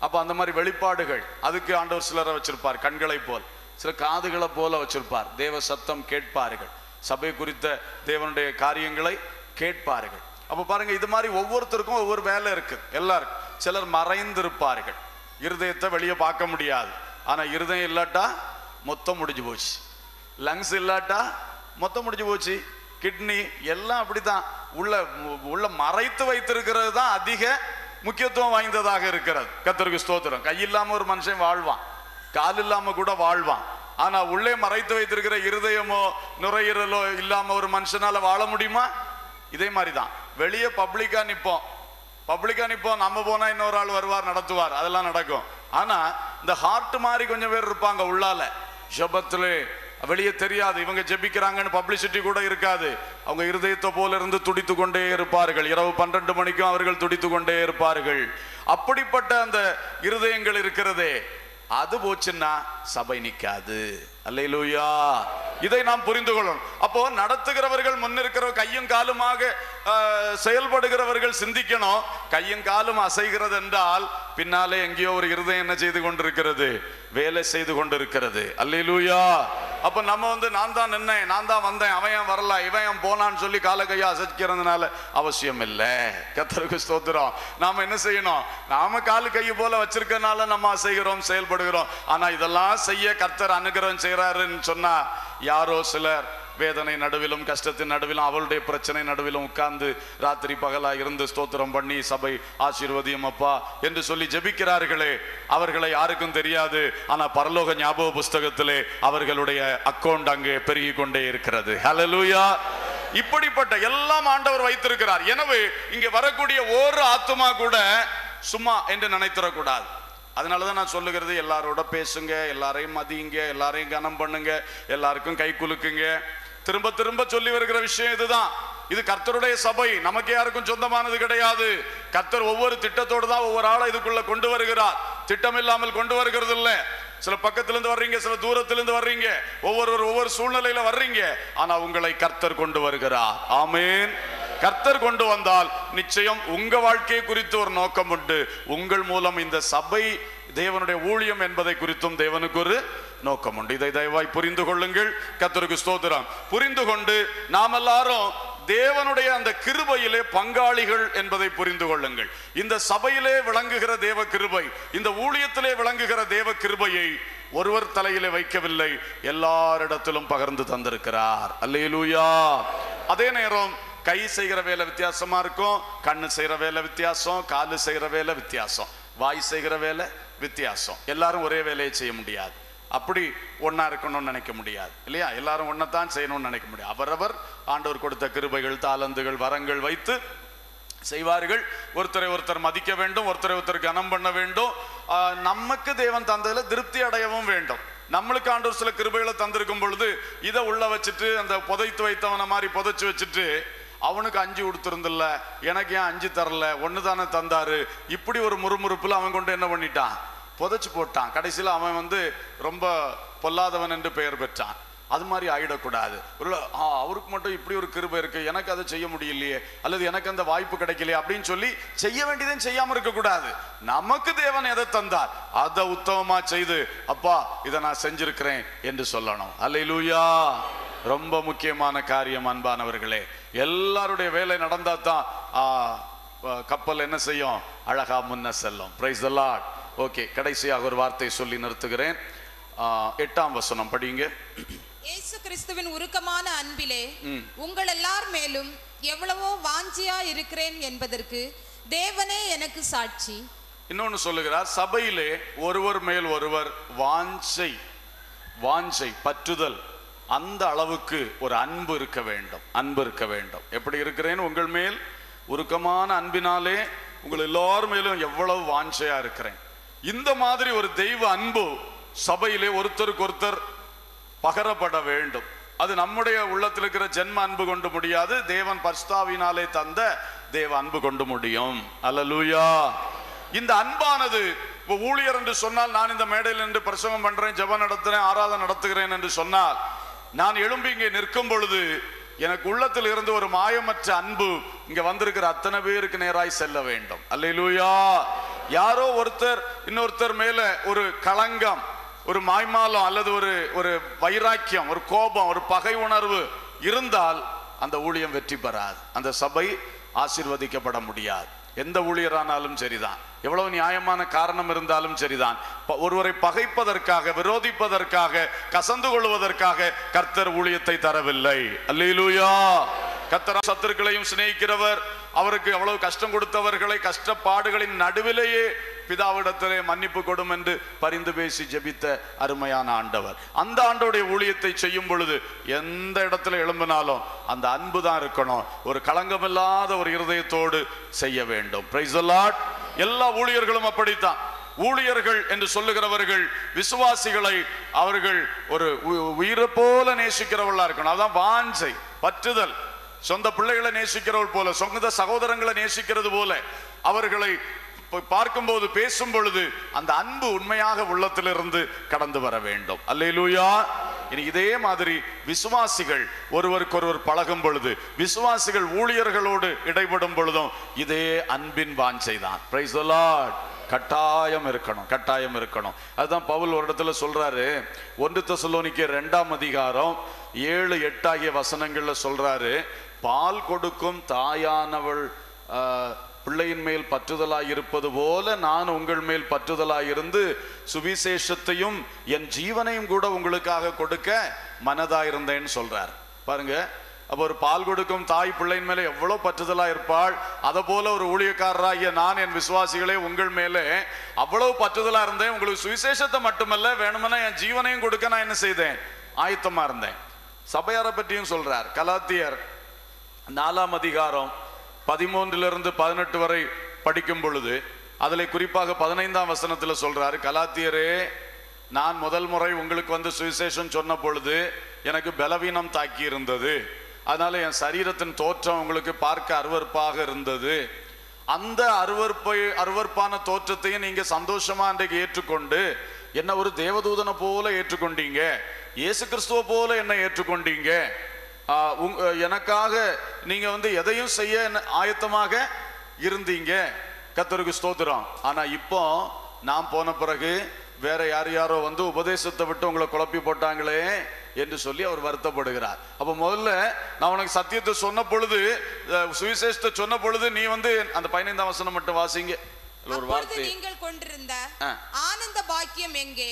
அப்போ அந்த மாதிரி வெளிப்பாடுகள். அதுக்கு ஆண்டவர் சிலரை வச்சிருப்பார் கண்களை போல். சில காதுகளை போல வச்சிருப்பார். தேவ சத்தம் கேட்பார்கள். சபை குறித்த தேவனுடைய காரியங்களை கேட்பார்கள். அப்போ பாருங்க இது மாதிரி ஒவ்வொருத்தருக்கும் ஒவ்வொரு வேலை இருக்கு. எல்லாருக்கும். சிலர் மறைந்திருப்பார்கள். இருதயத்தை வெளியே பார்க்க முடியாது. ஆனால் இருதயம் இல்லாட்டா மொத்தம் முடிஞ்சு போச்சு. லங்ஸ் இல்லாட்டா மொத்தம் முடிஞ்சு போச்சு. கிட்னி எல்லாம் அப்படிதான். உள்ள உள்ள மறைத்து வைத்திருக்கிறது தான் அதிக முக்கியத்துவம் வாய்ந்ததாக இருக்கிறது. கத்தருக்கு ஸ்தோத்திரம். கையில்லாம ஒரு மனுஷன் வாழ்வான். கால் இல்லாம கூட வாழ்வான். ஆனா உள்ளே மறைத்து வைத்திருக்கிற இருதயமோ நுரையீரலோ இல்லாம ஒரு மனுஷனால வாழ முடியுமா? இதே மாதிரி தான் வெளியே பப்ளிக்கா நிற்போம் பப்ளிக்கா நிற்போம் நம்ம போனா இன்னொரு ஆள் வருவார் நடத்துவார். அதெல்லாம் நடக்கும். ஆனா இந்த ஹார்ட் மாதிரி கொஞ்சம் பேர் இருப்பாங்க உள்ளால. ஜபத்திலே வெளியே தெரியாது. இவங்க ஜெபிக்கிறாங்கன்னு பப்ளிசிட்டி கூட இருக்காது. அவங்க இருதயத்தை போல இருந்து துடித்து கொண்டே இருப்பார்கள். இரவு பன்னெண்டு மணிக்கும் அவர்கள் துடித்து கொண்டே இருப்பார்கள். அப்படிப்பட்ட அந்த இருதயங்கள் இருக்கிறதே. அது போச்சுன்னா சபை நிக்காது. அல்லையிலூயா இதை நாம் புரிந்து கொள்ளணும். அப்போ நடத்துகிறவர்கள் முன்னிருக்கிற கையும் காலுமாக செயல்படுகிறவர்கள் சிந்திக்கணும். கையும் காலும் அசைகிறது என்றால் பின்னாலே எங்கேயோ ஒரு இருதயம் என்ன செய்து கொண்டிருக்கிறது? வேலை செய்து கொண்டிருக்கிறது. அல்லையிலூயா அப்போ நம்ம வந்து நான் தான் நின்னேன் நான் தான் வந்தேன் அவன் வரல இவன் போனான்னு சொல்லி கால கையா அசைக்கிறதுனால அவசியம் இல்லை. கத்தருக்கு ஸ்தோத்திரம். நாம என்ன செய்யணும்? நாம காலு கையை போல வச்சிருக்கனால நம்ம அசைகிறோம் செயல்படுகிறோம். ஆனா இதெல்லாம் செய்ய கர்த்தர் அனுகிரகம் செய்யறாருன்னு சொன்னா யாரோ சிலர் வேதனை நடுவிலும் கஷ்டத்தின் நடுவிலும் அவளுடைய பிரச்சனை நடுவிலும் உட்கார்ந்து ராத்திரி பகலா இருந்து ஸ்தோத்திரம் பண்ணி சபை ஆசீர்வதியும் அப்பா என்று சொல்லி ஜெபிக்கிறார்களே. அவர்களை யாருக்கும் தெரியாது. ஆனா பரலோக ஞாபக புஸ்தகத்திலே அவர்களுடைய அக்கௌண்ட் அங்கே பெருகி கொண்டே இருக்கிறது. ஹலலூயா இப்படிப்பட்ட எல்லாம் ஆண்டவர் வைத்திருக்கிறார். எனவே இங்கே வரக்கூடிய ஒரு ஆத்துமா கூட சும்மா என்று நினைத்திடக்கூடாது. அதனால தான் நான் சொல்லுகிறது எல்லாரோட பேசுங்க எல்லாரையும் மதியுங்க எல்லாரையும் கனம் பண்ணுங்க எல்லாருக்கும் கை குலுக்குங்க. திரும்ப திரும்ப சொல்லி வருகிற விஷயம் இதுதான். இது கர்த்தருடைய சபை. நமக்கு யாருக்கும் சொந்தமானது கிடையாது. கர்த்தர் ஒவ்வொரு திட்டத்தோடு தான் ஒவ்வொரு ஆளை இதுக்குள்ள கொண்டு வருகிறார். திட்டம் இல்லாமல் கொண்டு வருகிறது இல்லை. சில பக்கத்திலிருந்து வர்றீங்க சில தூரத்திலிருந்து வர்றீங்க. ஒவ்வொருவர் ஒவ்வொரு சூழ்நிலையில வர்றீங்க. ஆனா உங்களை கர்த்தர் கொண்டு வருகிறார். ஆமேன். கர்த்தர் கொண்டு வந்தால் நிச்சயம் உங்க வாழ்க்கையை குறித்து ஒரு நோக்கம் உண்டு. உங்கள் மூலம் இந்த சபை தேவனுடைய ஊழியம் என்பதை குறித்தும் தேவனுக்கு ஒரு நோக்கம் உண்டு. இதை தயவாய் புரிந்து கொள்ளுங்கள். கர்த்தருக்கு ஸ்தோத்திரம். புரிந்து கொண்டு நாம் எல்லாரும் தேவனுடைய அந்த கிருபையிலே பங்காளிகள் என்பதை புரிந்து கொள்ளுங்கள். இந்த சபையிலே விளங்குகிற தேவ கிருபை இந்த ஊழியத்திலே விளங்குகிற தேவ கிருபையை ஒருவர் தலையிலே வைக்கவில்லை. எல்லாரிடத்திலும் பகிர்ந்து தந்திருக்கிறார். அல்லேலூயா. அதே நேரம் கை செய்கிற வேலை வித்தியாசமா இருக்கும் கண்ணு செய்கிற வேலை வித்தியாசம் காலு செய்கிற வேலை வித்தியாசம் வாய் செய்கிற வேலை வித்தியாசம். எல்லாரும் ஒரே வேலையை செய்ய முடியாது. அப்படி ஒன்றா இருக்கணும்னு நினைக்க முடியாது இல்லையா? எல்லாரும் ஒன்னதான் செய்யணும்னு நினைக்க முடியாது. அவரவர் ஆண்டவர் கொடுத்த கிருபைகள் தாளந்துகள் வரங்கள் வைத்து செய்வார்கள். ஒருத்தரை ஒருத்தர் மதிக்க வேண்டும் ஒருத்தரை ஒருத்தர் கனம் பண்ண வேண்டும். நமக்கு தேவன் தந்ததில் திருப்தி அடையவும் வேண்டும். நம்மளுக்கு ஆண்டவர் சில கிருபைகளை தந்திருக்கும் பொழுது இதை உள்ள வச்சுட்டு அந்த புதைத்து வைத்தவனை மாதிரி புதைச்சு வச்சுட்டு அவனுக்கு அஞ்சு கொடுத்துருந்தில்ல எனக்கு ஏன் அஞ்சு தரல? ஒன்று தானே தந்தாரு. இப்படி ஒரு முறுமுறுப்புல அவன் கொண்டு என்ன பண்ணிட்டான்? புதைச்சு போட்டான். கடைசியில் அவன் வந்து ரொம்ப பொல்லாதவன் என்று பெயர் பெற்றான். அது மாதிரி ஆயிடக்கூடாது. ஒரு ஆ அவருக்கு மட்டும் இப்படி ஒரு கிருபை இருக்கு. எனக்கு அதை செய்ய முடியலையே. அல்லது எனக்கு அந்த வாய்ப்பு கிடைக்கலையே அப்படின்னு சொல்லி செய்ய வேண்டியதையும் செய்யாமல் இருக்கக்கூடாது. நமக்கு தேவன் எதை தந்தார்? அதை உத்தமமா செய்து அப்பா இதை நான் செஞ்சிருக்கிறேன் என்று சொல்லணும். அல்லேலூயா. ரொம்ப முக்கியமான காரியம் அன்பானவர்களே. எல்லாருடைய வேலை நடந்தா தான் கப்பல் என்ன செய்யும்? அழகா முன்ன செல்லும். பிரைஸ் த லார்ட் ஓகே கடைசியாக ஒரு வார்த்தை சொல்லி நிறுத்துகிறேன். எட்டாம் வசனம் படிங்க இயேசு கிறிஸ்துவின் உருக்கமான அன்பிலே உங்கள் எல்லார் மேலும் எவ்வளவோ வாஞ்சியா இருக்கிறேன் என்பதற்கு தேவனே எனக்கு சாட்சி. இன்னொன்னு சொல்லுகிறார் சபையிலே ஒருவர் மேல் ஒருவர் வாஞ்சை வாஞ்சை பற்றுதல். அந்த அளவுக்கு ஒரு அன்பு இருக்க வேண்டும். அன்பு இருக்க வேண்டும். எப்படி இருக்கிறேன் உங்கள் மேல் உருக்கமான அன்பினாலே உங்கள் எல்லார் மேலும் எவ்வளவு வாஞ்சையா இருக்கிறேன். இந்த மாதிரி ஒரு தெய்வ அன்பு சபையிலே ஒருத்தருக்கு ஒருத்தர் பகரப்பட வேண்டும். அது நம்முடைய உள்ளத்தில் இருக்கிற ஜென்ம அன்பு கொண்டு முடியாது. தேவன் பர்ஸ்தாவினாலே தந்த தேவ அன்பு கொண்டு முடியும். அல்ல லூயா இந்த அன்பானது இப்போ ஊழியர் என்று சொன்னால் நான் இந்த மேடையில் நின்று பிரசவம் பண்றேன் ஜபம் நடத்துறேன் ஆராதனை நடத்துகிறேன் என்று சொன்னால் நான் எழும்பி இங்கே நிற்கும் பொழுது எனக்கு உள்ளத்தில் இருந்து ஒரு மாயமற்ற அன்பு இங்க வந்திருக்கிற அத்தனை பேருக்கு நேராய் செல்ல வேண்டும். அல்லையிலூயா யாரோ ஒருத்தர் இன்னொருத்தர் மேல ஒரு களங்கம் ஒரு மாய்மாலம் அல்லது ஒரு ஒரு வைராக்கியம் ஒரு கோபம் ஒரு பகை உணர்வு இருந்தால் அந்த ஊழியம் வெற்றி பெறாது. அந்த சபை ஆசிர்வதிக்கப்பட முடியாது. எந்த ஊழியரானாலும் சரிதான். எவ்வளவு நியாயமான காரணம் இருந்தாலும் சரிதான். ப- ஒருவரை பகைப்பதற்காக விரோதிப்பதற்காக கசந்து கொள்வதற்காக கர்த்தர் ஊழியத்தை தரவில்லை. அல்லூயா கர்த்தர் சத்துருக்களையும் சிநேகிக்கிறவர். அவருக்கு எவ்வளவு கஷ்டம் கொடுத்தவர்களை கஷ்டப்பாடுகளின் நடுவிலேயே பிதாவிடத்திலே மன்னிப்பு கொடும் என்று பரிந்து பேசி ஜெபித்த அருமையான ஆண்டவர். அந்த ஆண்டோடைய ஊழியத்தை செய்யும் பொழுது எந்த இடத்துல எழும்பினாலும் அந்த அன்பு தான் இருக்கணும். ஒரு களங்கமில்லாத ஒரு இருதயத்தோடு செய்ய வேண்டும். எல்லா ஊழியர்களும் அப்படித்தான். ஊழியர்கள் என்று சொல்லுகிறவர்கள் விசுவாசிகளை அவர்கள் ஒரு உ- உயிரை போல நேசிக்கிறவர்களா இருக்கணும். அதான் வாஞ்சை பற்றுதல். சொந்த பிள்ளைகளை நேசிக்கிறவர் போல சொந்த சகோதரங்களை நேசிக்கிறது போல அவர்களை ப- பார்க்கும்போது பேசும் பொழுது அந்த அன்பு உண்மையாக உள்ளத்திலிருந்து கடந்து வர வேண்டும். அல்லையிலூயா இனி இதே மாதிரி விசுவாசிகள் ஒருவருக்கொருவர் பழகும் பொழுது விசுவாசிகள் ஊழியர்களோடு இடைபடும் பொழுதும் இதே அன்பின் வாஞ்சை தான் கட்டாயம் இருக்கணும் கட்டாயம் இருக்கணும். அதுதான் பவுல் ஒரு இடத்துல சொல்றாரு. ஒன்று தசலோனிக்கு ரெண்டாம் அதிகாரம் ஏழு எட்டாகிய வசனங்கள்ல சொல்றாரு. பால் கொடுக்கும் தாயானவள் பிள்ளையின் மேல் பற்றுதலாய் இருப்பது போல நான் உங்கள் மேல் பற்றுதலாய் இருந்து சுவிசேஷத்தையும் என் ஜீவனையும் கூட உங்களுக்காக கொடுக்க மனதாயிருந்தேன்னு சொல்றார். பாருங்க அப்ப ஒரு பால் கொடுக்கும் தாய் பிள்ளையின் மேல எவ்வளவு பற்றுதலா இருப்பாள் அதை போல ஒரு ஊழியக்காரராகிய நான் என் விசுவாசிகளே உங்கள் மேலே அவ்வளவு பற்றுதலா இருந்தேன் உங்களுக்கு சுவிசேஷத்தை மட்டுமல்ல வேணுமென்னா என் ஜீவனையும் கொடுக்க நான் என்ன செய்தேன்? ஆயத்தமா இருந்தேன். சபையாரை பற்றியும் சொல்றார் கலாத்தியர் நாலாம் அதிகாரம் பதிமூன்றிலிருந்து பதினெட்டு வரை படிக்கும் பொழுது அதில் குறிப்பாக பதினைந்தாம் வசனத்தில் சொல்றாரு கலாத்தியரே நான் முதல் முறை உங்களுக்கு வந்து சுவிசேஷம் சொன்ன பொழுது எனக்கு பலவீனம் தாக்கி இருந்தது அதனால என் சரீரத்தின் தோற்றம் உங்களுக்கு பார்க்க அருவருப்பாக இருந்தது. அந்த அருவறுப்பை அருவருப்பான தோற்றத்தையும் நீங்க சந்தோஷமா அன்றைக்கு ஏற்றுக்கொண்டு என்ன ஒரு தேவதூதனை போல ஏற்றுக்கொண்டீங்க? இயேசு கிறிஸ்துவ போல என்ன ஏற்றுக்கொண்டீங்க? எனக்காக நீங்க வந்து எதையும் செய்ய ஆயத்தமாக இருந்தீங்க? கத்தருக்கு ஸ்தோத்திரம். ஆனா இப்போ நான் போன பிறகு வேற யார் யாரோ வந்து உபதேசத்தை விட்டு உங்களை குழப்பி போட்டாங்களே என்று சொல்லி அவர் வருத்தப்படுகிறார். அப்ப முதல்ல நான் உனக்கு சத்தியத்தை சொன்ன பொழுது சுவிசேஷத்தை சொன்ன பொழுது நீ வந்து அந்த பதினைந்தாம் வசனம் மட்டும் வாசிங்க. ஒரு வார்த்தை. நீங்கள் கொண்டிருந்த. ஆனந்த பாக்கியம் எங்கே?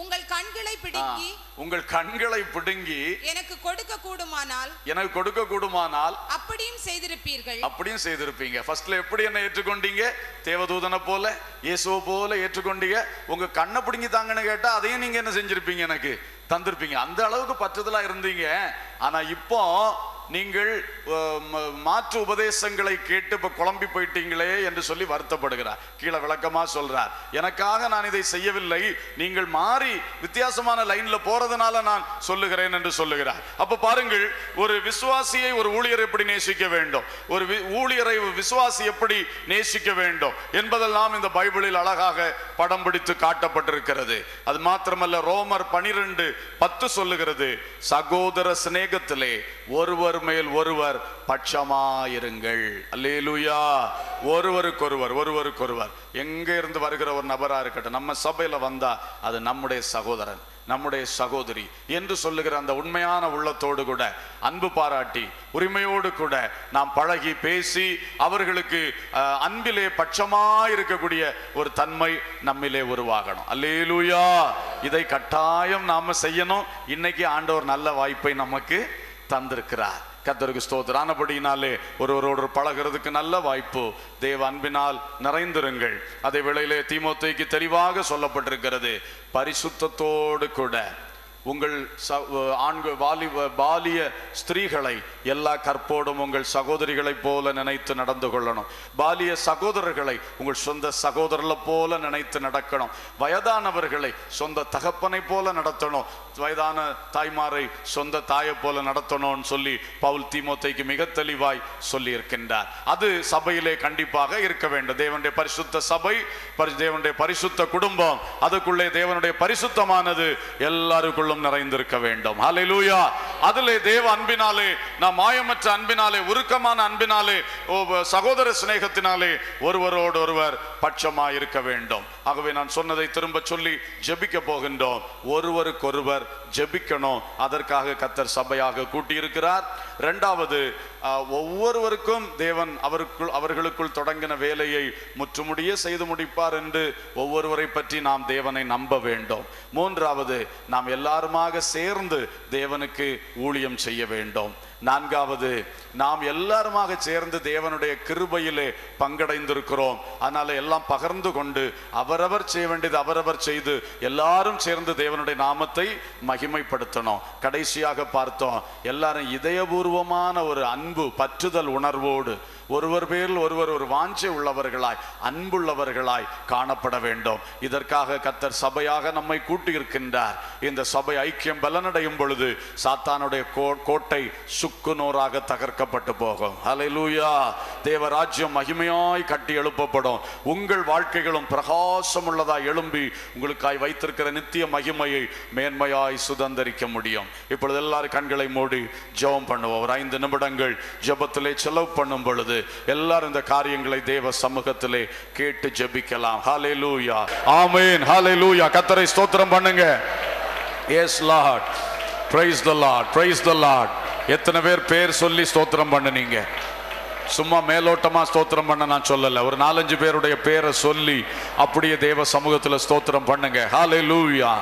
உங்கள் கண்களை பிடுங்கி. உங்கள் கண்களை பிடுங்கி. எனக்கு கொடுக்க கூடுமானால்? எனக்கு கொடுக்க கூடுமானால்? அப்படியும் செய்திருப்பீர்கள். அப்படியும் செய்திருப்பீங்க. ஃபர்ஸ்ட்ல எப்படி என்ன ஏற்றுக்கொண்டீங்க? தேவதூதனை போல இயேசுவை போல ஏற்றுக்கொண்டீங்க. உங்க கண்ணை பிடுங்கி தாங்கன்னு கேட்டா அதையும் நீங்க என்ன செஞ்சிருப்பீங்க எனக்கு? தந்திருப்பீங்க. அந்த அளவுக்கு பற்றுதலா இருந்தீங்க. ஆனா இப்போ நீங்கள் மாற்று உபதேசங்களை கேட்டு இப்போ குழம்பி போயிட்டீங்களே என்று சொல்லி வருத்தப்படுகிறார். கீழே விளக்கமாக சொல்றார். எனக்காக நான் இதை செய்யவில்லை. நீங்கள் மாறி வித்தியாசமான லைனில் போறதுனால நான் சொல்லுகிறேன் என்று சொல்லுகிறார். அப்போ பாருங்கள் ஒரு விசுவாசியை ஒரு ஊழியர் எப்படி நேசிக்க வேண்டும்? ஒரு வி- ஊழியரை விசுவாசி எப்படி நேசிக்க வேண்டும்? என்பதெல்லாம் இந்த பைபிளில் அழகாக படம் பிடித்து காட்டப்பட்டிருக்கிறது. அது மாத்திரமல்ல ரோமர் பனிரெண்டு பத்து சொல்லுகிறது சகோதர சிநேகத்திலே ஒருவர் மேல் ஒருவர் பட்சமாயிருங்கள். அல்லேலுயா. ஒருவருக்கொருவர் ஒருவருக்கொருவர். எங்க இருந்து வருகிற ஒரு நபரா இருக்கட்டும் நம்ம சபையில வந்தா அது நம்முடைய சகோதரன் நம்முடைய சகோதரி என்று சொல்லுகிற அந்த உண்மையான உள்ளத்தோடு கூட அன்பு பாராட்டி உரிமையோடு கூட நாம் பழகி பேசி அவர்களுக்கு அஹ், அன்பிலே பட்சமா இருக்கக்கூடிய ஒரு தன்மை நம்மிலே உருவாகணும். அல்லேலூயா. இதை கட்டாயம் நாம செய்யணும். இன்னைக்கு ஆண்டவர் நல்ல வாய்ப்பை நமக்கு தந்திருக்கிறார். கத்தருக்கு ஸ்தோத்திரம். ஆனபடியினாலே ஒருவரோடு பழகிறதுக்கு நல்ல வாய்ப்பு. தேவ அன்பினால் நிறைந்திருங்கள். அதே வேளையிலே தீமோத்தேக்கு தெளிவாக சொல்லப்பட்டிருக்கிறது. பரிசுத்தத்தோடு கூட உங்கள் ச- ஆண்கள் வாலிப பாலிய ஸ்திரீகளை எல்லா கற்போடும் உங்கள் சகோதரிகளைப் போல நினைத்து நடந்து கொள்ளணும். பாலிய சகோதரர்களை உங்கள் சொந்த சகோதரர்களை போல நினைத்து நடக்கணும். வயதானவர்களை சொந்த தகப்பனை போல நடத்தணும். வயதான தாய்மாரை சொந்த தாயை போல நடத்தணும்னு சொல்லி பவுல் தீமோத்தைக்கு மிக தெளிவாய் சொல்லி இருக்கின்றார் அது சபையிலே கண்டிப்பாக இருக்க வேண்டும். தேவனுடைய பரிசுத்த சபை பரி- தேவனுடைய பரிசுத்த குடும்பம் அதுக்குள்ளே தேவனுடைய பரிசுத்தமானது எல்லாருக்குள்ளும் நிறைந்திருக்க வேண்டும். ஹalleluya அதிலே தேவ அன்பினாலே நாம் மாயமற்ற அன்பினாலே உருக்கமான அன்பினாலே சகோதர சிநேகத்தினாலே ஒருவரோடு ஒருவர் பட்சமாய் இருக்க வேண்டும். ஆகவே நான் சொன்னதை திரும்ப சொல்லி ஜெபிக்க போகின்றோம். ஒருவருக்கொருவர் ஜெபிக்கணும். அதற்காக கத்தர் சபையாக கூட்டியிருக்கிறார். ரெண்டாவது ஒவ்வொருவருக்கும் தேவன் அவருக்குள் அவர்களுக்குள் தொடங்கின வேலையை முற்றுமுடிய செய்து முடிப்பார் என்று ஒவ்வொருவரை பற்றி நாம் தேவனை நம்ப வேண்டும். மூன்றாவது நாம் எல்லாருமாக சேர்ந்து தேவனுக்கு ஊழியம் செய்ய வேண்டும். நான்காவது நாம் எல்லாருமாக சேர்ந்து தேவனுடைய கிருபையிலே பங்கடைந்திருக்கிறோம். அதனால எல்லாம் பகிர்ந்து கொண்டு அவரவர் செய்ய வேண்டியது அவரவர் செய்து எல்லாரும் சேர்ந்து தேவனுடைய நாமத்தை மகிமைப்படுத்தணும். கடைசியாக பார்த்தோம் எல்லாரும் இதயபூர்வமான ஒரு அன்பு பற்றுதல் உணர்வோடு ஒருவர் பேரில் ஒருவர் ஒரு வாஞ்சை உள்ளவர்களாய் அன்புள்ளவர்களாய் காணப்பட வேண்டும். இதற்காக கத்தர் சபையாக நம்மை கூட்டியிருக்கின்றார். இந்த சபை ஐக்கியம் பலனடையும் பொழுது சாத்தானுடைய கோ- கோட்டை சுக்குநூறாக தகர்க்கப்பட்டு போகும். ஹalleluya தேவராஜ்யம் மகிமையாய் கட்டி எழுப்பப்படும். உங்கள் வாழ்க்கைகளும் பிரகாசம் உள்ளதாய் எழும்பி உங்களுக்காய் வைத்திருக்கிற நித்திய மகிமையை மேன்மையாய் சுதந்தரிக்க முடியும். இப்பொழுது எல்லாரும் கண்களை மூடி ஜெபம் பண்ணுவோம். ஒரு ஐந்து நிமிடங்கள் ஜெபத்திலே செலவு பண்ணும் பொழுது எல்லாரும் இந்த காரியங்களை தேவ சமூகத்திலே கேட்டு ஜெபிக்கலாம். ஹalleluya ஆமென். ஹalleluya கர்த்தரை ஸ்தோத்திரம் பண்ணுங்க. Yes Lord praise the Lord praise the Lord எத்தனை பேர் பேர் சொல்லி ஸ்தோத்திரம் பண்ணுனீங்க? சும்மா மேலோட்டமா ஸ்தோத்திரம் பண்ண நான் சொல்லல. ஒரு நாலஞ்சு பேருடைய பேரை சொல்லி அப்படியே தேவ சமூகத்துல ஸ்தோத்திரம் பண்ணுங்க. ஹalleluya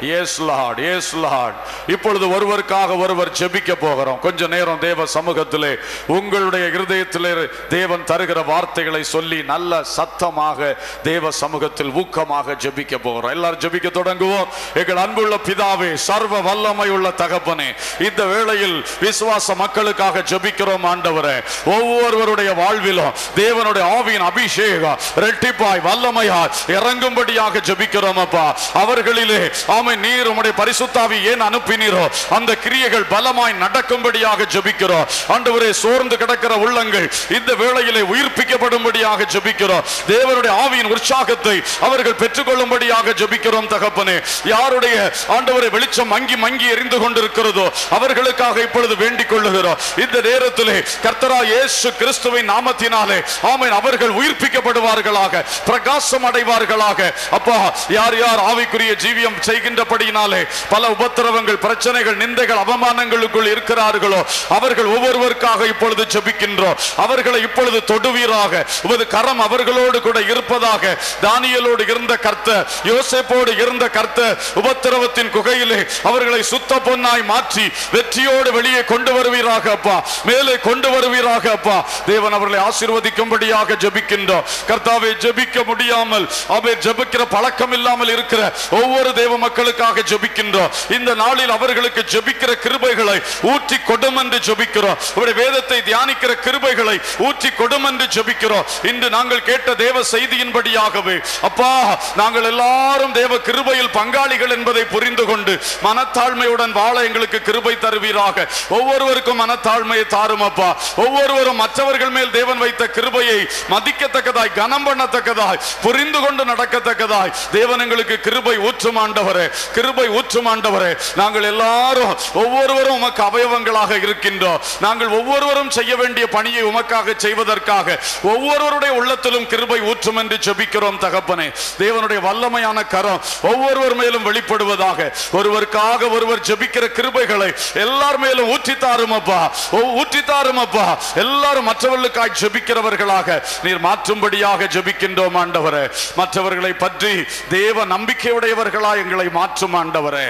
எஸ் லார்ட் எஸ் லார்ட் இப்பொழுது ஒருவருக்காக ஒருவர் ஜெபிக்க போகிறோம். கொஞ்ச நேரம் தேவ சமூகத்திலே உங்களுடைய இருதயத்திலே தேவன் தருகிற வார்த்தைகளை சொல்லி நல்ல சத்தமாக தேவ சமூகத்தில் ஊக்கமாக ஜெபிக்க போகிறோம். எல்லாரும் ஜெபிக்க தொடங்குவோம். எங்கள் அன்புள்ள பிதாவே சர்வ வல்லமை உள்ள தகப்பனே இந்த வேளையில் விசுவாச மக்களுக்காக ஜெபிக்கிறோம் ஆண்டவரே. ஒவ்வொருவருடைய வாழ்விலும் தேவனுடைய ஆவியின் அபிஷேகம் ரெட்டிப்பாய் வல்லமையாய் இறங்கும்படியாக ஜெபிக்கிறோம் அப்பா. அவர்களிலே ஆமை ஆமை நீர் உம்முடைய பரிசுத்தாவி ஏன் அனுப்பினீரோ? அந்த கிரியைகள் பலமாய் நடக்கும்படியாக ஜபிக்கிறோம் ஆண்டவரே சோர்ந்து கிடக்கிற உள்ளங்கள் இந்த வேளையிலே உயிர்ப்பிக்கப்படும்படியாக ஜபிக்கிறோம் தேவனுடைய ஆவியின் உற்சாகத்தை அவர்கள் பெற்றுக்கொள்ளும்படியாக ஜபிக்கிறோம் தகப்பனே. யாருடைய ஆண்டவரை வெளிச்சம் மங்கி மங்கி எரிந்து கொண்டிருக்கிறதோ அவர்களுக்காக இப்பொழுது வேண்டிக் கொள்ளுகிறோம். இந்த நேரத்திலே கர்த்தரா இயேசு கிறிஸ்துவின் நாமத்தினாலே ஆமீன் அவர்கள் உயிர்ப்பிக்கப்படுவார்களாக பிரகாசம் அடைவார்களாக. அப்பா யார் யார் ஆவிக்குரிய ஜீவியம் செய்கின்ற செய்தபடியினாலே பல உபத்திரவங்கள் பிரச்சனைகள் நிந்தைகள் அவமானங்களுக்குள் இருக்கிறார்களோ அவர்கள் ஒவ்வொருவருக்காக இப்பொழுது செபிக்கின்றோம் அவர்களை இப்பொழுது தொடுவீராக. உமது கரம் அவர்களோடு கூட இருப்பதாக தானியலோடு இருந்த கர்த்த யோசேப்போடு இருந்த கர்த்த உபத்திரவத்தின் குகையிலே அவர்களை சுத்த பொன்னாய் மாற்றி வெற்றியோடு வெளியே கொண்டு வருவீராக அப்பா. மேலே கொண்டு வருவீராக அப்பா. தேவன் அவர்களை ஆசீர்வதிக்கும்படியாக ஜபிக்கின்றோம். கர்த்தாவை ஜபிக்க முடியாமல் அவை ஜபிக்கிற பழக்கம் இல்லாமல் இருக்கிற ஒவ்வொரு தேவ மக்களும் மக்களுக்காக ஜெபிக்கின்றோம். இந்த நாளில் அவர்களுக்கு ஜெபிக்கிற கிருபைகளை ஊற்றி கொடும் என்று ஜெபிக்கிறோம். உடைய வேதத்தை தியானிக்கிற கிருபைகளை ஊற்றி கொடும் என்று ஜெபிக்கிறோம். இன்று நாங்கள் கேட்ட தேவ செய்தியின்படியாகவே அப்பா நாங்கள் எல்லாரும் தேவ கிருபையில் பங்காளிகள் என்பதை புரிந்து கொண்டு மனத்தாழ்மையுடன் வாழ எங்களுக்கு கிருபை தருவீராக. ஒவ்வொருவருக்கும் மனத்தாழ்மையை தாரும் அப்பா. ஒவ்வொருவரும் மற்றவர்கள் மேல் தேவன் வைத்த கிருபையை மதிக்கத்தக்கதாய் கனம் பண்ணத்தக்கதாய் புரிந்து கொண்டு நடக்கத்தக்கதாய். தேவன் எங்களுக்கு கிருபை ஊற்றும் ஆண்டவரே. கிருபை ஊற்றும் ஆண்டவரே. நாங்கள் எல்லாரும் ஒவ்வொருவரும் உமக்கு அவயவங்களாக இருக்கின்றோம். நாங்கள் ஒவ்வொருவரும் செய்ய வேண்டிய பணியை உமக்காக செய்வதற்காக ஒவ்வொருவருடைய உள்ளத்திலும் கிருபை ஊற்றும் என்று செபிக்கிறோம் தகப்பனே. தேவனுடைய வல்லமையான கரம் ஒவ்வொருவர் மேலும் வெளிப்படுவதாக. ஒருவருக்காக ஒருவர் ஜெபிக்கிற கிருபைகளை எல்லார் மேலும் ஊற்றித்தாரும் அப்பா. ஊற்றித்தாரும் அப்பா. எல்லாரும் மற்றவர்களுக்காய் ஜெபிக்கிறவர்களாக நீர் மாற்றும்படியாக ஜெபிக்கின்றோம் ஆண்டவரே. மற்றவர்களை பற்றி தேவ நம்பிக்கையுடையவர்களா எங்களை மாற்றும் ஆண்டவரே.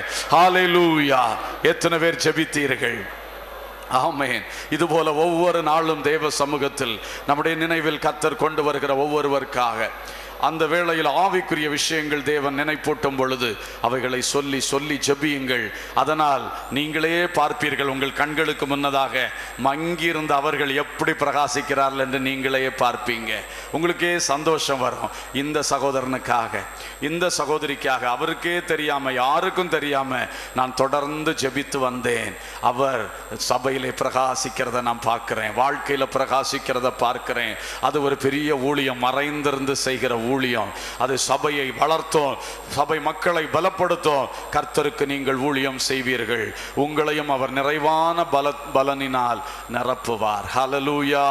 எத்தனை பேர் ஜெபித்தீர்கள்? இது இதுபோல ஒவ்வொரு நாளும் தேவ சமூகத்தில் நம்முடைய நினைவில் கத்தர் கொண்டு வருகிற ஒவ்வொருவருக்காக அந்த வேளையில் ஆவிக்குரிய விஷயங்கள் தேவன் நினைப்பூட்டும் பொழுது அவைகளை சொல்லி சொல்லி ஜெபியுங்கள். அதனால் நீங்களே பார்ப்பீர்கள் உங்கள் கண்களுக்கு முன்னதாக மங்கியிருந்த அவர்கள் எப்படி பிரகாசிக்கிறார்கள் என்று நீங்களே பார்ப்பீங்க. உங்களுக்கே சந்தோஷம் வரும். இந்த சகோதரனுக்காக இந்த சகோதரிக்காக அவருக்கே தெரியாம யாருக்கும் தெரியாம நான் தொடர்ந்து ஜெபித்து வந்தேன். அவர் சபையிலே பிரகாசிக்கிறத நான் பார்க்கிறேன். வாழ்க்கையில பிரகாசிக்கிறத பார்க்கிறேன். அது ஒரு பெரிய ஊழியம் மறைந்திருந்து செய்கிற ஊழியம். அது சபையை வளர்த்தோம். சபை மக்களை பலப்படுத்தும். கர்த்தருக்கு நீங்கள் ஊழியம் செய்வீர்கள். உங்களையும் அவர் நிறைவான பல பலனினால் நிரப்புவார். ஹலலூயா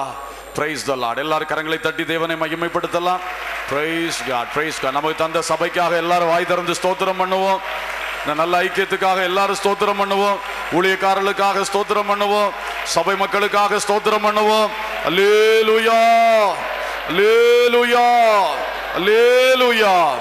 பிரைஸ் த லார்ட் எல்லாரும் கரங்களை தட்டி தேவனை மகிமைப்படுத்தலாம். பிரைஸ் காட் பிரைஸ் காட் நமக்கு தந்த சபைக்காக எல்லாரும் வாய் திறந்து ஸ்தோத்திரம் பண்ணுவோம். இந்த நல்ல ஐக்கியத்துக்காக எல்லாரும் ஸ்தோத்திரம் பண்ணுவோம். ஊழியக்காரர்களுக்காக ஸ்தோத்திரம் பண்ணுவோம். சபை மக்களுக்காக ஸ்தோத்திரம் பண்ணுவோம். அல்லேலுயா அல்லேலுயா அல்லேலூயா.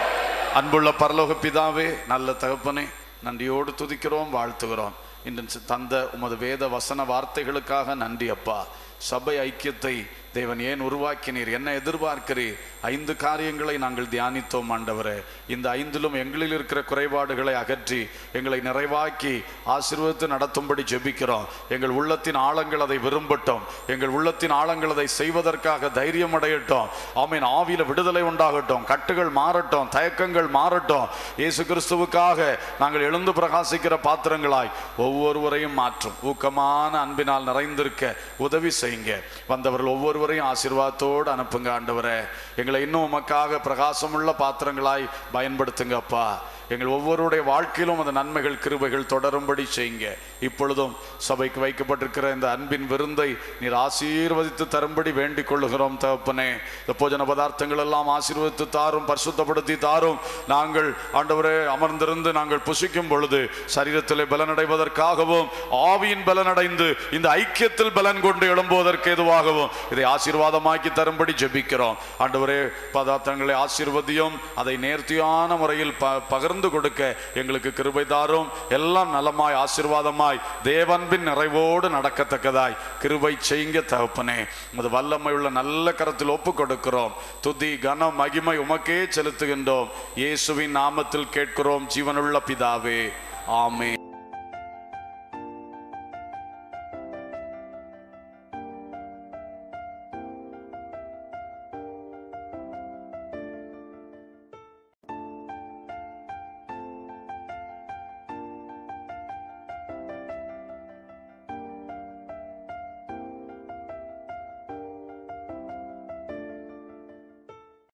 அன்புள்ள பரலோக பிதாவே நல்ல தகப்பனே நன்றியோடு துதிக்கிறோம் வாழ்த்துகிறோம். இன்று தந்த உமது வேத வசன வார்த்தைகளுக்காக நன்றி அப்பா. சபை ஐக்கியத்தை தேவன் ஏன் உருவாக்கினீர்? என்ன எதிர்பார்க்கிறீர்? ஐந்து காரியங்களை நாங்கள் தியானித்தோம் ஆண்டவரே. இந்த ஐந்திலும் எங்களில் இருக்கிற குறைபாடுகளை அகற்றி எங்களை நிறைவாக்கி ஆசீர்வதித்து நடத்தும்படி ஜெபிக்கிறோம். எங்கள் உள்ளத்தின் ஆழங்கள் அதை விரும்பட்டும். எங்கள் உள்ளத்தின் ஆழங்கள் அதை செய்வதற்காக தைரியம் அடையட்டும். ஆமீன். ஆவியில விடுதலை உண்டாகட்டும். கட்டுகள் மாறட்டும். தயக்கங்கள் மாறட்டும். இயேசு கிறிஸ்துவுக்காக நாங்கள் எழுந்து பிரகாசிக்கிற பாத்திரங்களாய் ஒவ்வொருவரையும் மாற்றும். ஊக்கமான அன்பினால் நிறைந்திருக்க உதவி செய்யுங்க. வந்தவர்கள் ஒவ்வொரு ஒவ்வொருவரையும் ஆசிர்வாதத்தோடு அனுப்புங்க ஆண்டவரே. எங்களை இன்னும் உமக்காக பிரகாசமுள்ள பாத்திரங்களாய் பயன்படுத்துங்க அப்பா. எங்கள் ஒவ்வொருடைய வாழ்க்கையிலும் அந்த நன்மைகள் கிருபைகள் தொடரும்படி செய்யுங்க. இப்பொழுதும் சபைக்கு வைக்கப்பட்டிருக்கிற இந்த அன்பின் விருந்தை நீர் ஆசீர்வதித்து தரும்படி வேண்டிக் கொள்ளுகிறோம் தகப்பனே. இந்த போஜன பதார்த்தங்கள் எல்லாம் ஆசீர்வதித்து தாரும் பரிசுத்தப்படுத்தி தாரும். நாங்கள் ஆண்டவரே அமர்ந்திருந்து நாங்கள் புசிக்கும் பொழுது சரீரத்திலே பலனடைவதற்காகவும் ஆவியின் பலனடைந்து இந்த ஐக்கியத்தில் பலன் கொண்டு எழும்புவதற்கு எதுவாகவும் இதை ஆசீர்வாதமாக்கி தரும்படி ஜெபிக்கிறோம். ஆண்டவரே பதார்த்தங்களை ஆசீர்வதியும் அதை நேர்த்தியான முறையில் ப பகிர்ந்து கொடுக்க எங்களுக்கு கிருபை தாரும். எல்லாம் நலமாய் ஆசீர்வாதமாய் தேவன்பின் நிறைவோடு நடக்கத்தக்கதாய். கிருபை செய்யுங்க தகப்பனே. அது வல்லமை உள்ள நல்ல கரத்தில் ஒப்பு கொடுக்கிறோம் துதி கனம் மகிமை உமக்கே செலுத்துகின்றோம். இயேசுவின் நாமத்தில் கேட்கிறோம். ஜீவனுள்ள பிதாவே. ஆமே